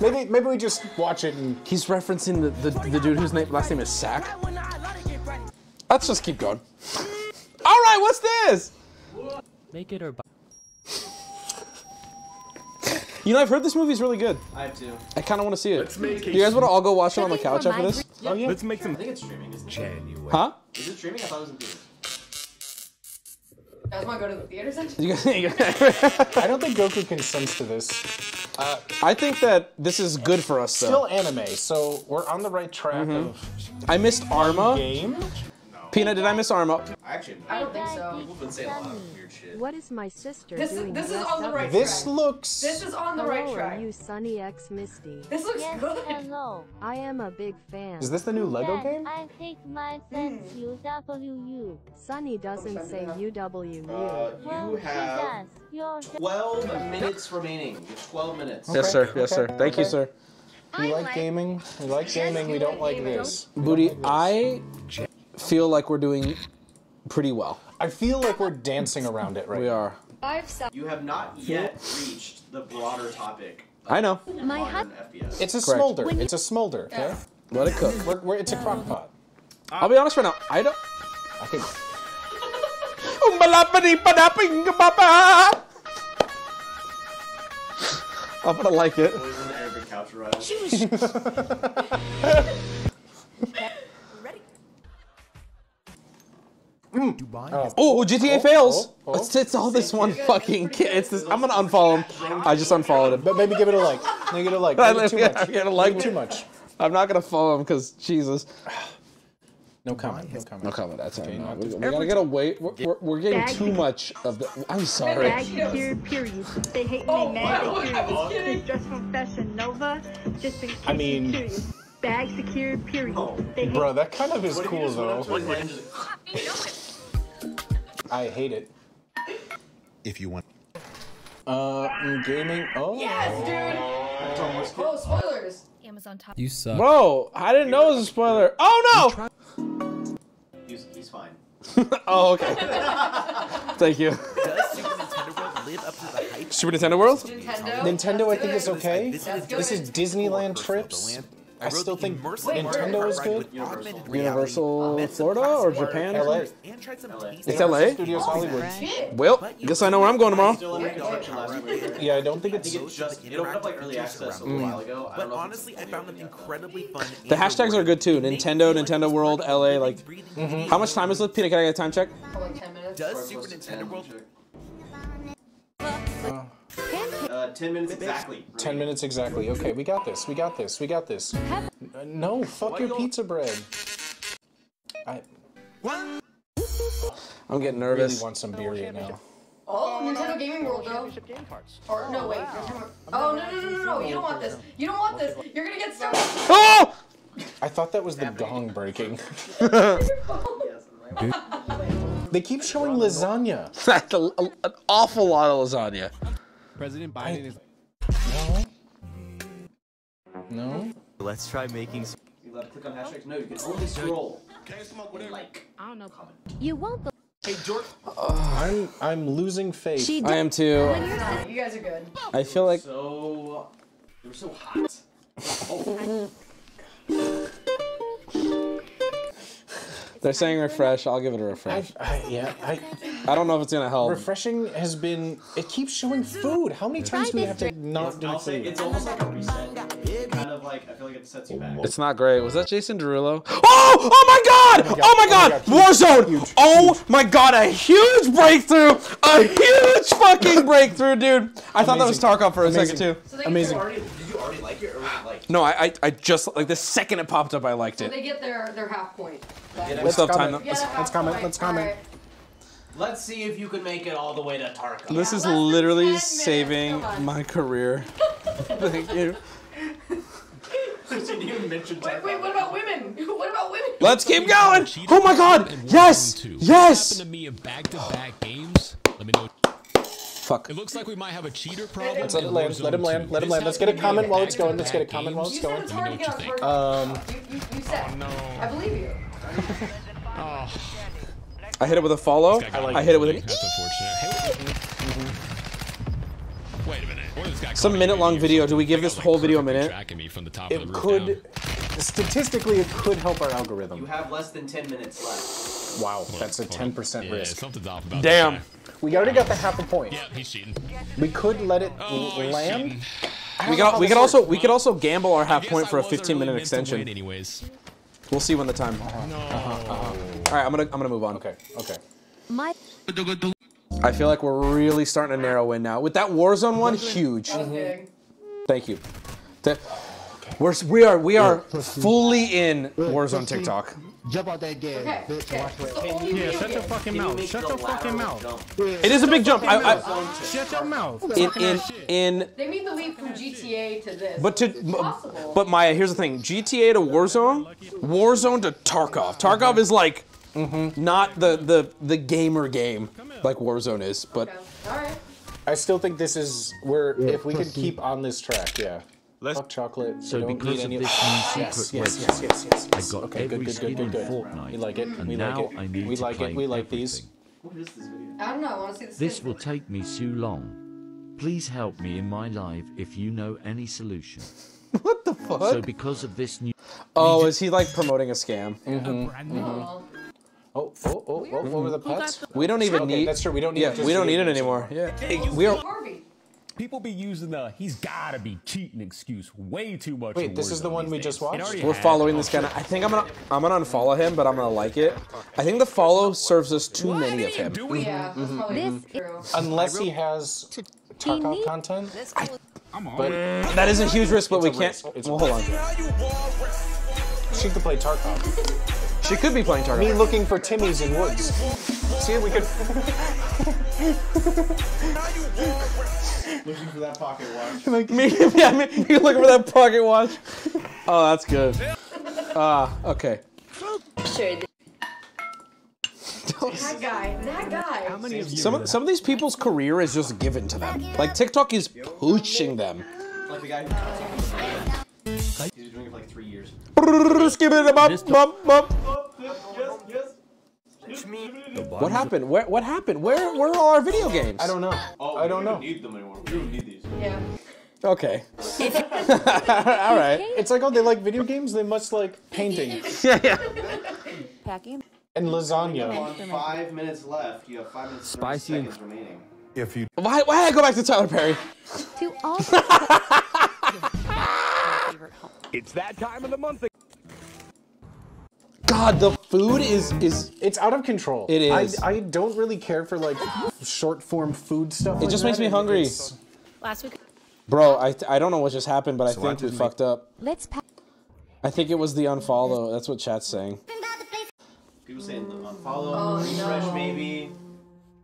Maybe maybe we just watch it and he's referencing the, the, the dude whose name last name is Sack. Let's just keep going. All right, what's this? Make it or buy. You know, I've heard this movie's really good. I have to. I kind of want to see it. Let's make Do you guys want to all go watch it on the couch after this? Oh yeah. Let's make some. I think it's streaming. Isn't it? Huh? Is it streaming? I thought it was in theaters. You guys want to go to the theater section? You guys, I don't think Goku consents to this. Uh, I think that this is good for us, though. still anime, so we're on the right track Mhm. of I missed Arma. game. Peanut, did I miss Arma? Actually, I don't think so. People have been saying a lot of weird shit. What is my sister This is doing? this is on the right track. This looks. This is on the right track. Are you Sunny X Misty? This looks Yes, good. hello. I am a big fan. Is this the new Lego Yes, game? I think my friends UWU. Sunny doesn't say UWU. Uh, you she have does. 12 minutes remaining. You have 12 minutes. Yes, sir. Yes, sir. okay, Thank you, sir. We like gaming. We like gaming. We don't like this. Booty, I feel like we're doing pretty well. I feel like we're dancing around it right We are. You have not yet reached the broader topic. I know. My Modern FPS. It's a Correct. smolder. It's a smolder. Okay. Let it cook. We're, we're, it's a crock pot. I'll be honest right now. I don't. I think. I'm gonna like it. Boys in Arabic couch ride. Mm. Oh, Oh, oh GTA oh, fails. oh, oh. It's, it's all this one fucking kid. It's this. I'm gonna unfollow him. I just unfollowed him. But maybe give it a like. Maybe give it a like. Maybe too much. I'm gonna like too much. I'm not gonna follow him because Jesus. No comment. No comment. No comment. That's Okay, okay, no, we, we gotta get away. We're, we're, we're getting Bag- too much of the. I'm sorry. Bag secure, period. They hate me, Oh, man. wow, They I was kidding. This from Fashion Nova. Just in case I mean- you're curious. Bag secure, period. They Bro, that kind of is What cool just went up to though. his hand and just- I hate it. If you want. Uh, gaming. Oh. Yes, dude. Oh, spoilers. Amazon top. You suck. Bro, I didn't know it was a spoiler. Oh no! He's, he's fine. Oh, okay. Thank you. Super Nintendo World live up to the hype? Super Nintendo World? Nintendo. Nintendo, I think is okay. This That's This is Disneyland trips. I rode still think immersive Nintendo is good. with augmented Universal reality, met some Florida or Japan? LA. and tried some LA. It's LA? Studios Hollywood. Well, guess I know where I'm going tomorrow. Still in construction last week. Yeah, I don't think I it's. think it just it opened up like early access a little while ago. I But don't honestly, I found them incredibly fun. The hashtags are good too. Nintendo, Nintendo World, LA. Like, mm-hmm. how much time is left? Peter, can I get a time check? For like 10 minutes. Does Super Nintendo World check. Uh, 10 minutes exactly. Ten minutes exactly. Okay, we got this. We got this. We got this. Uh, no, fuck your pizza bread. I I'm getting really nervous. want some beer right now. Oh, Nintendo Gaming World though. Or no, wait. you're talking about- Oh no no no no no! You don't want this. You don't want this. You're gonna get stuck. Oh! I thought that was the gong breaking. they keep showing lasagna. That's a, a- an awful lot of lasagna. President Biden is. Like, no. No. Let's try making. You let it click on hashtags? No, you can only scroll. and like. I don't know. You won't believe. Hey, Jordan. Uh, I'm I'm losing faith. She I am too. You guys are good. I feel like So. They were so hot. Oh. They're saying refresh. I'll give it a refresh. I, yeah, I, I don't know if it's gonna help. refreshing has been. It keeps showing food. How many times do we have to not do I'll say food? it's almost like a reset. Kind of like I feel like it sets you back. It's not great. Was that Jason Derulo? Oh! Oh my god! Oh my god! Warzone! Oh, oh, oh my god! A huge breakthrough! A huge fucking breakthrough, dude! I thought that was Tarkov for a Amazing. second too. So they Amazing. No, I, I, I just like the second it popped up, I liked so it. they get their their half point. We still have time. comment. though. Yeah, Let's, let's comment. Let's comment. Let's see if you can make it all the way to Tarka. This is literally saving my career. Thank you. Didn't even mention Wait, wait, what about women? What about women? Let's keep going. Oh my god. Yes. Yes. happened to me in back-to-back games. Let me know. Fuck. It looks like we might have a cheater problem. Let's let it land. Let him land. Let him land. Let's get a happened to me comment while it's going. Let's get a comment while it's You said going. it's hard to get on target. Um, You, you, you said. I believe you. I hit it with a follow. I hit it with an. That's unfortunate. Wait a minute. What is this guy Some minute long video. Do we give this whole video a minute? tracking me from the top of it could, statistically, it could help our algorithm. You have less than 10 minutes left. Wow, that's a 10% risk. something's off about Damn. This We already got the half a point. Yeah, he's cheating. We could let it Oh, land. We could we could also we could also gamble our half point for a 15 minute Meant to win extension. anyways. We'll see when the time. No. Uh-huh, uh-huh, uh-huh. All right, I'm gonna I'm gonna move on. Okay. Okay. My I feel like we're really starting to narrow in now with that Warzone one. Huge. Thank you. We're we are we are fully in Warzone TikTok. Jump out that gas, Okay. bitch. okay. Watch So what- Yeah, shut your fucking Can mouth. make Shut your fucking mouth. jump? It is a big jump. I, I, Shut your mouth. in in in They made the leap from GTA to this. But to, It's possible. but Maiya, here's the thing: GTA to Warzone, Warzone to Tarkov. Tarkov is like mm-hmm, not the the the gamer game like Warzone is, but All right. I still think this is where if we could keep on this track, yeah. Fuck chocolate. So we because of this new ah, secret yes, yes, website, yes, yes, yes, I got okay, every good, good, skin good, good, in. Fortnite, We like it. and we now like it. I need we to like play it. We like these. What is this video? I don't know. I want to see the This skin. will take me so long. Please help me in my life if you know any solution. what the fuck? So because of this new oh, is he like promoting a scam? Mm-hmm, mm-hmm. Oh, oh. Oh, oh, oh, oh, over the pets. We don't even Okay, need. that's true. We don't need Yeah, just we don't need video it games anymore. Yeah, Hey, we are. Harvey. People be using the he's gotta be cheating excuse way too much. Wait, this is the one we days. just watched? We're had- following this guy. I think I'm gonna I'm gonna unfollow him, but I'm gonna like it. I think the follow serves us too many of him. Yeah, mm-hmm. that's mm-hmm. probably true. Unless he has Tarkov content. I, But That is a huge risk, but It's we can't. risk. It's Well, hold on. she could play Tarkov. She could be playing Tarkov. Me looking for Timmy's in woods. See, if we could. Looking for that pocket watch. like me, yeah, me, you looking for that pocket watch? Oh, that's good. Ah, okay. That guy. That guy. How Some of, some of these people's career is just given to them. Like TikTok is pushing them. Like the guy who He's been doing it for like three years. Skip it, bop, bop, bop. Yes, yes. What happened? Where what happened? Where where are all our video games? I don't know. Oh, I don't we know. don't need them anymore. We don't need these. Yeah. Okay. all right. It's like, oh, they like video games. They must like painting Yeah, yeah. Packing. and lasagna. On five minutes left. You have five minutes and Spicy and- seconds remaining. If you Why why did I go back to Tyler Perry? To all. It's that time of the month. God, the food is is It's out of control. It is. I, I don't really care for like short form food stuff. It like just that, makes me hungry. it's- Last week. Bro, I I don't know what just happened, but I So I think we fucked up. Let's. I think it was the unfollow. That's what chat's saying. People saying uh, follow, Oh, refresh, no. maybe.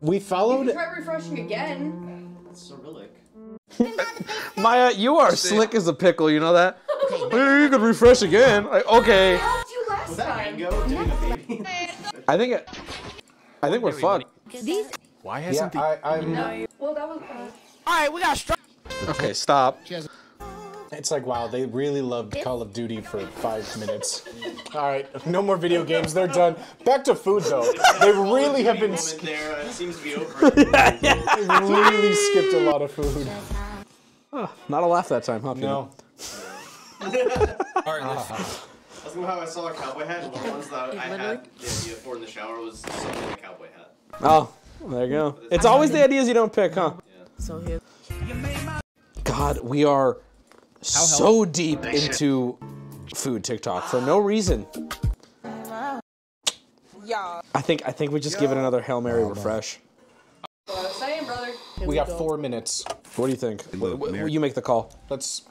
We You followed. can try refreshing again. It's Cyrillic. Maiya, you are slick as a pickle. You know that? Hey, you could refresh again. Like, okay. I last Was that time. Mango doing a baby? I think it. I think we're fucked. These. Why Yeah, hasn't the I, I'm. Well, that was. Okay, stop. It's like wow, they really loved Call of Duty for five minutes. All right, no more video games. They're done. Back to food though. They really have been. Moment there. Uh, it seems to be over. They really skipped a lot of food. Not a laugh that time, huh? Peanut? No. That's how I saw a cowboy hat. One of the ones that I had the idea for in the shower was something in a cowboy hat. Oh, there you go. It's always the ideas you don't pick, huh? So here. God, we are so deep into food TikTok for no reason. I think I think we just give it another Hail Mary refresh. What I was saying, brother. We got four minutes. What do you think? look, Wh- wh- Mary- you make the call. Let's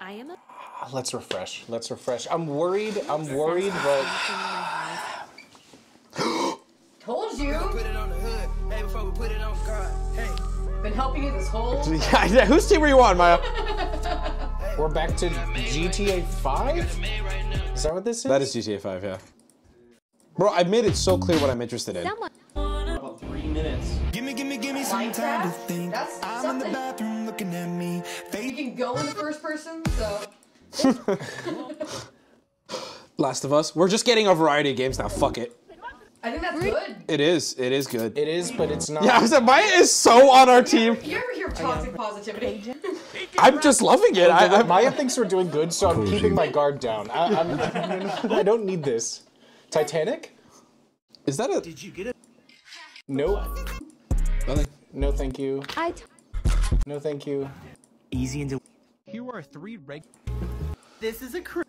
I am a. Ah, let's refresh. Let's refresh. I'm worried. I'm worried, but Told you. Hey, before we put it on card. hey. Been helping you this whole. Yeah, whose team are you on, Maiya? We're back to GTA 5? Is that what this is? That is GTA 5, yeah. Bro, I made it so clear what I'm interested in. About three minutes. Gimme, gimme, gimme some time to think. That's I'm something. in the bathroom looking at me. You can go in the first person, so. Last of Us. We're just getting a variety of games now. Fuck it. I think that's good. It is. It is good. It is, but it's not. Yeah, I said Maiya is so on our team. You ever hear toxic positivity? I'm just loving it. I, I, Maiya thinks we're doing good, so I'm keeping my guard down. I, I'm, I don't need this. Titanic? Is that a? Did you get it? No. Nothing. No, thank you. I No, thank you. Easy into. Here are three reg. This is a crew.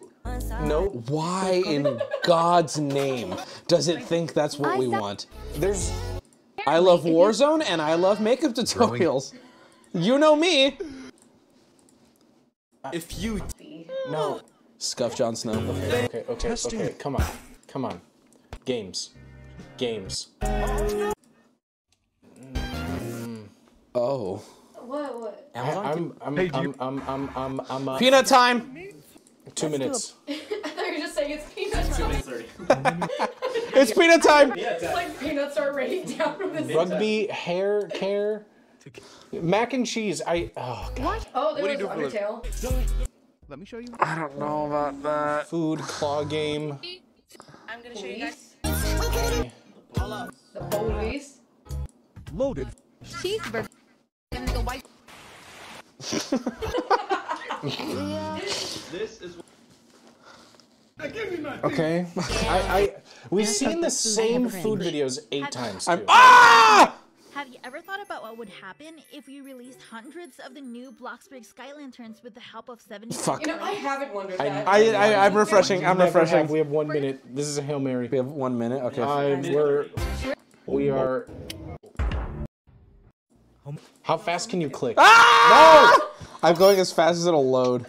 No. Why in God's name does it think that's what we want? There's. I love Warzone and I love makeup tutorials. You know me. If you. No. Scuff Jon Snow. Okay, okay, okay, okay. Come on. Come on. Games. Games. Oh. What? What? I, I'm, I'm, I'm, I'm, I'm, I'm, I'm, uh, Peanut time. Two minutes. I thought you were just saying it's peanut time. It's peanut time. It's like peanuts are raining down from the Rugby, hair care, mac and cheese. I. Oh, God. Oh, there What do you was do for a Undertale. Let me show you. I don't know about that. Food, claw game. I'm gonna show you guys. Okay. The police. Loaded. Cheeseburger. This is. Okay. I, I, we've seen the same food videos eight times. I'm ah. Have you ever thought about what would happen if we released hundreds of the new Bloxburg Sky Lanterns with the help of 70 Fuck. You know, I haven't wondered I- that. I, I I'm refreshing. I'm refreshing. have. We have one minute. This is a hail mary. We have one minute. Okay. I, we're, we are. How fast can you click? Ah! No! I'm going as fast as it'll load.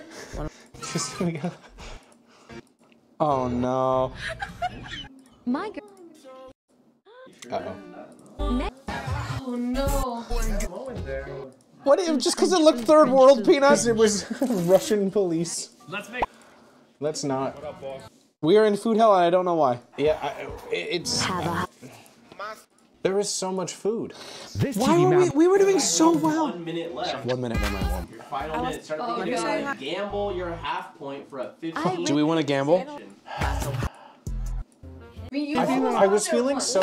Just- we got- Oh no. My girl. Uh-oh. Oh no. What? if- Just because it looked third world, peanut? Because it was Russian police. Let's make. Let's not. We are in food hell, and I don't know why. Yeah, I, it- it's. Uh, There is so much food. This Why were we? We were doing so well. One minute left. One minute, one minute, one. Your final minute. Start Oh, thinking about it. Gamble your half point for a 15. Do we want to gamble? I mean, you I, do I was feeling so.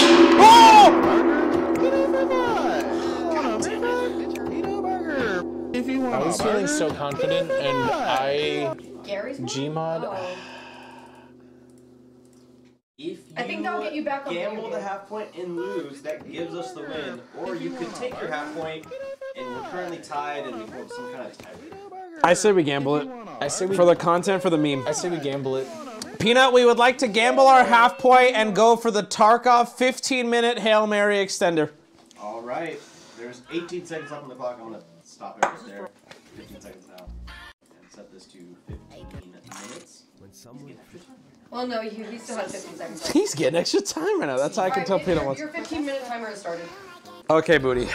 If you want I was feeling so confident, and I. Gary's one? Gmod. Oh. If I think that'll get you back on gamble the half point and lose, that gives us the win. Or you could take your half point, and we're currently tied, and we hold some kind of tiebreaker. I say we gamble it. I say we. For the content, for the meme. I say we gamble it. Peanut, we would like to gamble our half point and go for the Tarkov 15 minute Hail Mary extender. All right. There's 18 seconds left on the clock. I'm gonna stop it right there. 15 seconds now, and set this to 15 minutes. When someone. Well, no, he, he still has 15 seconds. left. He's getting extra time right now. That's how I can Alright, tell your- Peanut your, wants. your 15 minute timer has started. Okay, booty.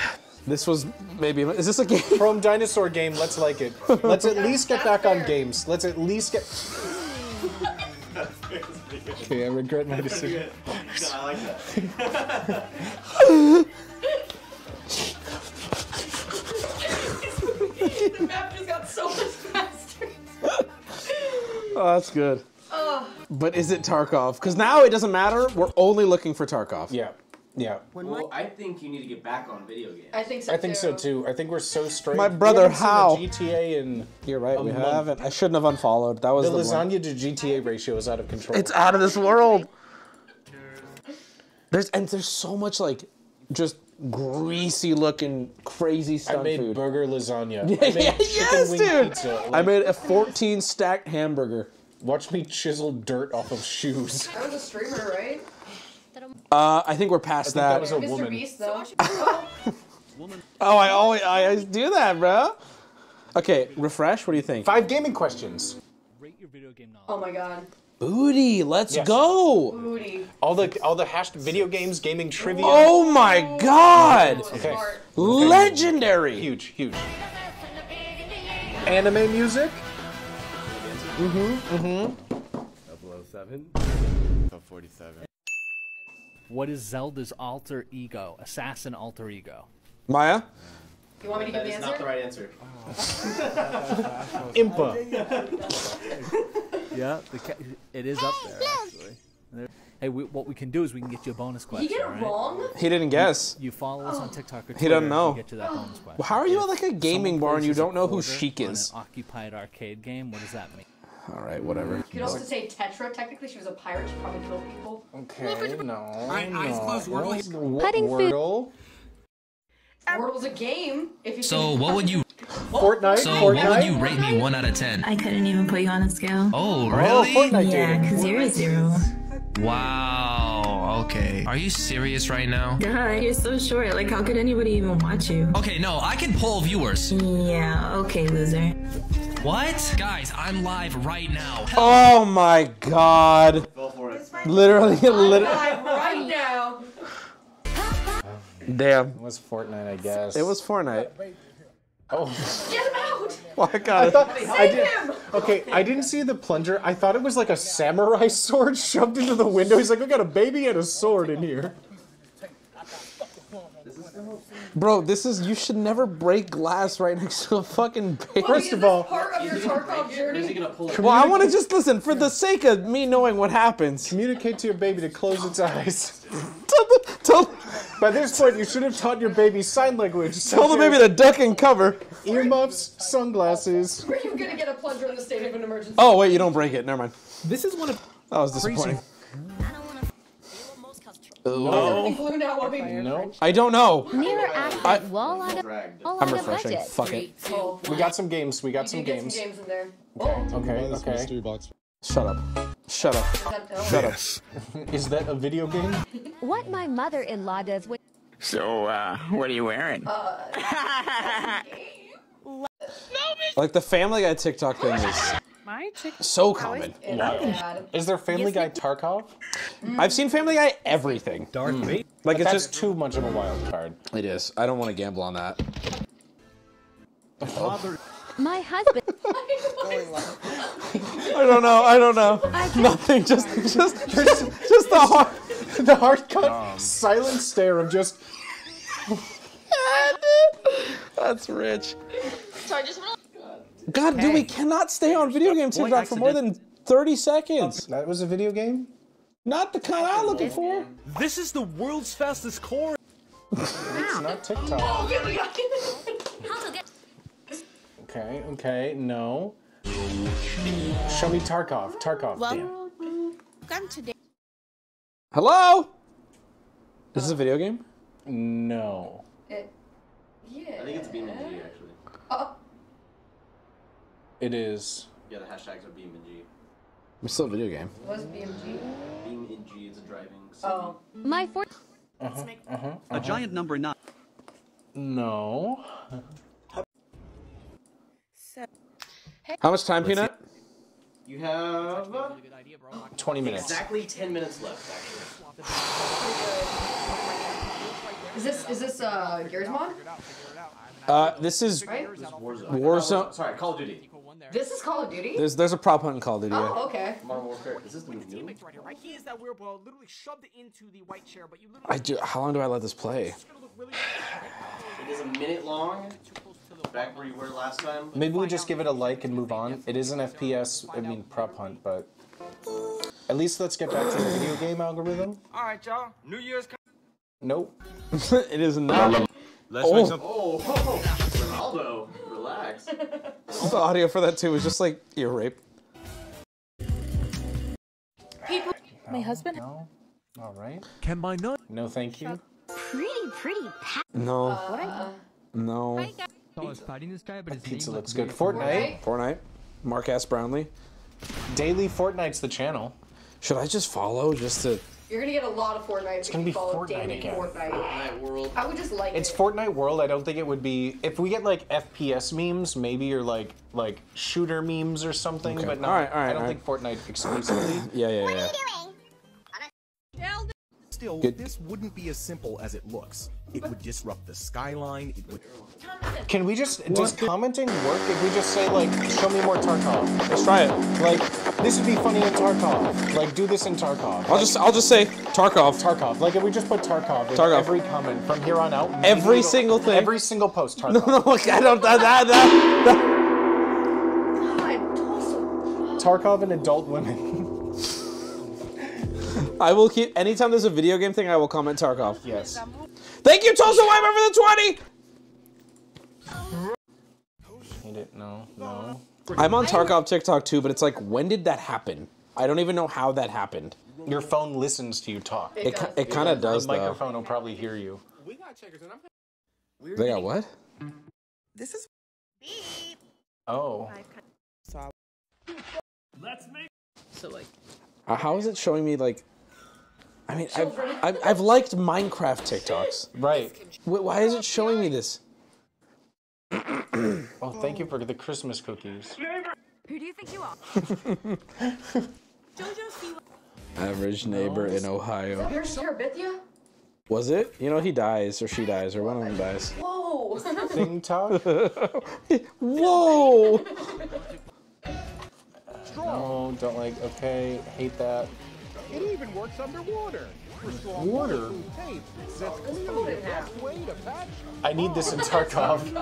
This was maybe. Is this a game? Chrome Dinosaur game, let's like it. Let's at least get back on games. Let's at least get. Okay, I regret my decision. I like that. the map just got so much faster. Oh, that's good. But is it Tarkov? Because now it doesn't matter. We're only looking for Tarkov. Yeah, yeah. Well, I think you need to get back on video games. I think so I think too. so too. I think we're so straight. My brother, haven't how? GTA and You're right. We month. haven't. I shouldn't have unfollowed. That was the the, one. lasagna to GTA ratio is out of control. It's out of this world. There's and there's so much like just greasy looking crazy I made food. burger lasagna. Yeah, I made yes, dude. pizza. I made a 14 stacked hamburger. Watch me chisel dirt off of shoes. That was a streamer, right? Uh, I think we're past I that. think that was a Mr. woman. Beast, though. oh, Oh, I always I always do that, bro. Okay, refresh. What do you think? Five gaming questions. Rate your video game knowledge. oh my god. Booty, let's Yes. go. Booty. All the all the hashed video games, gaming trivia. Oh my god. Okay. Legendary. Huge, huge. Anime music. Mm-hmm. Mm-hmm. 007. 47. What is Zelda's alter ego? Assassin alter ego. Maiya? You want me to give That the is answer? not the right answer. Impa. yeah, the ca- it is up there actually. There- Hey, we, what we can do is we can get you a bonus question. get it alright? wrong? He didn't guess. You follow us on TikTok or Twitter. He doesn't know. We get you that bonus question. How are you at like a gaming someone bar and you don't know who quarter Sheik is? An occupied arcade game. What does that mean? All right, whatever. You could also say Tetra. Technically, she was a pirate. She probably killed people. Okay, no. Alright, eyes closed, no. Wordle. Hiding Wordle. Wordle's a game. If you So can- what would you? Oh, Fortnite. So Fortnite. what would you rate me one out of ten? I couldn't even put you on a scale. Oh Oh, really? Fortnite Yeah, dating. because you're a zero. Wow. Okay. Are you serious right now? Duh, you're so short. Like, how could anybody even watch you? Okay, no, I can poll viewers. Yeah, okay, loser. What? Guys, I'm live right now. Oh my god. Literally, literally. live right now. Damn. It was Fortnite, I guess. It was Fortnite. Oh. Get him out. Well, I I got thought it. I did. Okay, I didn't see the plunger. I thought it was like a samurai sword shoved into the window. He's like, we got a baby and a sword in here. Bro, this is you should never break glass right next to a fucking baby. First of all, Part of your Tarkov journey. well, I want to just listen for the sake of me knowing what happens. Communicate to your baby to close its eyes. Tell the, tell, By this point, you should have taught your baby sign language. tell the baby to duck and cover. Earmuffs, sunglasses. Were you gonna get a plunger in the state of an emergency? Oh wait, you don't break it. Never mind. This is one of That was disappointing. Something flew now, Wubby. No. I don't know. Mirror acted well on a, well I'm refreshing. budget. Fuck it. Oh, We got some games. We got you some did get games. some games in there. Okay, okay. Shut up. Shut up. Shut up. Is that a video game? What my mother-in-law does with So, uh, what are you wearing? Like the Family Guy TikTok thing is My chick. so common. Is there Family Guy Tarkov? Mm. I've seen Family Guy everything. Darth mm. Vader. Like Like it's just too much of a wild card. it is. I don't want to gamble on that. my husband. I don't know. I don't know. Nothing. Just just just just the heart. the hard cut, silent stare of just. That's rich. So I just want God, dude, we cannot stay on video game TikTok for more than 30 seconds. That was a video game? Not the kind I'm looking for. This is the world's fastest core. It's not TikTok. Okay, okay, no. Show me Tarkov. Tarkov. Damn. Welcome to Hello? Is this a video game? No. It, yeah. I think it's BeamNG actually. Oh, It is. Yeah, the hashtags are BeamNG. It's still a video game. it was BMG. BeamNG is a driving. Oh. My four. Uh-huh, uh-huh, A giant number nine. No. How much time, Peanut? You have uh, 20 minutes. exactly 10 minutes left, actually. Is this is this uh Garry's Mod? Uh, this is Right? This is Warzone. Warzone. Sorry, Call of Duty. This is Call of Duty. There's there's a prop hunt in Call of Duty. Oh, okay. Modern Warfare. Is this the new? Teammates right here. My key is that we're ball literally shoved into the white chair, but you literally. I do, how long do I let this play? It is a minute long. Back where you were last time. Maybe we just give it a like and move on. It is an FPS, I mean, prop hunt, but. At least let's get back to the video game algorithm. All right, y'all. New Year's. coming. Nope. it is not. Let's Oh. make some. Oh, oh Ronaldo, relax. The audio for that too was just like ear rape. People. My husband. No. All right. Can my nut? No, thank you. Pretty, pretty. Pa- No. Uh, No. Saw us fighting this guy, but his Pizza looks looked good. weird. Fortnite. Fortnite. Mark S. Brownlee. Daily Fortnite's the channel. Should I just follow just to? You're gonna get a lot of Fortnite. It's gonna be follow Fortnite Danny again. Fortnite. Fortnite World. I would just like It's it. Fortnite World. I don't think it would be if we get like FPS memes, maybe or like like shooter memes or something. Okay. But not, All right, all right, I don't all think Fortnite exclusively. Yeah, yeah, yeah. Still, Good. this wouldn't be as simple as it looks. It would disrupt the skyline. It would. Can we just does commenting work if we just say like show me more Tarkov? Let's try it. Like this would be funny in Tarkov. Like do this in Tarkov. I'll just I'll just say Tarkov. Tarkov. Like if we just put Tarkov in Tarkov. every comment from here on out. Every single thing. Every single post. No, Tarkov. no, I don't. That, that, that, that. Tarkov and adult women. I will keep. Anytime there's a video game thing, I will comment Tarkov. Yes. Thank you, Tulsa Weimer, for the 20! Hate it. No. No. I'm on Tarkov TikTok too, but it's like, when did that happen? I don't even know how that happened. Your phone listens to you talk. It, ki- it kind of does, The though. microphone will probably hear you. We got checkers and I'm. They got what? This is. Beep. Oh. Let's make. So like. Uh, how is it showing me, like. I mean, I've, I've, I've liked Minecraft TikToks. Right. Wh- Why is it showing me this? Oh, thank you for the Christmas cookies. Who do you think you are? Average neighbor in Ohio. Was it? You know, he dies or she dies or one of them dies. Whoa. Thing talk. Whoa! No, don't like. Okay, hate that. It even works underwater. For strong Water? tape. That's clearly the best way to patch. I need this in Tarkov.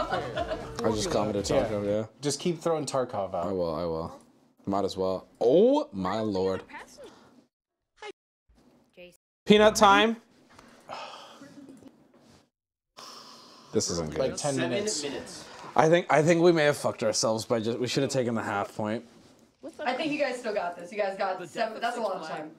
I just commented Tarkov, yeah. Just keep throwing Tarkov out. I will, I will. Might as well. Oh my lord. Peanut time. This isn't good. Like 10 minutes. minutes. I think I think we may have fucked ourselves by just we should have taken the half point. I think you guys still got this. You guys got seven. That's a lot of time.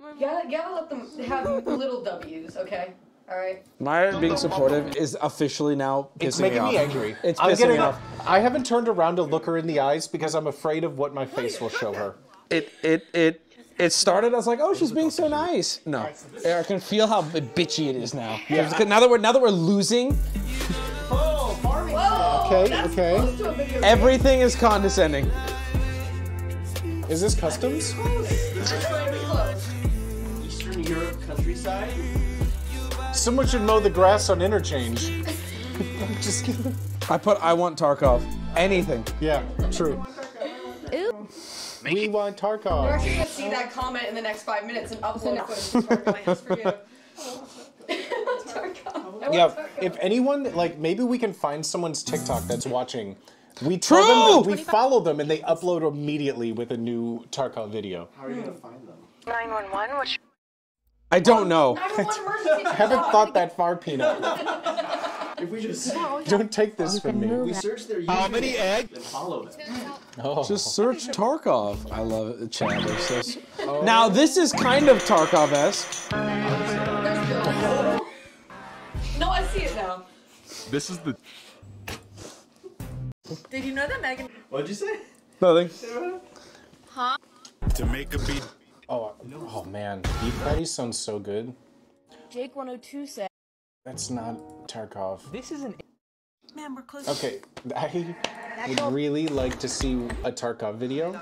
You gotta, gotta let them have little W's, okay? All right. My being supportive is officially now pissing It's making me, me off. angry. It's I'm pissing getting me off. I haven't turned around to look her in the eyes because I'm afraid of what my oh, face will show her. It it it it started as like, oh, she's being so nice. No, I can feel how bitchy it is now. Yeah. Now that we're now that we're losing, oh, Okay, okay. everything is condescending. Is this customs? Eastern Europe. Someone should mow the grass on interchange. I'm just kidding. I put I want Tarkov. Anything. Yeah, true. We want Tarkov. You're Tarkov. actually gonna see that comment in the next five minutes and upload footage to Tarkov for you. Tarkov. Yeah, Tarkov. if anyone, like, maybe we can find someone's TikTok that's watching. We True! tell them we follow them and they upload immediately with a new Tarkov video. How are you gonna find them? 911, what's I don't know. 911. I haven't thought that far, Peanut. If we just Don't take this from me. we search their How username many eggs? follow them. Oh. Just search Tarkov. I love it. Chad is this. Oh. Now this is kind of Tarkov-esque. No, I see it now. This is the. Did you know that Megan? What'd you say? Nothing. Huh? To make a beat. Oh, oh man, beef patty sounds so good. Jake 102 said. That's not Tarkov. This is an. Man, we're close. Okay, I would really like to see a Tarkov video.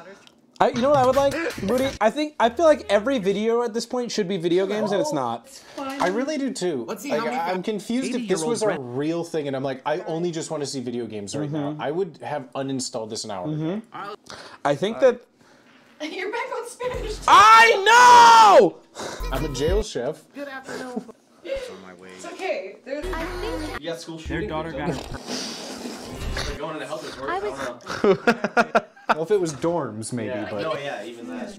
I, you know what I would like, Rudy? I think I feel like every video at this point should be video games, and it's not. I really do too. Let's see Like, how I'm confused if this was a real thing, and I'm like, I only just want to see video games right mm-hmm. now. I would have uninstalled this an hour mm-hmm. ago. I think that You're back on Spanish. I know. I'm a jail chef. Good afternoon. it's on my way. It's okay. There's, You got school shooting. Their daughter got They're going into health report. I I was- don't know. Well, if it was dorms, maybe, Yeah. but. No, yeah, even that.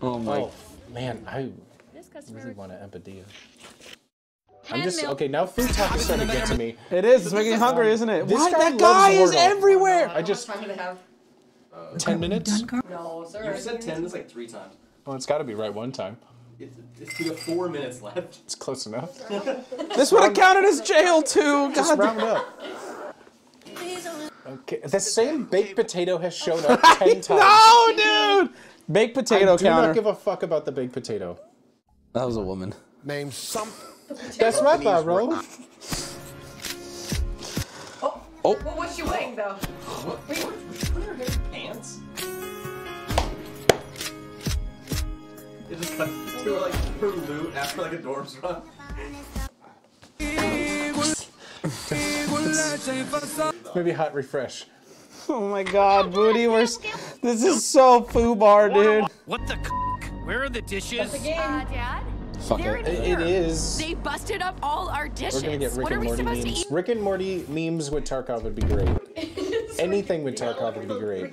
Oh my. Oh, man, I really want an empathia. I'm just okay. Now food talk is starting to get to me. It is. It's making me hungry, isn't it? This Why guy that guy is everywhere? I just How much time do they have? ten minutes. No, sir. You said ten. That's like three times. Well, it's got to be right one time. It's, it's we have four minutes left. It's close enough. This would have counted as jail too. Just God. round up. Okay, the same baked potato has shown up ten times. No, dude. Baked potato I do counter. not give a fuck about the baked potato. that was a woman. Name some. That's right, bro. Oh. Oh. Well, what's she weighing though? Wait, It just like to like her loot after like a dwarf's run. Maybe hot refresh. Oh my god, Booty, we're s- this is so foobar, dude. What the? Where are the dishes? That's a. Uh, Dad? Fuck They're it. in It- here. it is. They busted up all our dishes. We're gonna get Rick what and Morty memes. Rick and Morty memes with Tarkov would be great. Anything with Tarkov would be great.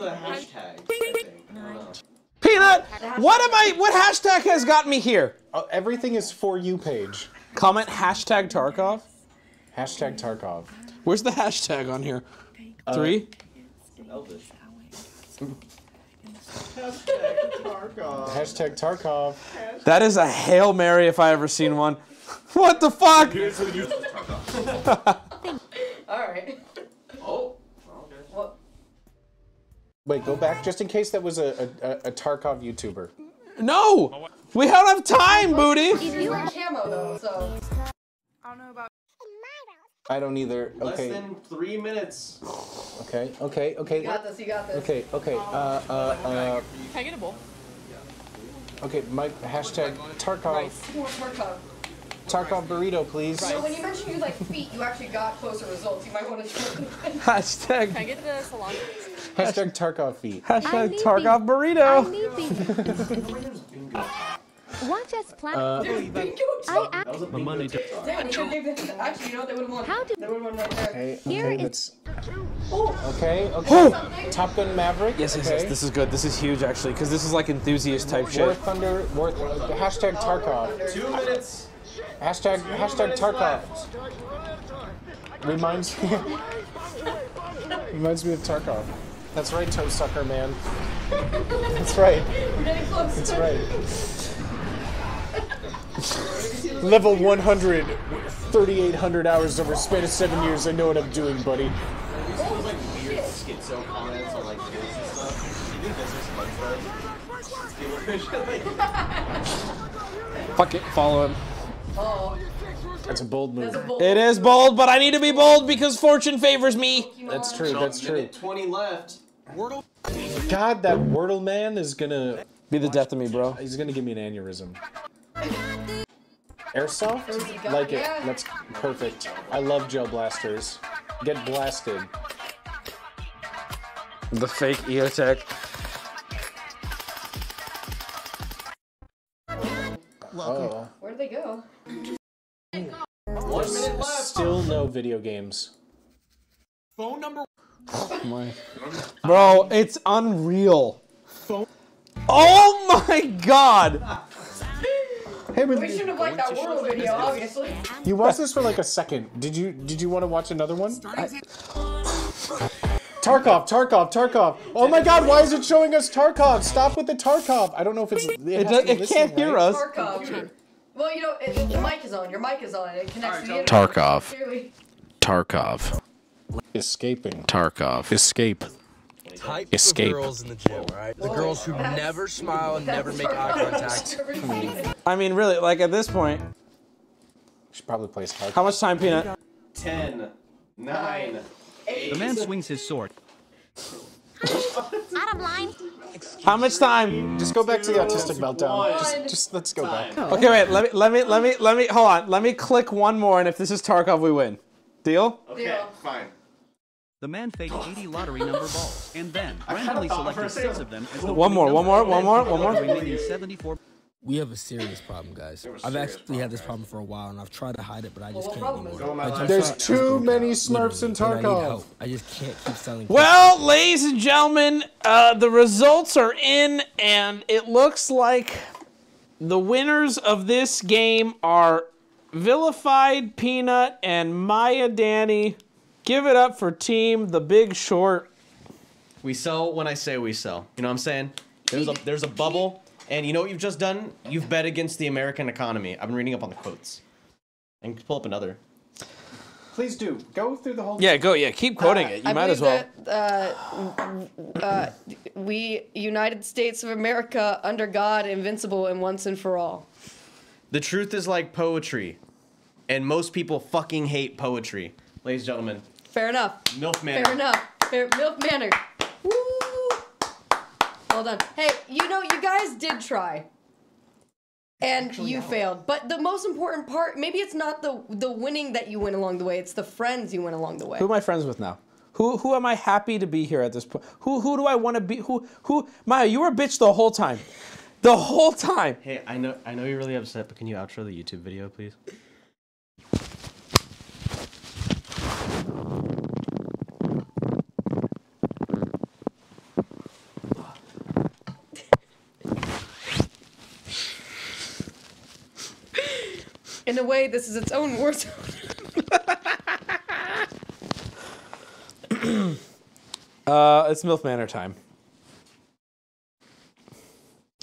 The hashtag. I think. I don't know. Peanut, what am I? What hashtag has got me here? Oh, everything is for you page. Comment hashtag Tarkov. Hashtag Tarkov. Where's the hashtag on here? Uh, Three. Elvis. Hashtag Tarkov. That is a hail mary if I ever seen one. What the fuck? All right. Wait, go back just in case that was a, a, a Tarkov YouTuber. No, we don't have time, Booty. He's wearing camo though, so. I don't know about. I don't either. Less than three minutes. Okay. Okay. Okay. You got this. You got this. Okay. Okay. Uh. Uh. Uh. Can I get a bowl? Okay. My hashtag Tarkov. More Tarkov. Tarkov burrito, please. So when you mentioned you like feet, you actually got closer results. You might want to. Hashtag. Can I get the salami? Hashtag Tarkov feet. Hashtag Tarkov burrito. Watch us plan. Uh, There's bingo I That was a money Damn, we couldn't even- Actually, you know? They would have won. How do- They would have won right there. Okay. Here Okay. is- Let's. Oh. Okay. Whew. Okay. Top Gun Maverick. Yes, yes, okay. yes. This is good. This is huge, actually, because this is like enthusiast type War shit. Thunder. War. Hashtag Tarkov. Two minutes. Hashtag hashtag Tarkov. Reminds me. reminds me of Tarkov. That's right, toe sucker man. That's right. That's right. Level 100, 3,800 hours over a span of seven years. I know what I'm doing, buddy. Fuck it, follow him. Oh. That's a bold move. A bold. It is bold, but I need to be bold because fortune favors me. That's true. That's true. Twenty left. Wordle. God, that Wordle man is gonna. Be the death of me, bro. He's gonna give me an aneurysm. Airsoft? Like it. yeah. That's perfect. I love gel blasters. Get blasted. The fake EOTech. Oh. Where'd they go? One minute left. Still no video games. Phone number. Oh My. Bro, it's unreal. Oh my god! Hey, but We shouldn't have liked that world video, obviously. you watched this for like a second. Did you did you want to watch another one? Tarkov, Tarkov, Tarkov. Oh my god, why is it showing us Tarkov? Stop with the Tarkov. I don't know if it's it, It, does, to be it can't hear right? us. Tarkov. Well, you know, it, it- the mic is on. Your mic is on. It connects to the internet. Tarkov. Clearly. Tarkov. Escaping. Tarkov. Escape. Type Escape. of girls in the gym, right? The girls who never smile and never make eye contact. I mean, really, like at this point, She probably plays Tarkov. how much time, Peanut? Ten. Nine. The man swings his sword. Adam line. How much time? Just go back to the autistic meltdown. Just, just let's go back. Okay, wait. Let me, let me, let me, let me. Hold on. Let me click one more, and if this is Tarkov, we win. Deal? Okay, Deal. fine. The man faked 80 lottery number balls and then randomly thought for selected a six second. of them as the One more, winning one more, one more, one more. The remaining 74 We have a serious problem, guys. I've actually had this problem for a while, and I've tried to hide it, but I just what can't anymore. I just There's try- too many Smurfs in literally, and I need help. I just can't keep selling. Well, ladies and gentlemen, uh, the results are in, and it looks like the winners of this game are Vilified Peanut and Maiya Danny. Give it up for Team The Big Short. We sell when I say we sell. You know what I'm saying? There's a there's a bubble, and you know what you've just done? You've bet against the American economy. I've been reading up on the quotes. And pull up another. Please do go through the whole. Yeah, go. Yeah, keep quoting it. You I might as well. That, uh, uh, we, United States of America, under God, invincible and once and for all. The truth is like poetry, and most people fucking hate poetry. Ladies and gentlemen, Fair enough. MILF Manor. Fair enough. Fair, Milk Manor. Woo! Well done. Hey, you know, you guys did try. And you failed. But the most important part, maybe it's not the the winning that you win along the way, it's the friends you win along the way. Who am I friends with now? Who who am I happy to be here at this point? Who who do I want to be? Who who? Maiya, you were a bitch the whole time, the whole time. Hey, I know I know you're really upset, but can you outro the YouTube video, please? In a way, this is its own war zone. Uh, it's MILF Manor time.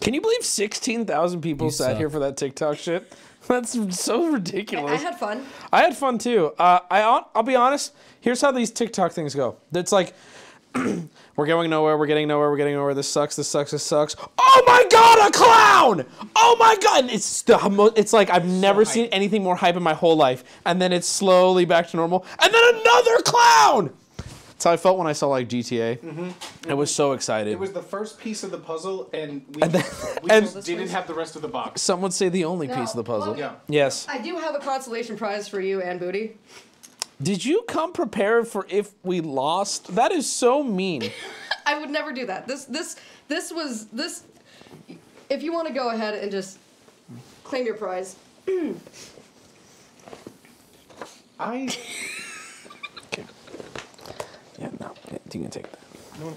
Can you believe sixteen thousand people You sat suck. here for that TikTok shit? That's so ridiculous. I had fun. I had fun too. Uh, I I'll, I'll be honest. Here's how these TikTok things go. It's like we're going nowhere. We're getting nowhere. We're getting nowhere. This sucks. This sucks. This sucks. Oh my god, a clown! Oh my god! And It's the mo- it's like I've never seen anything more hype in my whole life. And then it's slowly back to normal. And then another clown. That's how I felt when I saw like GTA. Mhm. I was so excited. It was the first piece of the puzzle, and we, And then- we and- just didn't have the rest of the box. Some would say the only Now, piece of the puzzle. Logan, Yes. I do have a consolation prize for you and Booty. Did you come prepared for if we lost? That is so mean. I would never do that. This this this was this. If you want to go ahead and just claim your prize. I. Yeah, no, yeah, you can take that. Milk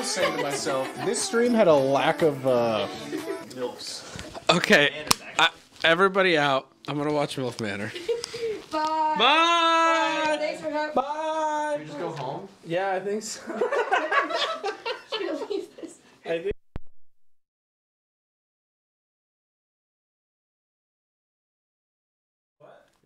was saying to myself? This stream had a lack of uh, milfs. Okay, I, everybody out. I'm gonna watch MILF Manor. Bye. Bye. Thanks for having. Bye. Should we just go home? Yeah, I think so. Should we leave this? I think.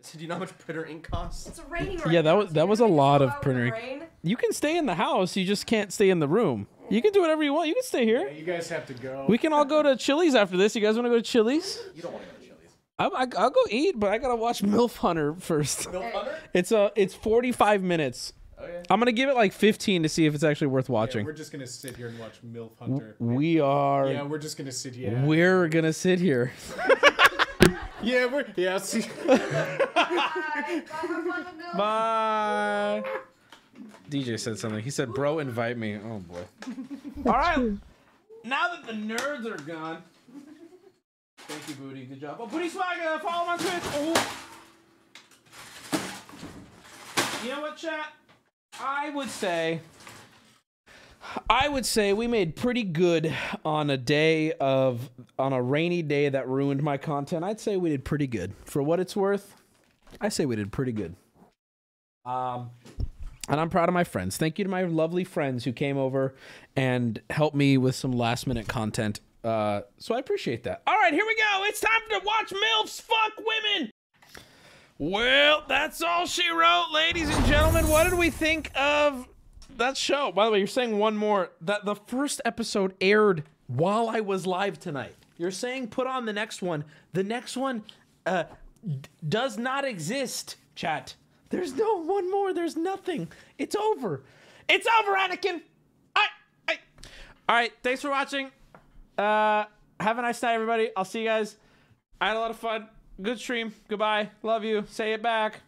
So do you know how much printer ink costs? It's raining Yeah, that was that was a lot of printer. ink. You can stay in the house, you just can't stay in the room. You can do whatever you want. You can stay here. You guys have to go. We can all go to Chili's after this. You guys want to go to Chili's? You don't want to go to Chili's. I, I, I'll go eat, but I gotta watch MILF Hunter first. MILF Hunter? It's a it's 45 minutes. Okay. I'm gonna give it like 15 to see if it's actually worth watching. Yeah, we're just gonna sit here and watch MILF Hunter. we are. Yeah, we're just gonna sit here. We're gonna sit here. Yeah, we're yeah. See. Bye. DJ said something. He said, "Bro, invite me." Oh boy. All right. Now that the nerds are gone. Thank you, Booty. Good job. Oh, Booty Swag, uh, follow him on Twitch. Oh. You know what, chat? I would say. I would say we made pretty good on a day of on a rainy day that ruined my content. I'd say we did pretty good. For what it's worth, I say we did pretty good. Um and I'm proud of my friends. Thank you to my lovely friends who came over and helped me with some last minute content. Uh, so I appreciate that. All right, here we go. It's time to watch MILFs fuck women. Well, that's all she wrote, ladies and gentlemen. What did we think of that show? By the way, you're saying one more. That the first episode aired while I was live tonight. You're saying put on the next one. The next one uh, does not exist, chat. There's no one more. There's nothing. It's over. It's over, Anakin. I, I. All right. Thanks for watching. Uh, have a nice night, everybody. I'll see you guys. I had a lot of fun. Good stream. Goodbye. Love you. Say it back.